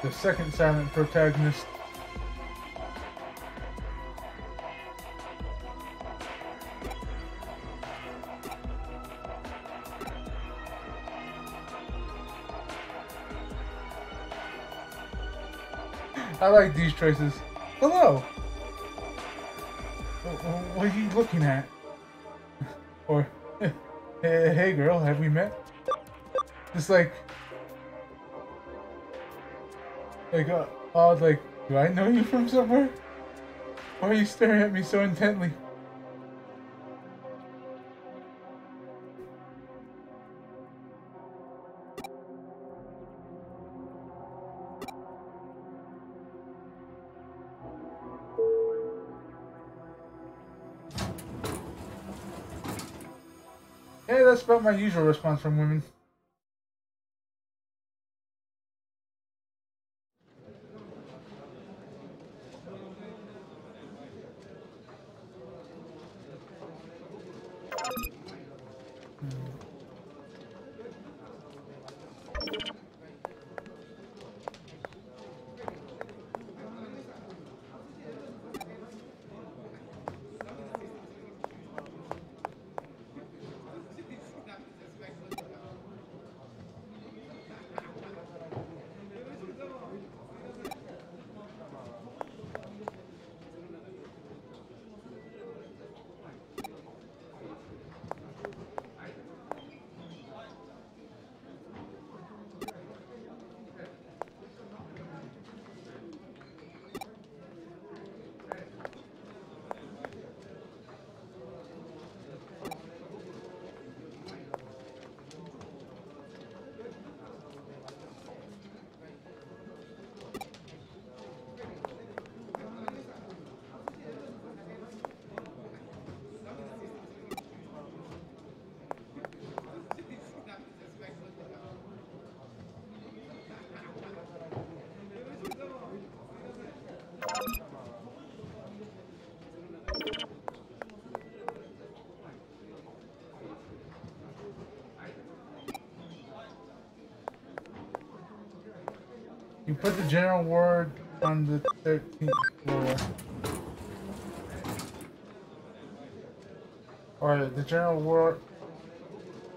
The second silent protagonist like these choices. Hello! What are you looking at? Or, hey, girl, have we met? Just like, like, uh, oh, like, do I know you from somewhere? Why are you staring at me so intently? My usual response from women. You put the general ward on the 13th floor. Or the general ward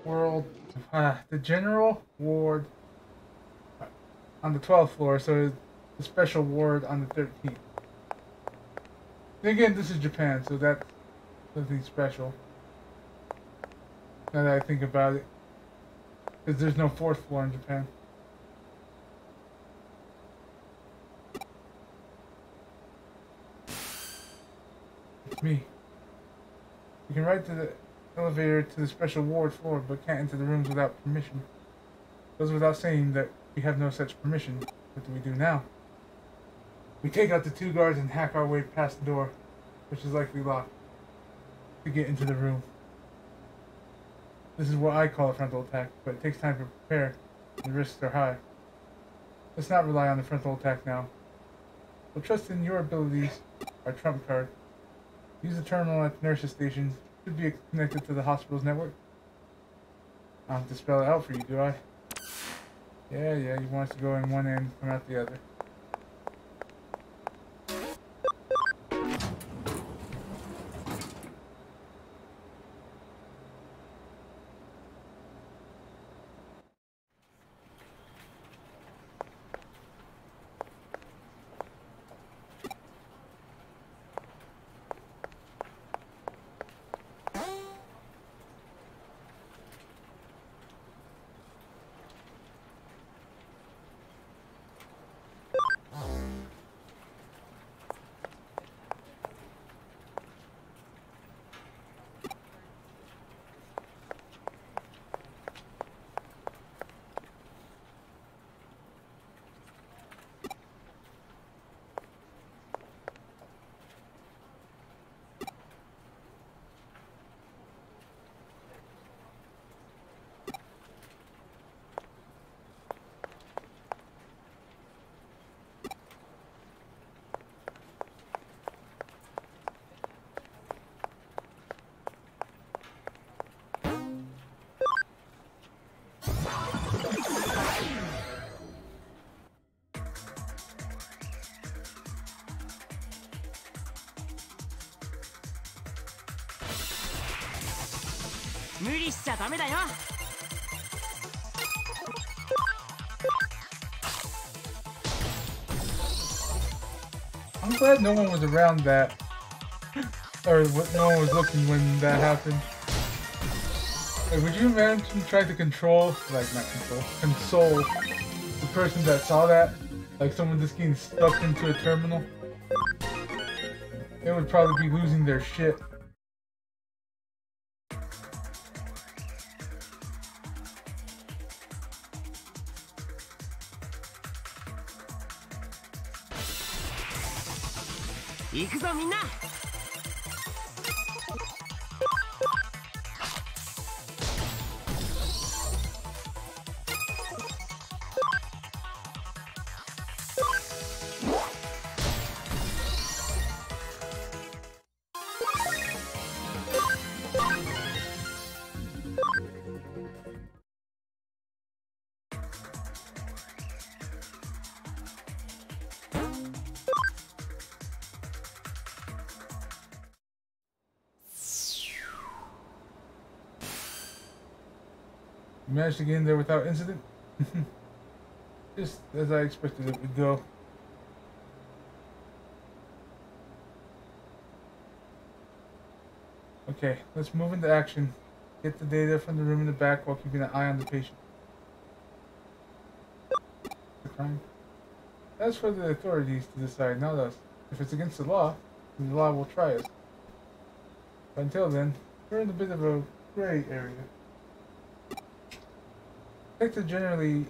world uh, the general ward on the 12th floor, so the special ward on the 13th. again, this is Japan, so that's something special. Now that I think about it. Because there's no fourth floor in Japan. Me. You can ride to the elevator to the special ward floor, but can't enter the rooms without permission. Goes without saying that we have no such permission. What do we do now? We take out the two guards and hack our way past the door, which is likely locked, to get into the room. This is what I call a frontal attack, but it takes time to prepare, and the risks are high. Let's not rely on the frontal attack now. We'll trust in your abilities, our trump card. Use the terminal at the nurse's station. Should be connected to the hospital's network. I don't have to spell it out for you, do I? Yeah, yeah, you want us to go in one end, come out the other. 無理しちゃダメだよ I'm glad no one was around that. or no one was looking when that happened. Like, would you imagine trying to control, like, not control, console the person that saw that? Like someone just getting stuck into a terminal? They would probably be losing their shit. Managed to get in there without incident. Just as I expected it would go. Okay, let's move into action. Get the data from the room in the back while keeping an eye on the patient. The crime. That's for the authorities to decide, not us. If it's against the law, the law will try us. But until then, we're in a bit of a gray area like to generally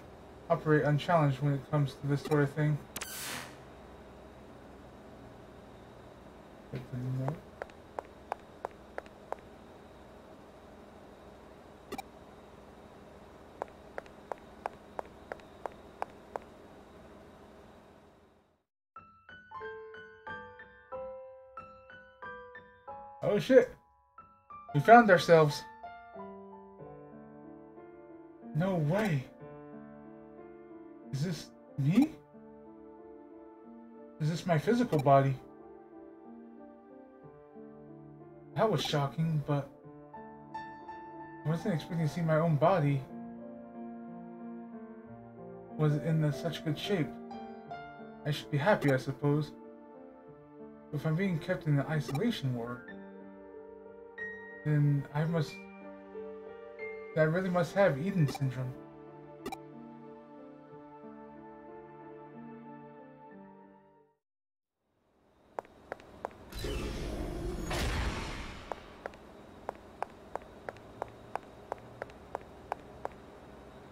operate unchallenged when it comes to this sort of thing. Oh shit! We found ourselves. Physical body? That was shocking, but I wasn't expecting to see my own body was in such good shape. I should be happy, I suppose. If I'm being kept in the isolation ward, then I must I really must have Eden syndrome.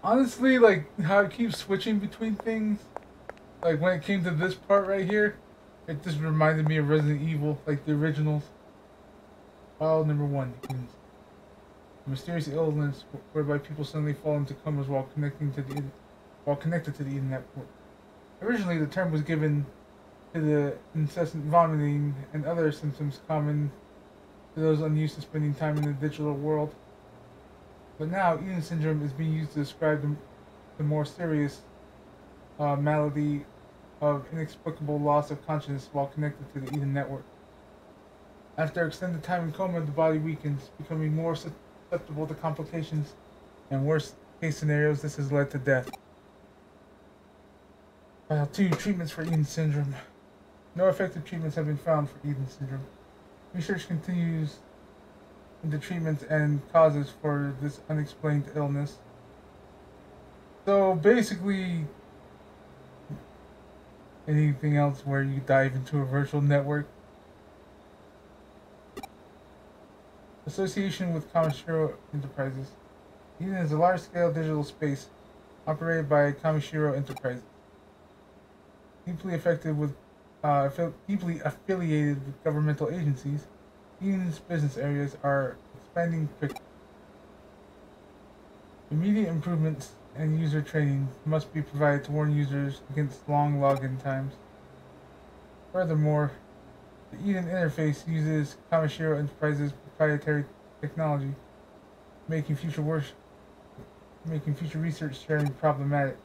Honestly, like how it keeps switching between things, like when it came to this part right here, it just reminded me of Resident Evil, like the originals. File number one, mysterious illness whereby people suddenly fall into comas while connecting to the while connected to the internet. Originally, the term was given to the incessant vomiting and other symptoms common to those unused to spending time in the digital world. But now, Eden syndrome is being used to describe the, the more serious uh, malady of inexplicable loss of consciousness while connected to the Eden network. After extended time in coma, the body weakens, becoming more susceptible to complications, and worst case scenarios, this has led to death. File 2. Treatments for Eden Syndrome. No effective treatments have been found for Eden Syndrome. Research continues into treatments and causes for this unexplained illness. So basically, anything else where you dive into a virtual network Association with Kamishiro Enterprises. Eden is a large-scale digital space operated by Kamishiro Enterprises. Deeply effective with uh, deeply affiliated with governmental agencies, Eden's business areas are expanding quickly. Immediate improvements and user training must be provided to warn users against long login times. Furthermore, the Eden interface uses Kamishiro Enterprises proprietary technology, making future making future research sharing problematic.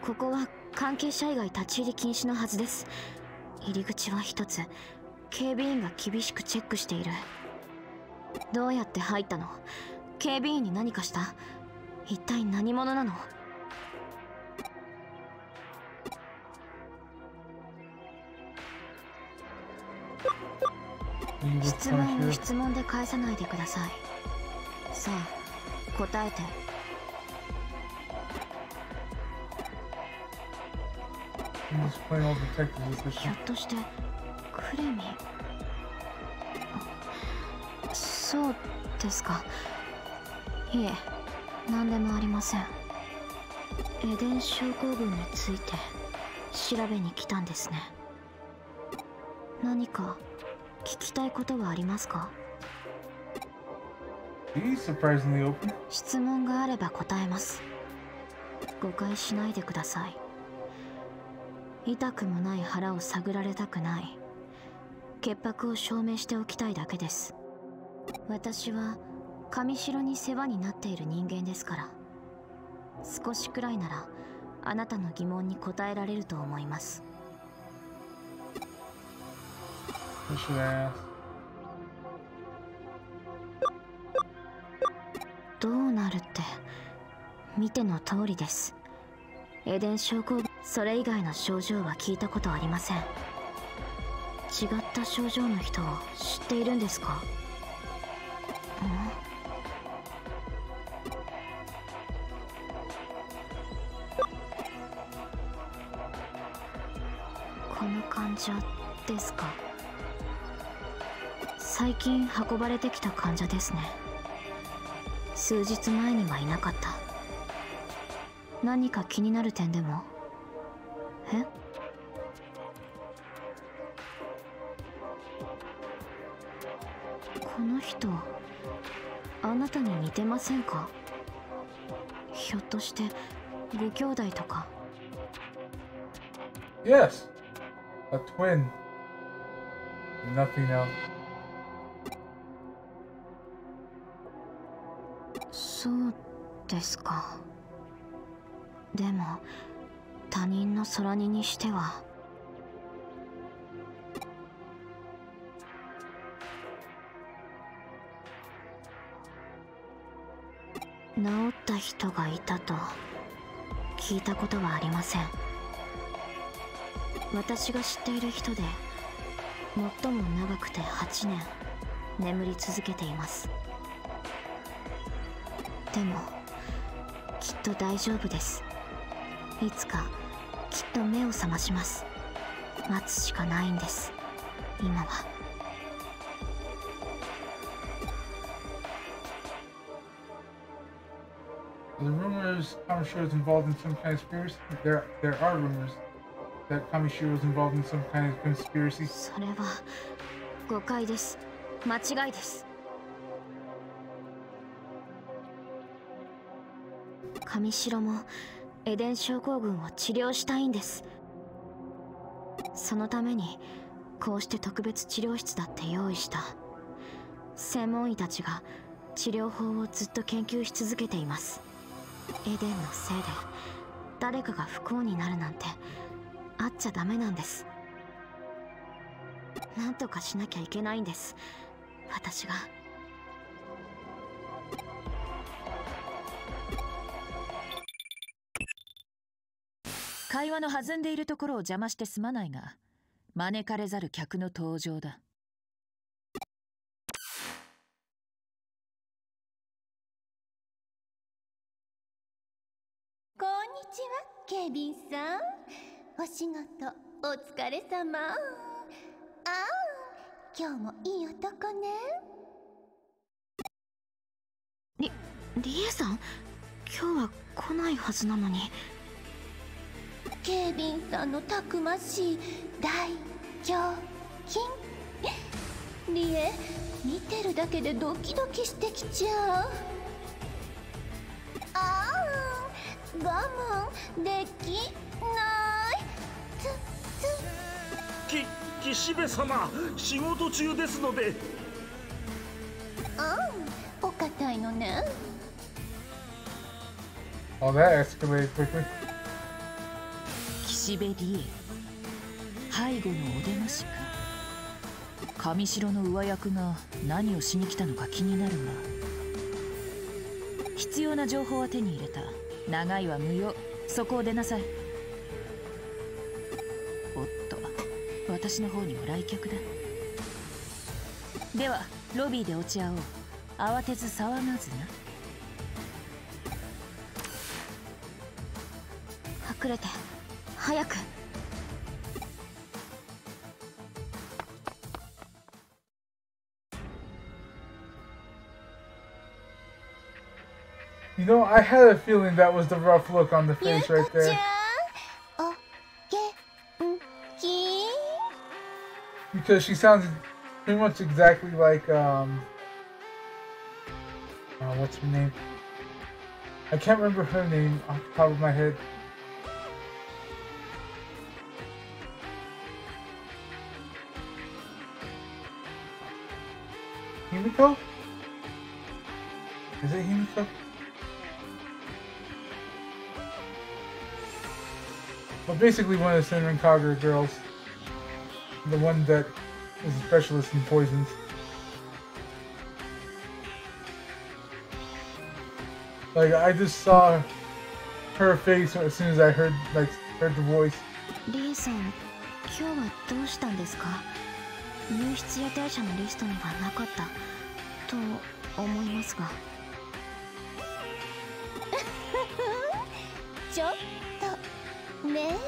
ここは関係者以外立ち入り禁止のはずです。入り口は一つ。警備員が厳しくチェックしている。どうやって入ったの？警備員に何かした？一体何者なの？質問を質問で返さないでくださいさあ答えて。ひょっとしてクレミ。そうですか。いえ何でもありません。エデン症候群について調べに来たんですね。何か聞きたいことはありますか？質問があれば答えます。誤解しないでください。痛くもない腹を探られたくない。潔白を証明しておきたいだけです。私は上城に世話になっている人間ですから。少しくらいならあなたの疑問に答えられると思いますどうなるって見ての通りです。エデン症候群それ以外の症状は聞いたことありません。違った症状の人を知っているんですか？ん？この患者ですか？最近運ばれてきた患者ですね。数日前にはいなかった。何か気になる点でも？え？この人あなたに似てませんか？ひょっとしてご兄弟とか？Yes, a twin. Nothing else. そうですか。でも他人の空似にしては。治った人がいたと聞いたことはありません。私が知っている人で最も長くて8年眠り続けています。でもきっと大丈夫ですいつかきっと目を覚まします待つしかないんです今は The rumors Kamishiro is involved in some kind of conspiracy. There, there are rumors that Kamishiro is involved in some kind of conspiracy. それは誤解です間違いです上白もエデン症候群を治療したいんです。そのためにこうして特別治療室だって用意した。専門医たちが治療法をずっと研究し続けています。エデンのせいで誰かが不幸になるなんてあっちゃダメなんです。なんとかしなきゃいけないんです。私が会話の弾んでいるところを邪魔してすまないが招かれざる客の登場だ。こんにちは警備員さん。お仕事お疲れ様。ああ今日もいい男ね。りリエさん？今日は来ないはずなのに警備員さんのたくましい大胸筋リエ見てるだけでドキドキしてきちゃう。ああ我慢できない。つつき岸辺様仕事中ですのでああお堅い。のね Oh, that escalated quickly. 岸辺理恵背後のお出ましか上城の上役が何をしに来たのか気になるが。必要な情報は手に入れた。長いは無用。そこを出なさい。おっと私の方にも来客だ。ではロビーで落ち合おう慌てず騒がずな。隠れて。早く You know, I had a feeling that was the rough look on the face right there. Because she sounds pretty much exactly like, um... Uh, what's her name? I can't remember her name off the top of my head. Himiko? Is it Himiko? Well, basically one of the Senran Kagura girls. The one that is a specialist in poisons. Like, I just saw her face as soon as I heard, like, heard the voice. リーさん今日はどうしたんですか入室予定者のリストにはなかった と思いますが。ちょっとねえ。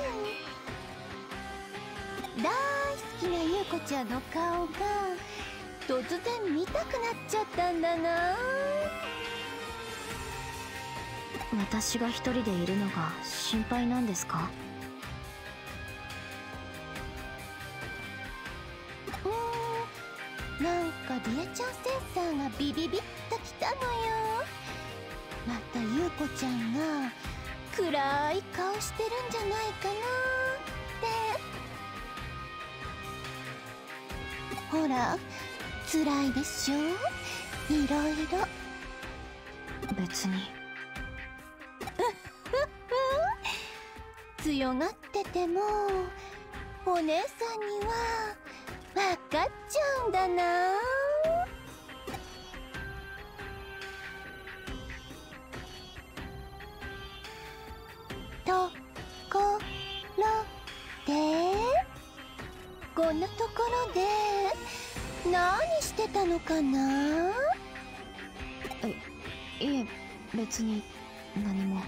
大好きな優子ちゃんの顔が突然見たくなっちゃったんだな。私が一人でいるのが心配なんですか？なんかリエちゃんセンサーがビビビッときたのよ。また優子ちゃんが暗い顔してるんじゃないかなって。ほら辛いでしょ？いろいろ。別に。強がっててもお姉さんには分かっちゃうんだななところで何してたのかな？いえ別に何も。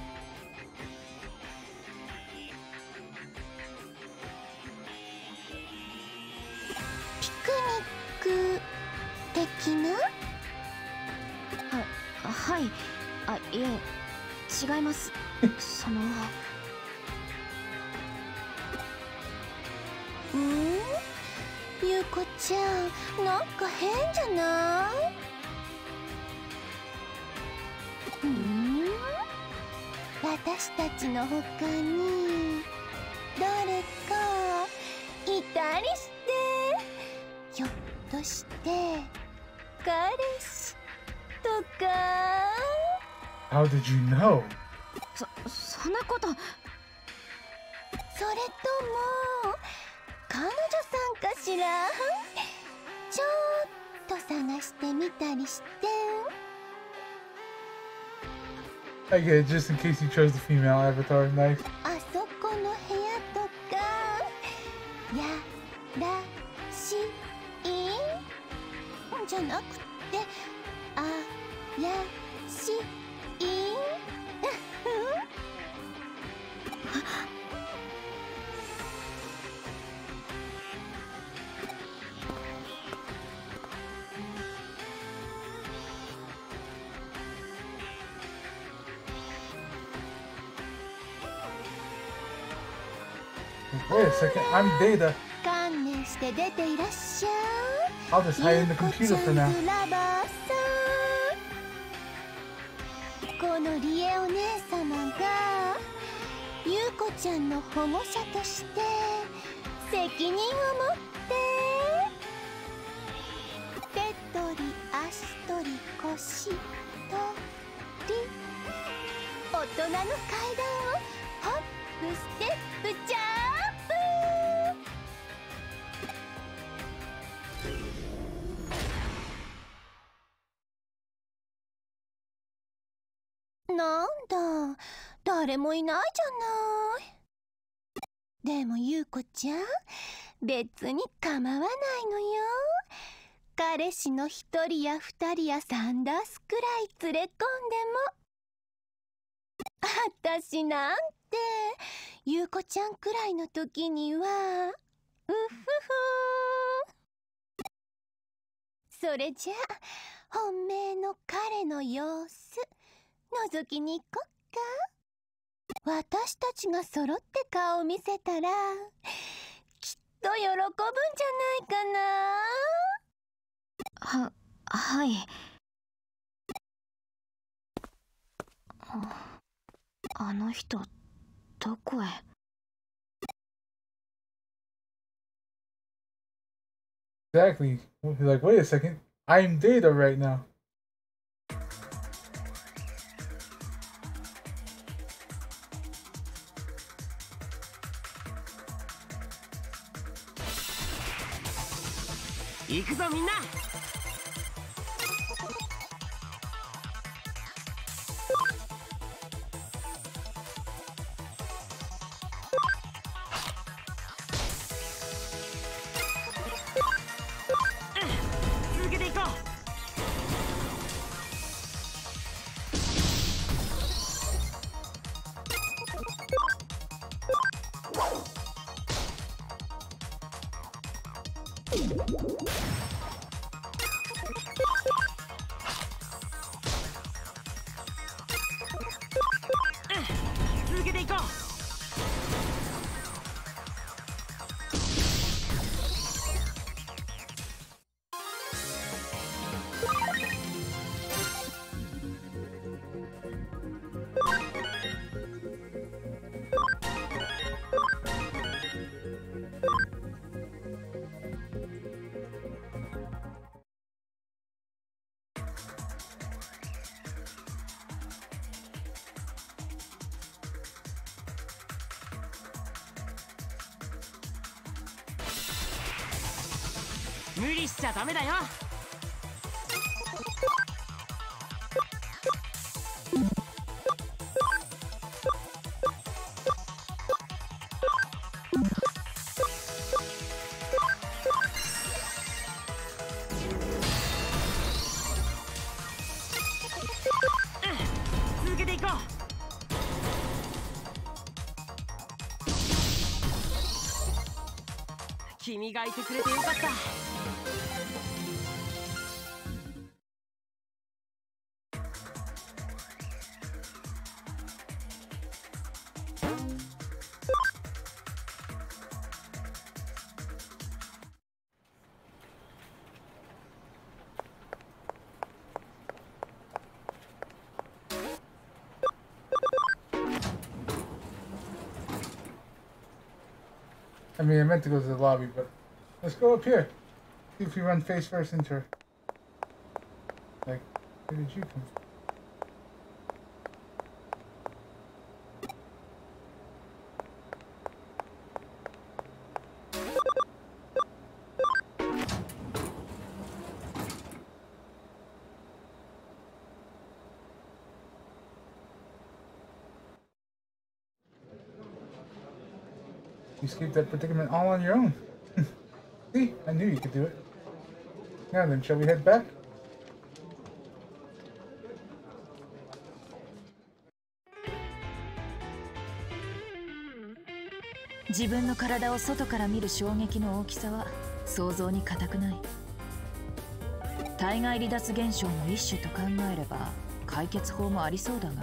ピクニック的な？ははい。あいえ違います。そのゆうこちゃんなんか変じゃない？うん私たちの他に誰かいたりしてひょっとして彼氏とか？How did you know? そそんなこと。それとも彼女さんかしらちょっと探してみたりして I get it, just in case you chose the female avatar. Nice. あそこの部屋とかやらしいんじゃなくてあやしい Wait a second, I'm Data. I'll just hide in the computer for now. このリエお姉様が優子ちゃんの保護者として責任を持って手取り足取り腰取り大人の階段をホップステップジャーンなんだ。誰もいないじゃない。でも優子ちゃん別に構わないのよ。彼氏の一人や二人や三ダースくらい連れ込んでも。あたしなんて。優子ちゃんくらいの時にはうふふ。それじゃあ本命の彼の様子。覗きに行こっか私たちが揃って顔を見せたらきっと喜ぶんじゃないかなははいあの人どこへ？Exactly. He's like, wait a second. I'm Data right now. 行くぞみんな！ちゃダメだよ。君がいてくれてよかった。Mean, I meant to go to the lobby, but let's go up here. See if we run face first into her. Like, where did you come from? That predicament all on your own. See, I knew you could do it. Now then, shall we head back? 自分の体を外から見る衝撃の大きさは想像に難くない体外離脱現象の一種と考えれば解決法もありそうだが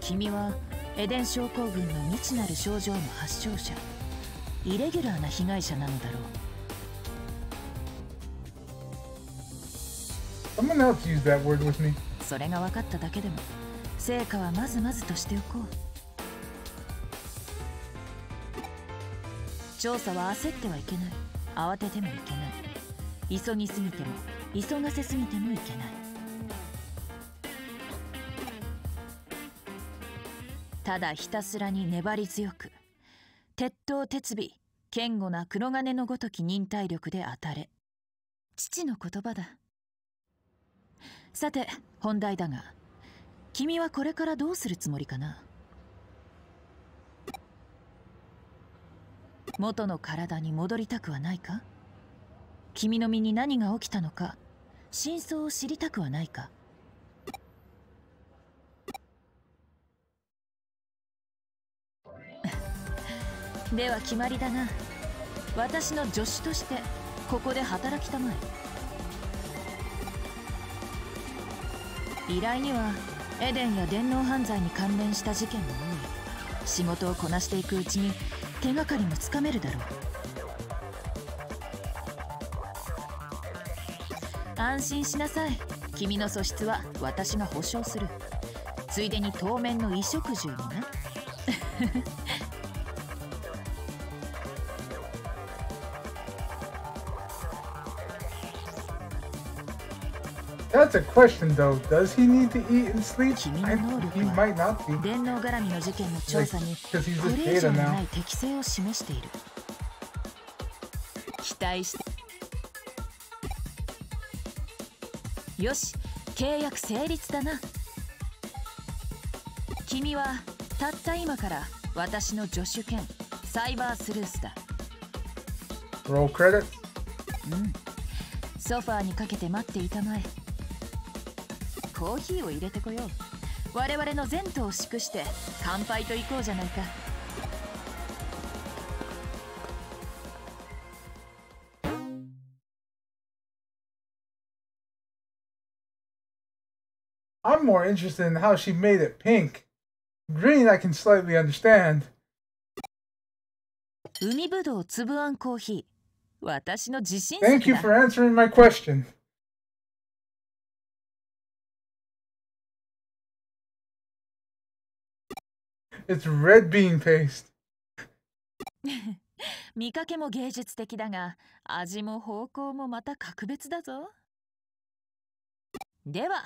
君はエデン症候群の未知なる症状の発症者。イレギュラーな被害者なのだろう。Someone else used that word with me. それが分かっただけでも成果はまずまずとしておこう。調査は焦ってはいけない。慌ててもいけない。急ぎすぎても急がせすぎてもいけないただひたすらに粘り強く鉄頭鉄尾堅固な黒金のごとき忍耐力で当たれ。父の言葉だ。さて本題だが君はこれからどうするつもりかな？元の体に戻りたくはないか？君の身に何が起きたのか？真相を知りたくはないか？では決まりだな。私の助手としてここで働きたまえ。依頼にはエデンや電脳犯罪に関連した事件も多い。仕事をこなしていくうちに手がかりもつかめるだろう。安心しなさい。君の素質は私が保証する。ついでに当面の衣食住もな。That's a question though. Does he need to eat and sleep? I, he might not be. 電脳絡みの事件の調査に適性を示している期待してよし契約成立だな君はたった今から私の助手兼サイバースルースだ Roll credit. うんソファーにかけて待っていたまえコーヒーを入れてこよう我々の前途を祝して乾杯と行こうじゃないか I'm more interested in how she made it pink. Green I can slightly understand. 海ぶどう粒あんコーヒー私の自信 Thank 作 you だ for answering my question. It's red bean paste. 見かけも芸術的だが味も方向もまた格別だぞでは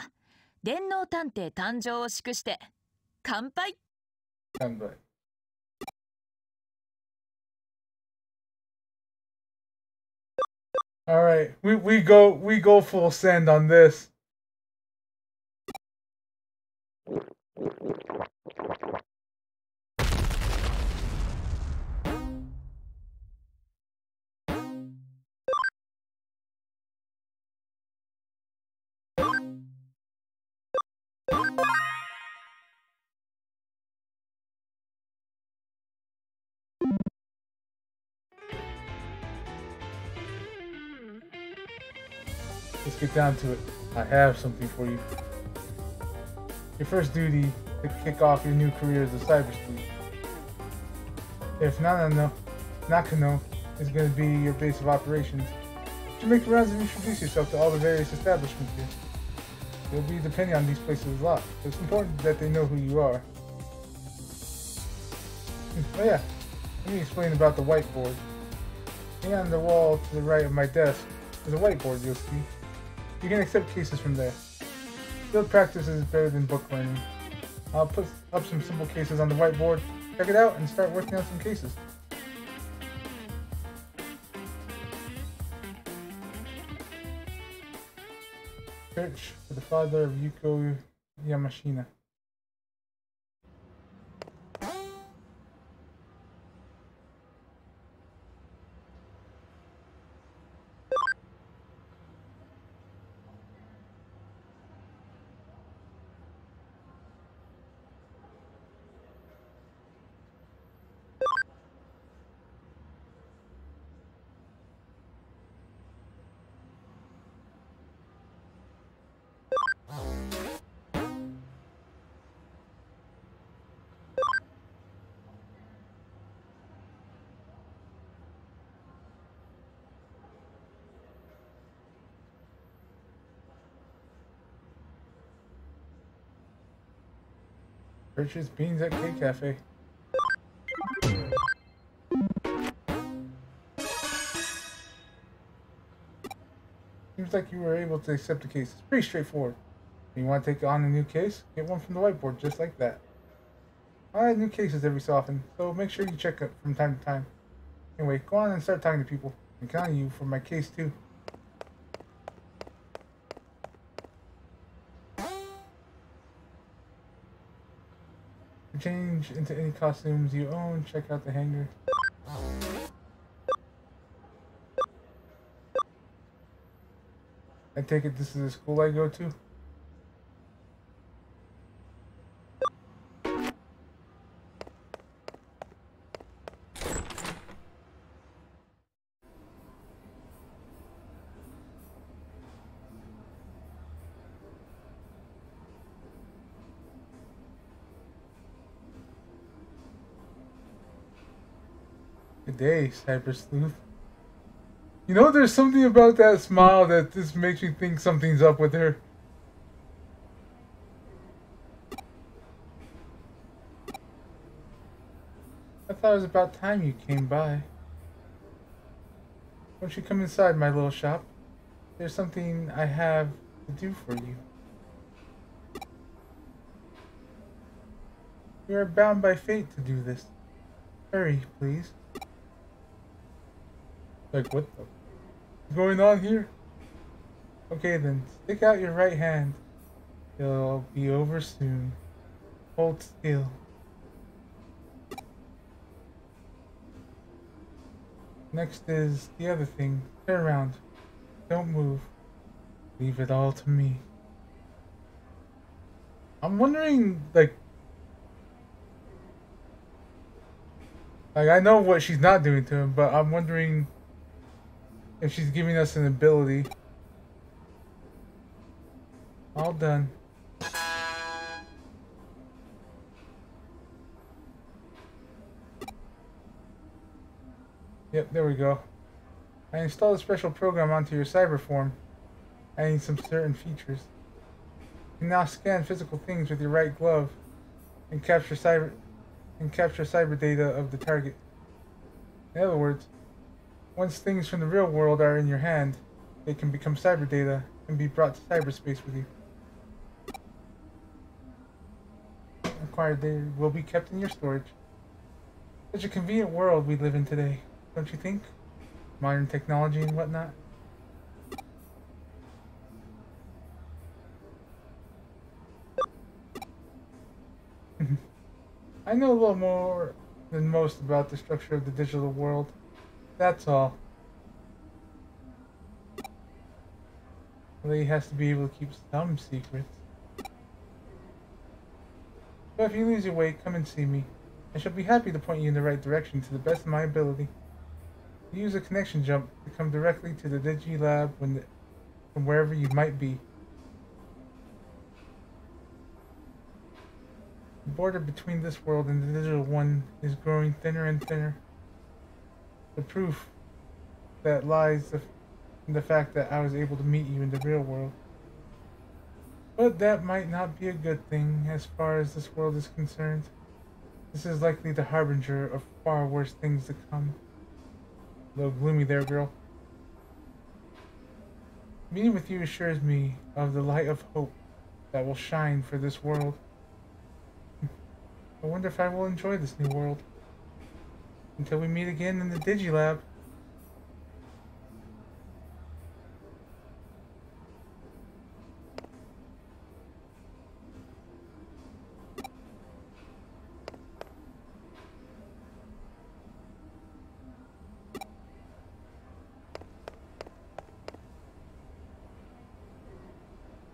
電脳探偵誕生を祝して乾杯 I'm good. All right, we we go we go full send on this. Let's get down to it. I have something for you. Your first duty to kick off your new career as a cyber sleuth. If Nanano, Nakano is going to be your base of operations, you make the rounds and introduce yourself to all the various establishments here. You'll be depending on these places a lot, it's important that they know who you are. Hmm, oh yeah, let me explain about the whiteboard. Hang on the wall to the right of my desk is a whiteboard you'll see. You can accept cases from there. Field practice is better than book learning. I'll put up some simple cases on the whiteboard. Check it out and start working on some cases. Search for the father of Yuko Yamashina. Purchase beans at K Cafe. Seems like you were able to accept the case. It's pretty straightforward. You want to take on a new case? Get one from the whiteboard, just like that. I add new cases every so often, so make sure you check it from time to time. Anyway, go on and start talking to people. I'm counting you for my case too. To change into any costumes you own, check out the hangar. I take it this is the school I go to? Day, Cyber Sleuth. You know, there's something about that smile that just makes me think something's up with her. I thought it was about time you came by. Won't you come inside my little shop? There's something I have to do for you. You are bound by fate to do this. Hurry, please. Like, what going on here? Okay then, stick out your right hand. It'll be over soon. Hold still. Next is the other thing. Turn around. Don't move. Leave it all to me. I'm wondering, like, like I know what she's not doing to him, but I'm wondering if she's giving us an ability. All done. Yep, there we go. I installed a special program onto your cyber form, adding some certain features. You can now scan physical things with your right glove and capture cyber and capture cyber data of the target. In other words, once things from the real world are in your hand, they can become cyber data and be brought to cyberspace with you. Acquired data will be kept in your storage. Such a convenient world we live in today, don't you think? Modern technology and whatnot. I know a little more than most about the structure of the digital world. That's all. Well, he has to be able to keep some secrets. But if you lose your way, come and see me. I shall be happy to point you in the right direction to the best of my ability. Use a connection jump to come directly to the Digi Lab when the, from wherever you might be. The border between this world and the digital one is growing thinner and thinner the proof that lies in the fact that I was able to meet you in the real world. But that might not be a good thing as far as this world is concerned. This is likely the harbinger of far worse things to come. A little gloomy there, girl. Meeting with you assures me of the light of hope that will shine for this world. I wonder if I will enjoy this new world. Until we meet again in the Digilab.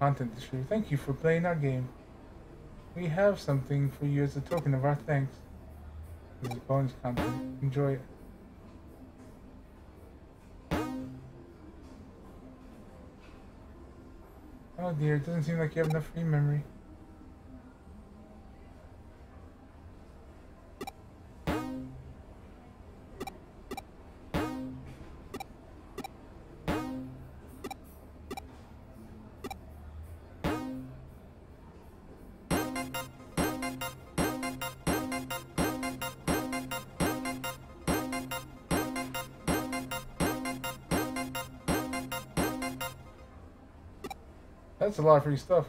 Content issue. Thank you for playing our game. We have something for you as a token of our thanks. This content. Enjoy it. Oh dear, it doesn't seem like you have enough free memory. That's a lot of free stuff.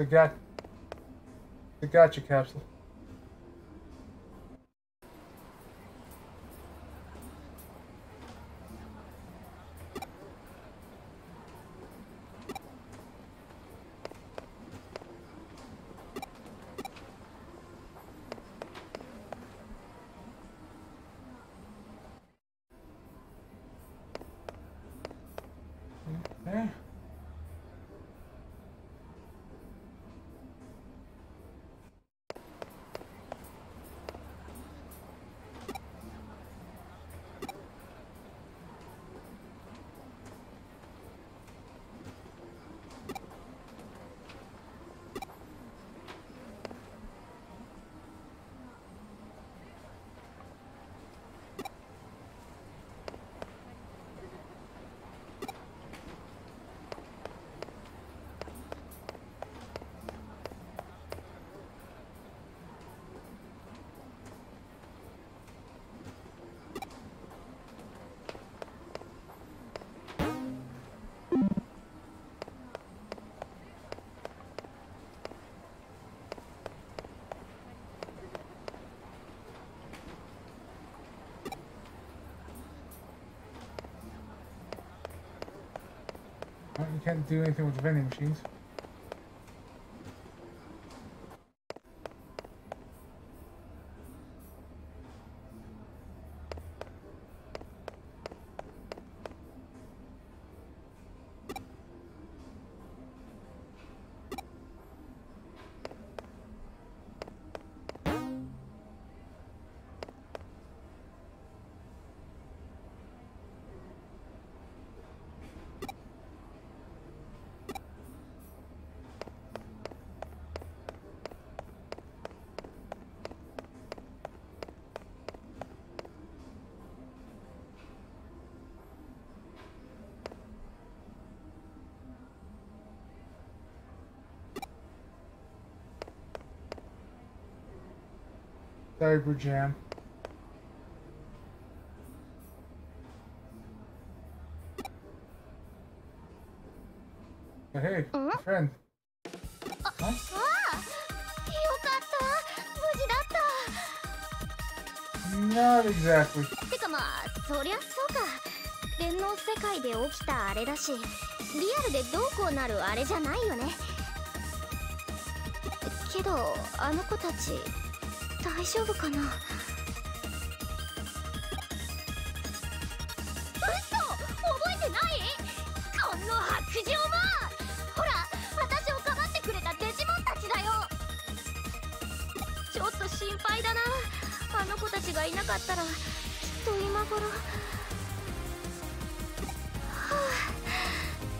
They got, they got you, Capsule. Can't do anything with vending machines. Cyber Jam. よかった無事だっ Not exactly. たてかまあそりゃそうか電脳世界で起きたあれだしリアルでどうこうなるあれじゃないよねけどあの子たち大丈夫かな？嘘！覚えてない？この白状もほら私をかばってくれたデジモンたちだよ！ちょっと心配だな。あの子たちがいなかったらきっと今頃。は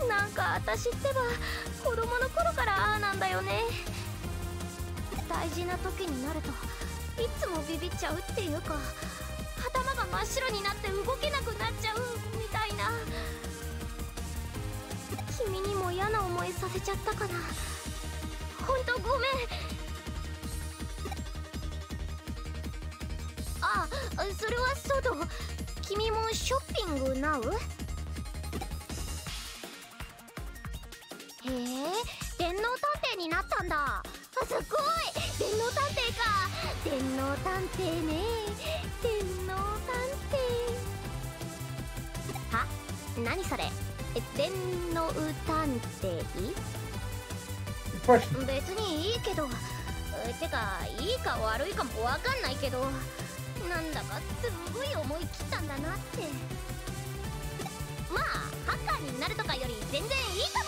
あなんか私ってば子供の頃からああなんだよね。大事な時になるともビビっちゃうっていうか頭が真っ白になって動けなくなっちゃうみたいな。君にも嫌な思いさせちゃったかな。ほんとごめん。あそれはそうと君もショッピングなう？え電脳探偵別にいいけどえてかいいか悪いかもわかんないけどなんだかすごい思い切ったんだなって。まあハッカーになるとかより全然いいか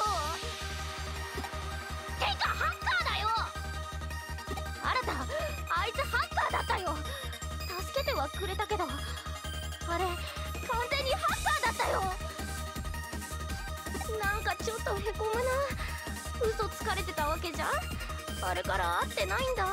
ないんだ。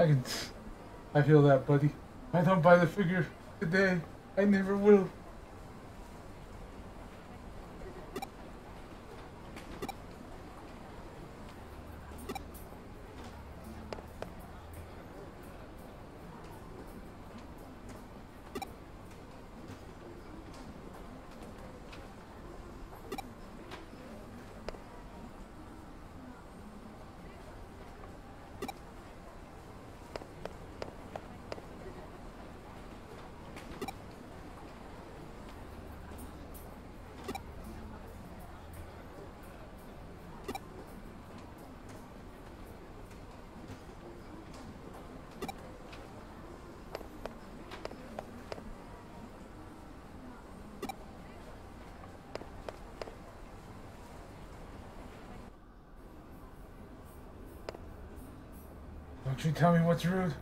I can. I feel that, buddy. I don't buy the figure today. I never will. Don't you tell me what's rude.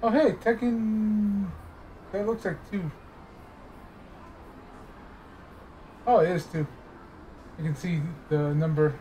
Oh hey, Tekken... That looks like two. Oh, it is too. You can see the number.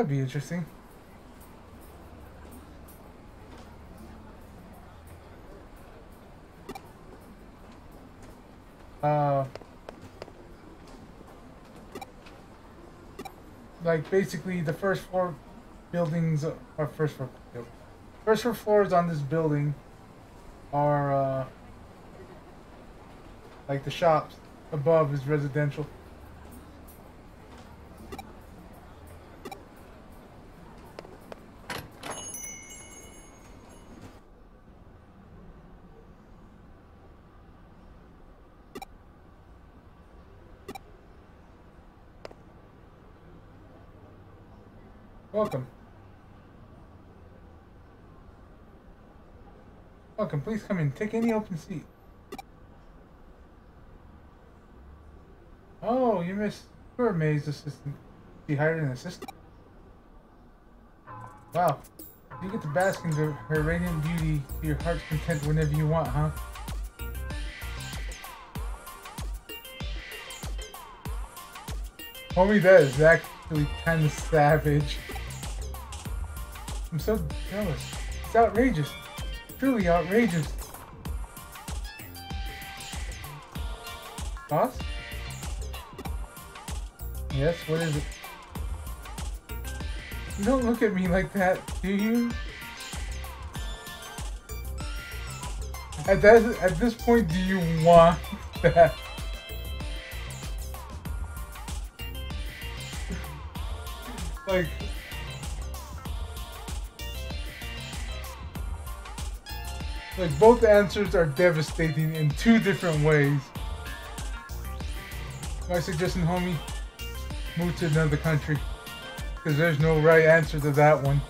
That'd be interesting. Uh, like basically the first floor buildings or first floor first floor floors on this building are uh, like the shops above is residential. Welcome. Welcome, please come in. Take any open seat. Oh, you missed. You're May's assistant. She hired an assistant. Wow. You get to bask in her radiant beauty to your heart's content whenever you want, huh? Homie, that is actually kind of savage. I'm so jealous. It's outrageous. Truly outrageous. Boss? Yes, what is it? You don't look at me like that, do you? At that at this point do you want that? Like both answers are devastating in two different ways. My suggestion, homie, move to another country. Because there's no right answer to that one.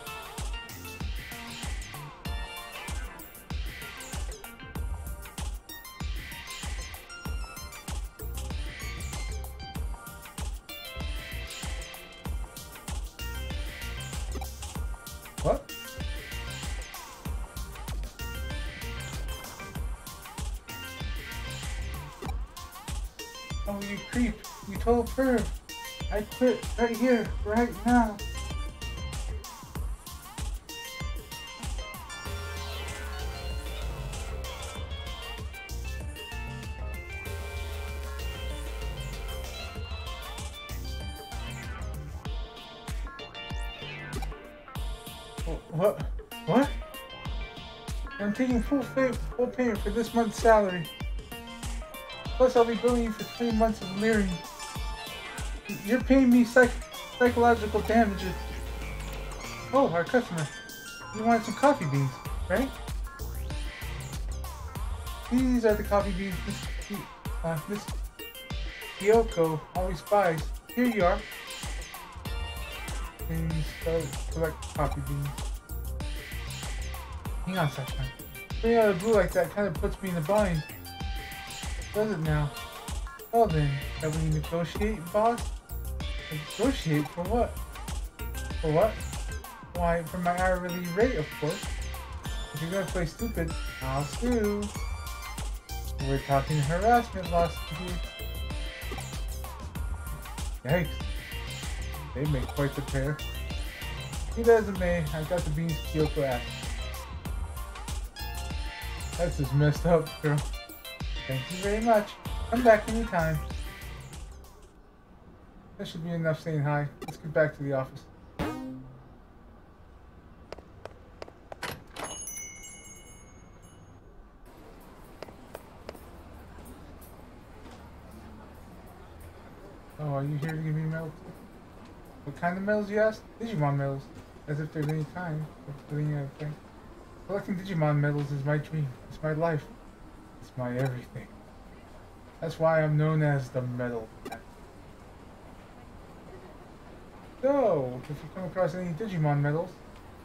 Taking full, pay full payment for this month's salary. Plus, I'll be billing you for three months of leering. You're paying me psych psychological damages. Oh, our customer. You wanted some coffee beans, right? These are the coffee beans Miss, uh, Kyoko always buys. Here you are. And you collect coffee beans. Hang on a second. Being out of blue like that kind of puts me in a bind. Does it now? Well then, shall we negotiate, boss? Negotiate for what? For what? Why, for my hourly rate, of course. If you're gonna play stupid, I'll sue. We're talking harassment lawsuit. Yikes. They make quite the pair. He doesn't may. I got the beans Kyoko asked. That's just messed up, girl. Thank you very much. Come back anytime. That should be enough saying hi. Let's get back to the office. Oh, are you here to give me medals? What kind of medals you asked? Digimon medals. As if there's any kind other thing. Collecting Digimon medals is my dream. It's my life. It's my everything. That's why I'm known as the Medal Man. So, if you come across any Digimon medals,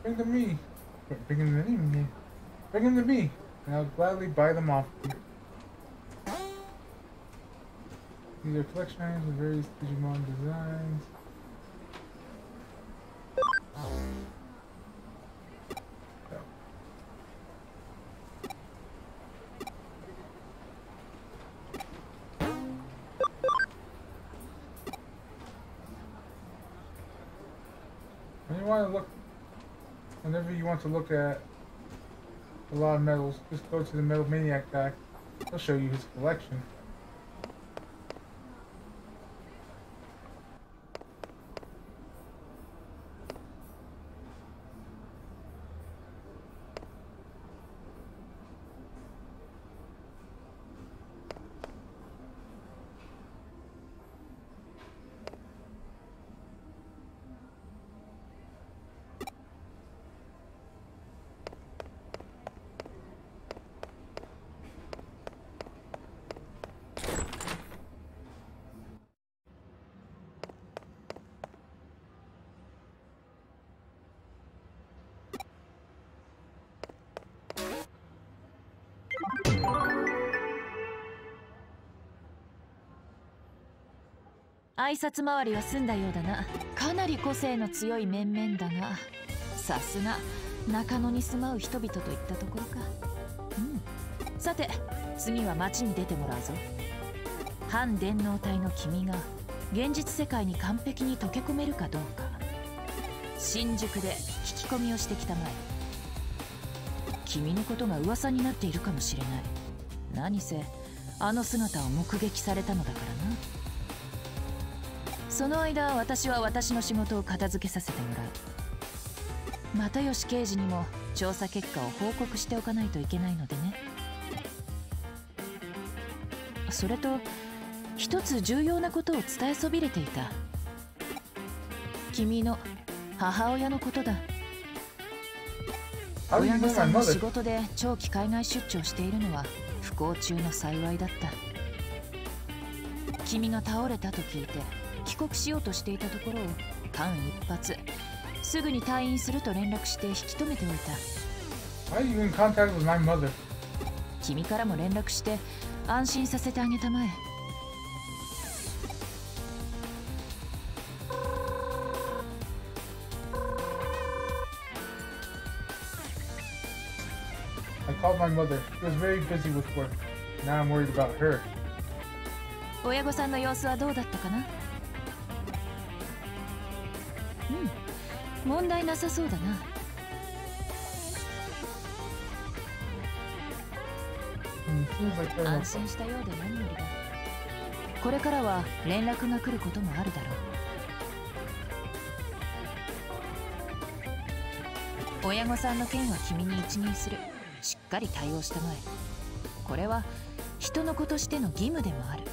bring them to me. Bring them to me. Bring them to me, and I'll gladly buy them off. These are collection items with various Digimon designs. Want to look at a lot of medals, just go to the Metal Maniac guy. He'll show you his collection. 挨拶回りは済んだようだな。かなり個性の強い面々だがさすが。中野に住まう人々といったところか。うん。さて次は町に出てもらうぞ。反電脳体の君が現実世界に完璧に溶け込めるかどうか。新宿で聞き込みをしてきたまえ。君のことが噂になっているかもしれない。何せあの姿を目撃されたのだからな。その間私は私の仕事を片付けさせてもらう。又吉刑事にも調査結果を報告しておかないといけないのでね。それと一つ重要なことを伝えそびれていた。君の母親のことだ。親御さんが仕事で長期海外出張しているのは不幸中の幸いだった。君が倒れたと聞いて帰国しようとしていたところを間一髪。すぐに退院すると連絡して引き止めておいた。君からも連絡して安心させてあげたまえ。親御さんの様子はどうだったかな？問題なさそうだな。安心したようで何よりだ。これからは連絡が来ることもあるだろう。親御さんの件は君に一任する。しっかり対応したまえ。これは人の子としての義務でもある。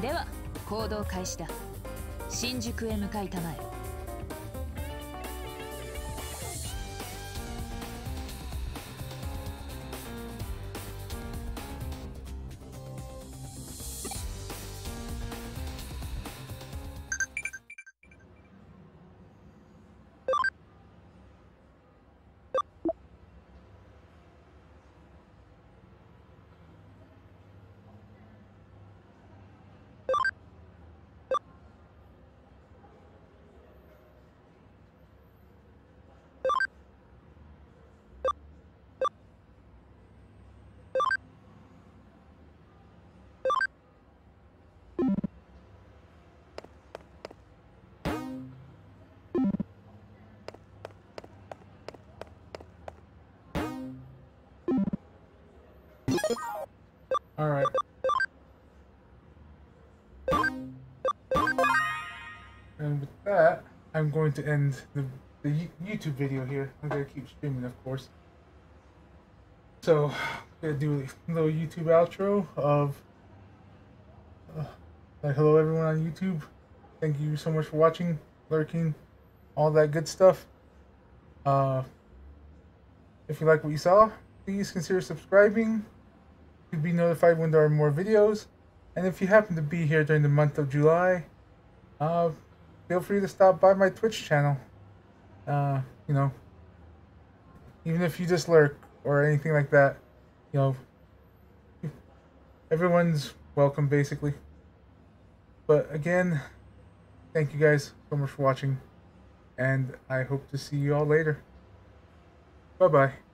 では行動開始だ新宿へ向かいたまえ。All right. And with that, I'm going to end the, the YouTube video here. I'm going to keep streaming, of course. So, I'm going to do a little YouTube outro of uh, like, hello everyone on YouTube. Thank you so much for watching, lurking, all that good stuff. Uh, if you like what you saw, please consider subscribing to be notified when there are more videos. And if you happen to be here during the month of July, uh, feel free to stop by my Twitch channel. Uh, you know, even if you just lurk or anything like that, you know, everyone's welcome basically. But again, thank you guys so much for watching, and I hope to see you all later. Bye bye.